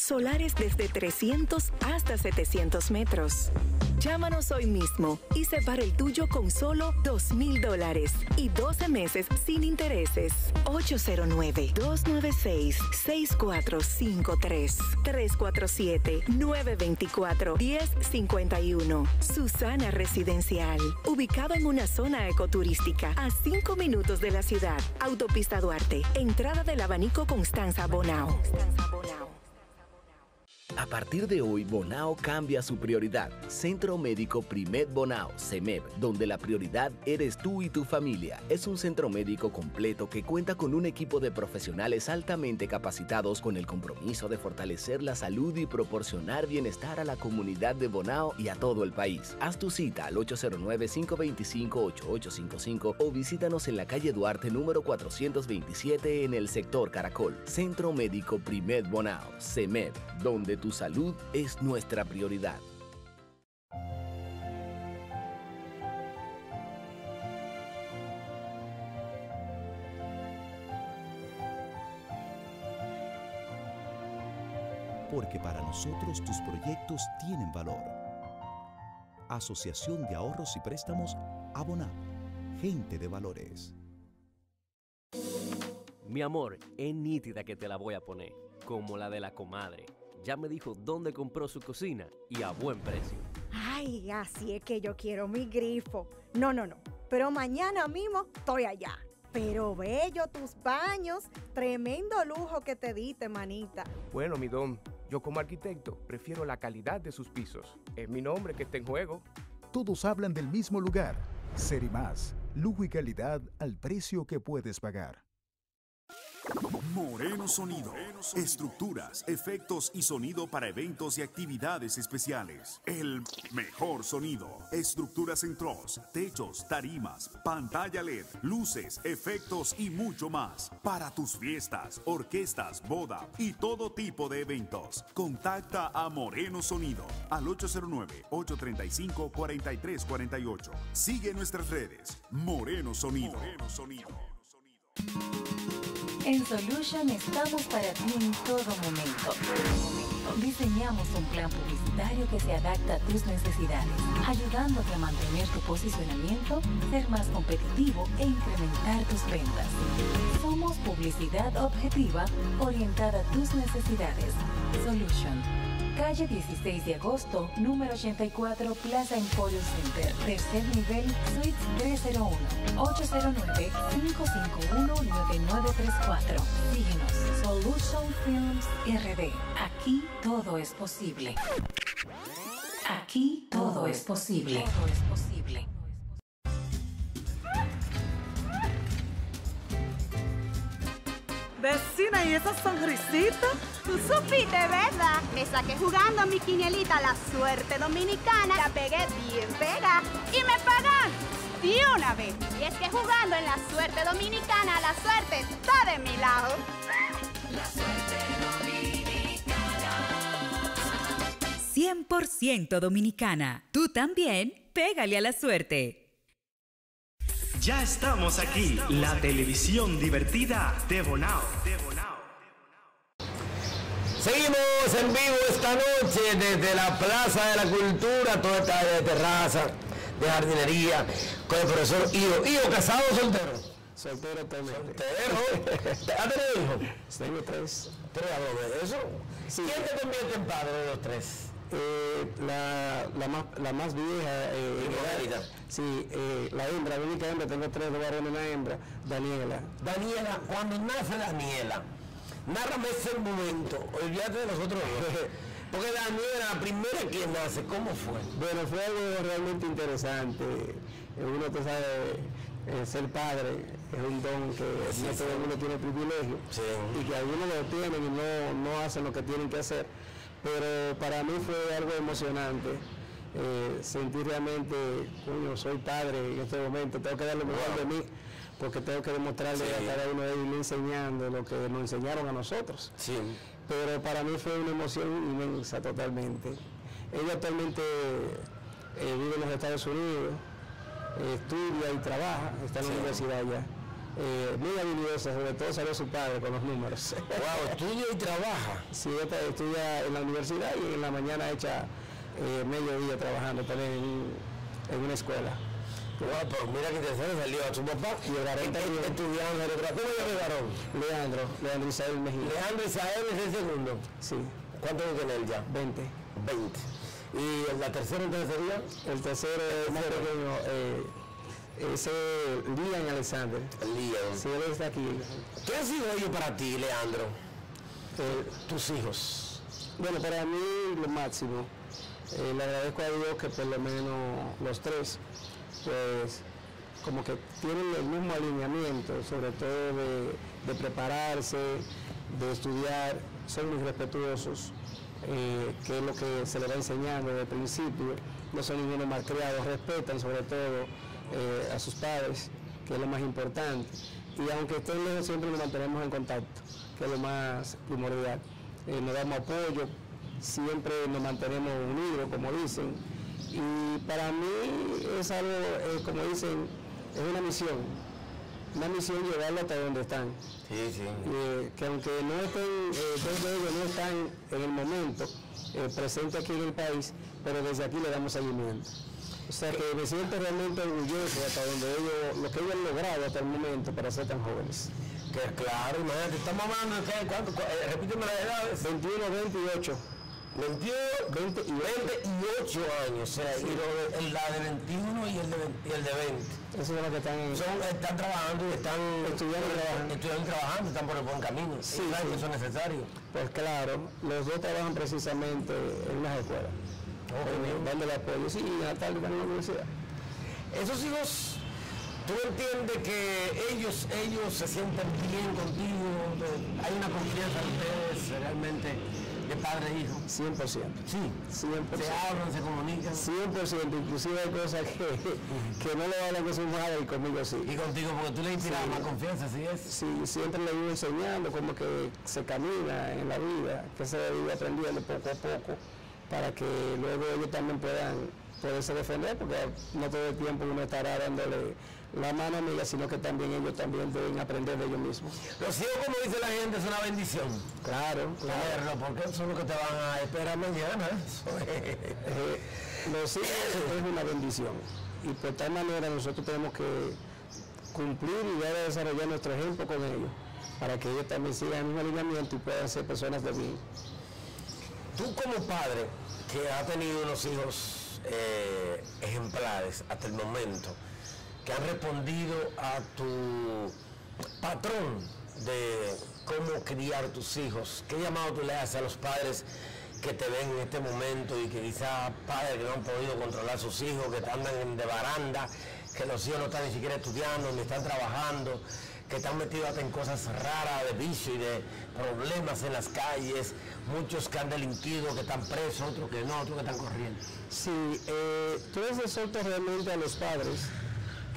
Solares desde 300 hasta 700 metros. Llámanos hoy mismo y separa el tuyo con solo 2 mil dólares y 12 meses sin intereses. 809-296-6453. 347-924-1051. Susana Residencial. Ubicado en una zona ecoturística a 5 minutos de la ciudad. Autopista Duarte. Entrada del abanico Constanza Bonao. A partir de hoy, Bonao cambia su prioridad. Centro Médico Primed Bonao, CEMEB, donde la prioridad eres tú y tu familia. Es un centro médico completo que cuenta con un equipo de profesionales altamente capacitados con el compromiso de fortalecer la salud y proporcionar bienestar a la comunidad de Bonao y a todo el país. Haz tu cita al 809-525-8855 o visítanos en la calle Duarte número 427 en el sector Caracol. Centro Médico Primed Bonao, CEMEB, donde tu salud es nuestra prioridad. Porque para nosotros tus proyectos tienen valor. Asociación de Ahorros y Préstamos Abonap. Gente de valores. Mi amor, es nítida que te la voy a poner, como la de la comadre. Ya me dijo dónde compró su cocina y a buen precio. Ay, así es que yo quiero mi grifo. No, no, no. Pero mañana mismo estoy allá. Pero bello tus baños. Tremendo lujo que te diste, manita. Bueno, mi don, yo como arquitecto prefiero la calidad de sus pisos. Es mi nombre que está en juego. Todos hablan del mismo lugar. Ser y más. Lujo y calidad al precio que puedes pagar. Moreno Sonido. Estructuras, efectos y sonido para eventos y actividades especiales. El mejor sonido. Estructuras en troz, techos, tarimas, pantalla LED, luces, efectos y mucho más. Para tus fiestas, orquestas, boda y todo tipo de eventos. Contacta a Moreno Sonido al 809-835-4348. Sigue nuestras redes. Moreno Sonido. Moreno Sonido. En Solution estamos para ti en todo momento. Diseñamos un plan publicitario que se adapta a tus necesidades, ayudándote a mantener tu posicionamiento, ser más competitivo e incrementar tus ventas. Somos publicidad objetiva orientada a tus necesidades. Solution. Calle 16 de agosto, número 84, Plaza Emporio Center, tercer nivel, suite 301, 809-551-9934. Síguenos, Solution Films RD. Aquí todo es posible. Aquí todo es posible. Todo es posible. Vecina, ¿y esa sonrisita? Tú supiste, ¿verdad? Me saqué jugando mi quinielita la suerte dominicana. La pegué bien pega. Y me pagan de una vez. Y es que jugando en la suerte dominicana, la suerte está de mi lado. La suerte dominicana. 100% dominicana. Tú también, pégale a la suerte. Ya estamos aquí, la televisión divertida de Bonao. Seguimos en vivo esta noche desde la Plaza de la Cultura, toda esta área de terraza, de jardinería, con el profesor Ido. Ido, ¿casado o soltero? Soltero también. ¿Soltero? ¿Ha tenido hijos? Tengo tres. ¿Tres a dos ¿Eso? ¿Quién te convierte en padre de los tres? Eh, la, la, más, la más vieja, eh. Sí, eh, la hembra, la única hembra, tengo tres varones, una hembra, Daniela. Daniela, cuando nace Daniela, nárrame ese momento, olvídate de nosotros. Porque Daniela, la primera que nace, ¿cómo fue? Bueno, fue algo realmente interesante. Eh, Uno te sabe, eh, ser padre es un don que Sí, no sí. todo el mundo tiene privilegio Sí. y que algunos lo tienen y no, no hacen lo que tienen que hacer. Pero para mí fue algo emocionante. Eh, sentir realmente, coño, soy padre en este momento, tengo que dar lo mejor de mí, porque tengo que demostrarle Sí. a cada uno de ellos enseñando lo que nos enseñaron a nosotros. Sí. Pero para mí fue una emoción inmensa totalmente. Ella actualmente eh, vive en los Estados Unidos, eh, estudia y trabaja, está en la universidad ya. Eh, muy habilidosa, sobre todo salió su padre con los números. Wow, estudia y trabaja. Sí, ella estudia en la universidad y en la mañana echa eh, medio día trabajando también en, en una escuela. Wow, pero mira que interesante salió a su papá Y el varón también. estudiando. ¿Cómo llama el varón? Leandro, Leandro Isabel Mejía. Leandro Isael es el segundo. Sí, ¿Cuánto tiene él ya? 20. 20. ¿Y la tercera entonces sería? El tercero es más pequeño, eh, ese Lian Alexander. Lian. Sí, él está aquí. ¿Qué han sido ellos para ti, Leandro? Eh, Tus hijos. bueno, para mí lo máximo. Eh, le agradezco a Dios que por lo menos los tres, pues como que tienen el mismo alineamiento, sobre todo de, prepararse, de estudiar, son muy respetuosos, eh, que es lo que se les va enseñando desde el principio, no son ninguno malcriados, respetan sobre todo eh, a sus padres, que es lo más importante. Y aunque estén lejos, siempre nos mantenemos en contacto, que es lo más primordial. Eh, nos damos apoyo, siempre nos mantenemos unidos, como dicen. Y para mí es algo, eh, como dicen, es una misión. Una misión llevarlo hasta donde están. Sí, sí. Eh, que aunque no estén, eh, ellos no están en el momento eh, presentes aquí en el país, pero desde aquí le damos seguimiento. O sea que me siento realmente orgulloso hasta donde ellos, lo que ellos han logrado hasta el momento para ser tan jóvenes. Que claro, imagínate, estamos hablando de cuánto, cu- repíteme las edades. 21, 28. 21, 20 y 28 años, o sea, y lo de- el, la de 21 y el de 20. Y el de 20. Esos son los que están Son, están trabajando y están Estudiando y trabajando. estudiando y trabajando, están por el buen camino. Sí, y saben sí. que eso es necesario. Pues claro, los dos trabajan precisamente en las escuelas. Bien. dándole apoyo. Sí, y la tarde están en la universidad. Esos hijos ¿Tú entiendes que ellos, ellos se sienten bien contigo? ¿Hay una confianza en ustedes realmente de padre e hijo? 100%. Sí. 100%. Se hablan, se comunican. 100%, inclusive hay cosas que, que no le hablan con su madre y conmigo sí. Y contigo, porque tú le inspiras Sí. más confianza, ¿sí es? Sí, siempre le iba enseñando cómo que se camina en la vida, que se debe ir aprendiendo poco a poco para que luego ellos también puedan poderse defender, porque no todo el tiempo uno estará dándole la mano amiga, sino que también ellos también deben aprender de ellos mismos. Los hijos, como dice la gente, es una bendición. Claro, claro. Porque son los que te van a esperar mañana. Es. Eh, los hijos es una bendición y por tal manera nosotros tenemos que cumplir y dar a desarrollar nuestro ejemplo con ellos para que ellos también sigan el mismo alineamiento y puedan ser personas de bien. Tú como padre que ha tenido unos hijos eh, ejemplares hasta el momento, que han respondido a tu patrón de cómo criar tus hijos, ¿qué llamado tú le haces a los padres que te ven en este momento y que quizás padres que no han podido controlar a sus hijos, que andan de baranda, que los hijos no están ni siquiera estudiando, ni están trabajando, que están metidos en cosas raras de vicio y de problemas en las calles, muchos que han delinquido, que están presos, otros que no, otros que están corriendo. Sí, eh, tú les exhortas realmente a los padres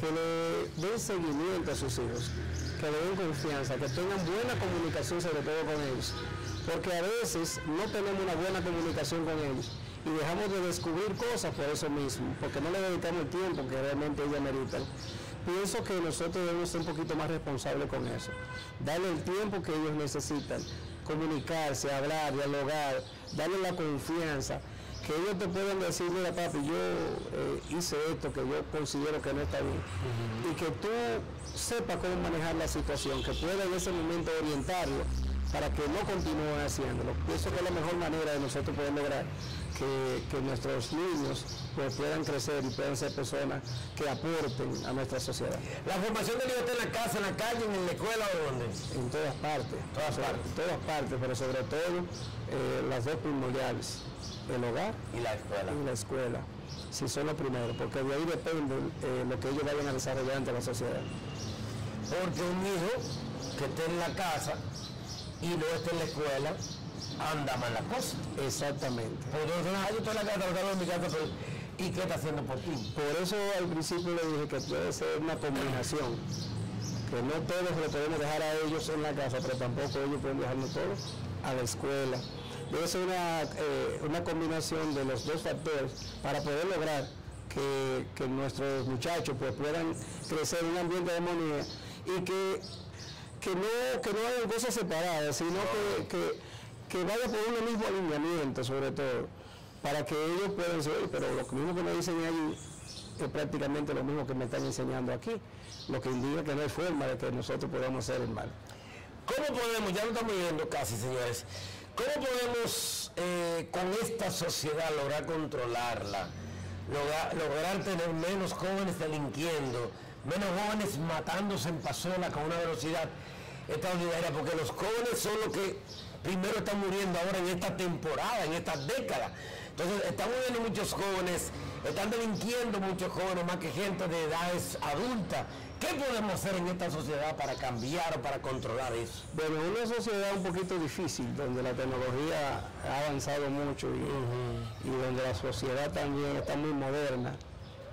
que le den seguimiento a sus hijos, que le den confianza, que tengan buena comunicación sobre todo con ellos, porque a veces no tenemos una buena comunicación con ellos y dejamos de descubrir cosas por eso mismo, porque no le dedicamos el tiempo que realmente ellos meritan. Pienso que nosotros debemos ser un poquito más responsables con eso, darle el tiempo que ellos necesitan, comunicarse, hablar, dialogar, darle la confianza que ellos te pueden decir, mira papi, yo eh, hice esto que yo considero que no está bien. Y que tú sepas cómo manejar la situación, que pueda en ese momento orientarlo para que no continúen haciéndolo. Pienso que es la mejor manera de nosotros poder lograr que, que nuestros niños pues, puedan crecer y puedan ser personas que aporten a nuestra sociedad. ¿La formación hijo está en la casa, en la calle, en la escuela o dónde? En todas partes. Todas partes. todas partes, pero sobre todo eh, las dos primordiales, el hogar y la escuela. Y la escuela, si son los primeros, porque de ahí depende eh, lo que ellos vayan a desarrollar ante la sociedad. Porque un hijo que esté en la casa y no esté en la escuela, anda mal la cosa. Exactamente. Porque ah, yo estoy en la casa, de mi casa, pero ¿y qué está haciendo por ti? Por eso al principio le dije que puede ser una combinación, que no todos lo podemos dejar a ellos en la casa, pero tampoco ellos pueden dejarnos todos a la escuela. Ser una, eh, una combinación de los dos factores para poder lograr que, que nuestros muchachos pues, puedan crecer en un ambiente de armonía y que, que no, que no hagan cosas separadas, sino que, que, vaya por un mismo alineamiento sobre todo, para que ellos puedan "Oye, pero lo mismo que me dicen allí es prácticamente lo mismo que me están enseñando aquí, lo que indica que no hay forma de que nosotros podamos hacer el mal. ¿Cómo podemos, ya lo estamos viendo casi, señores, cómo podemos eh, con esta sociedad lograr controlarla, lograr, tener menos jóvenes delinquiendo, menos jóvenes matándose en pasola con una velocidad extraordinaria? Porque los jóvenes son los que primero están muriendo ahora en esta temporada, en esta década. Entonces, están muriendo muchos jóvenes, están delinquiendo muchos jóvenes, más que gente de edades adultas. ¿Qué podemos hacer en esta sociedad para cambiar o para controlar eso? Bueno, una sociedad un poquito difícil, donde la tecnología ha avanzado mucho y, donde la sociedad también está muy moderna,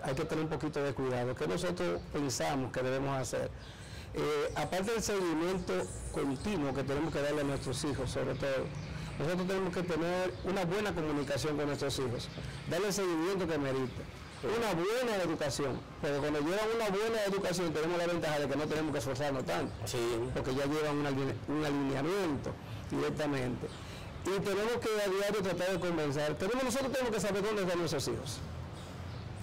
hay que tener un poquito de cuidado. ¿Qué nosotros pensamos que debemos hacer? Eh, aparte del seguimiento continuo que tenemos que darle a nuestros hijos, sobre todo, nosotros tenemos que tener una buena comunicación con nuestros hijos, darle el seguimiento que merita. Una buena educación, porque cuando llevan una buena educación tenemos la ventaja de que no tenemos que esforzarnos tanto, porque ya llevan un, aline- un alineamiento directamente. Y tenemos que a diario tratar de convencer. Tenemos, nosotros tenemos que saber dónde están nuestros hijos.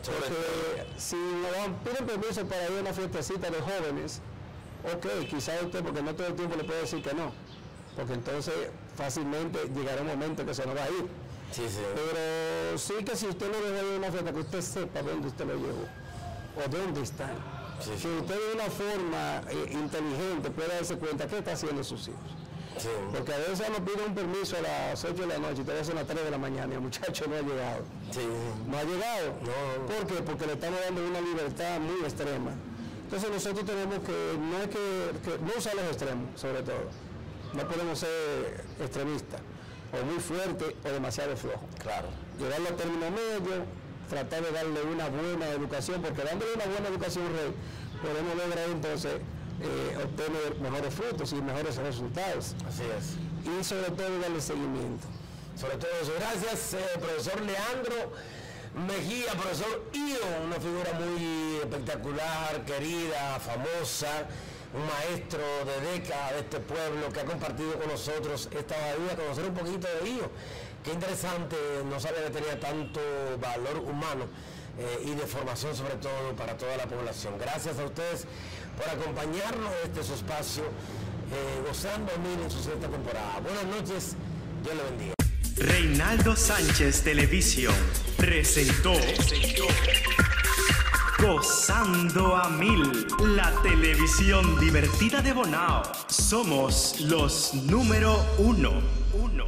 Porque si nos dan- piden permiso para ir a una fiestecita de jóvenes, ok, quizás usted, porque no todo el tiempo le puede decir que no, porque entonces fácilmente llegará un momento que se nos va a ir. Pero sí que si usted deja ir a una fiesta, que usted sepa dónde usted lo llevó o dónde está. que usted de una forma eh, inteligente pueda darse cuenta qué está haciendo sus hijos. Porque a veces nos piden un permiso a las 8 de la noche y te a las 3 de la mañana y el muchacho no ha llegado. No ha llegado. ¿Por qué? Porque le estamos dando una libertad muy extrema. Entonces nosotros tenemos que, no es que, que no usar los extremos, sobre todo. No podemos ser extremistas, o muy fuerte o demasiado flojo. Claro. Llevarlo a término medio, tratar de darle una buena educación, porque dándole una buena educación, Rey, podemos lograr entonces eh, obtener mejores frutos y mejores resultados. Así es. Y sobre todo darle seguimiento. Sobre todo eso. Gracias, eh, profesor Leandro Mejía, profesor Io, una figura muy espectacular, querida, famosa, un maestro de décadas de este pueblo que ha compartido con nosotros esta vida, conocer un poquito de Io. Qué interesante, no sabía que tenía tanto valor humano eh, y de formación sobre todo para toda la población. Gracias a ustedes por acompañarnos en este espacio, eh, gozando mil en su sexta temporada. Buenas noches, Dios le bendiga. Reinaldo Sánchez Televisión presentó Gozando a Mil, la televisión divertida de Bonao. Somos los número uno. uno.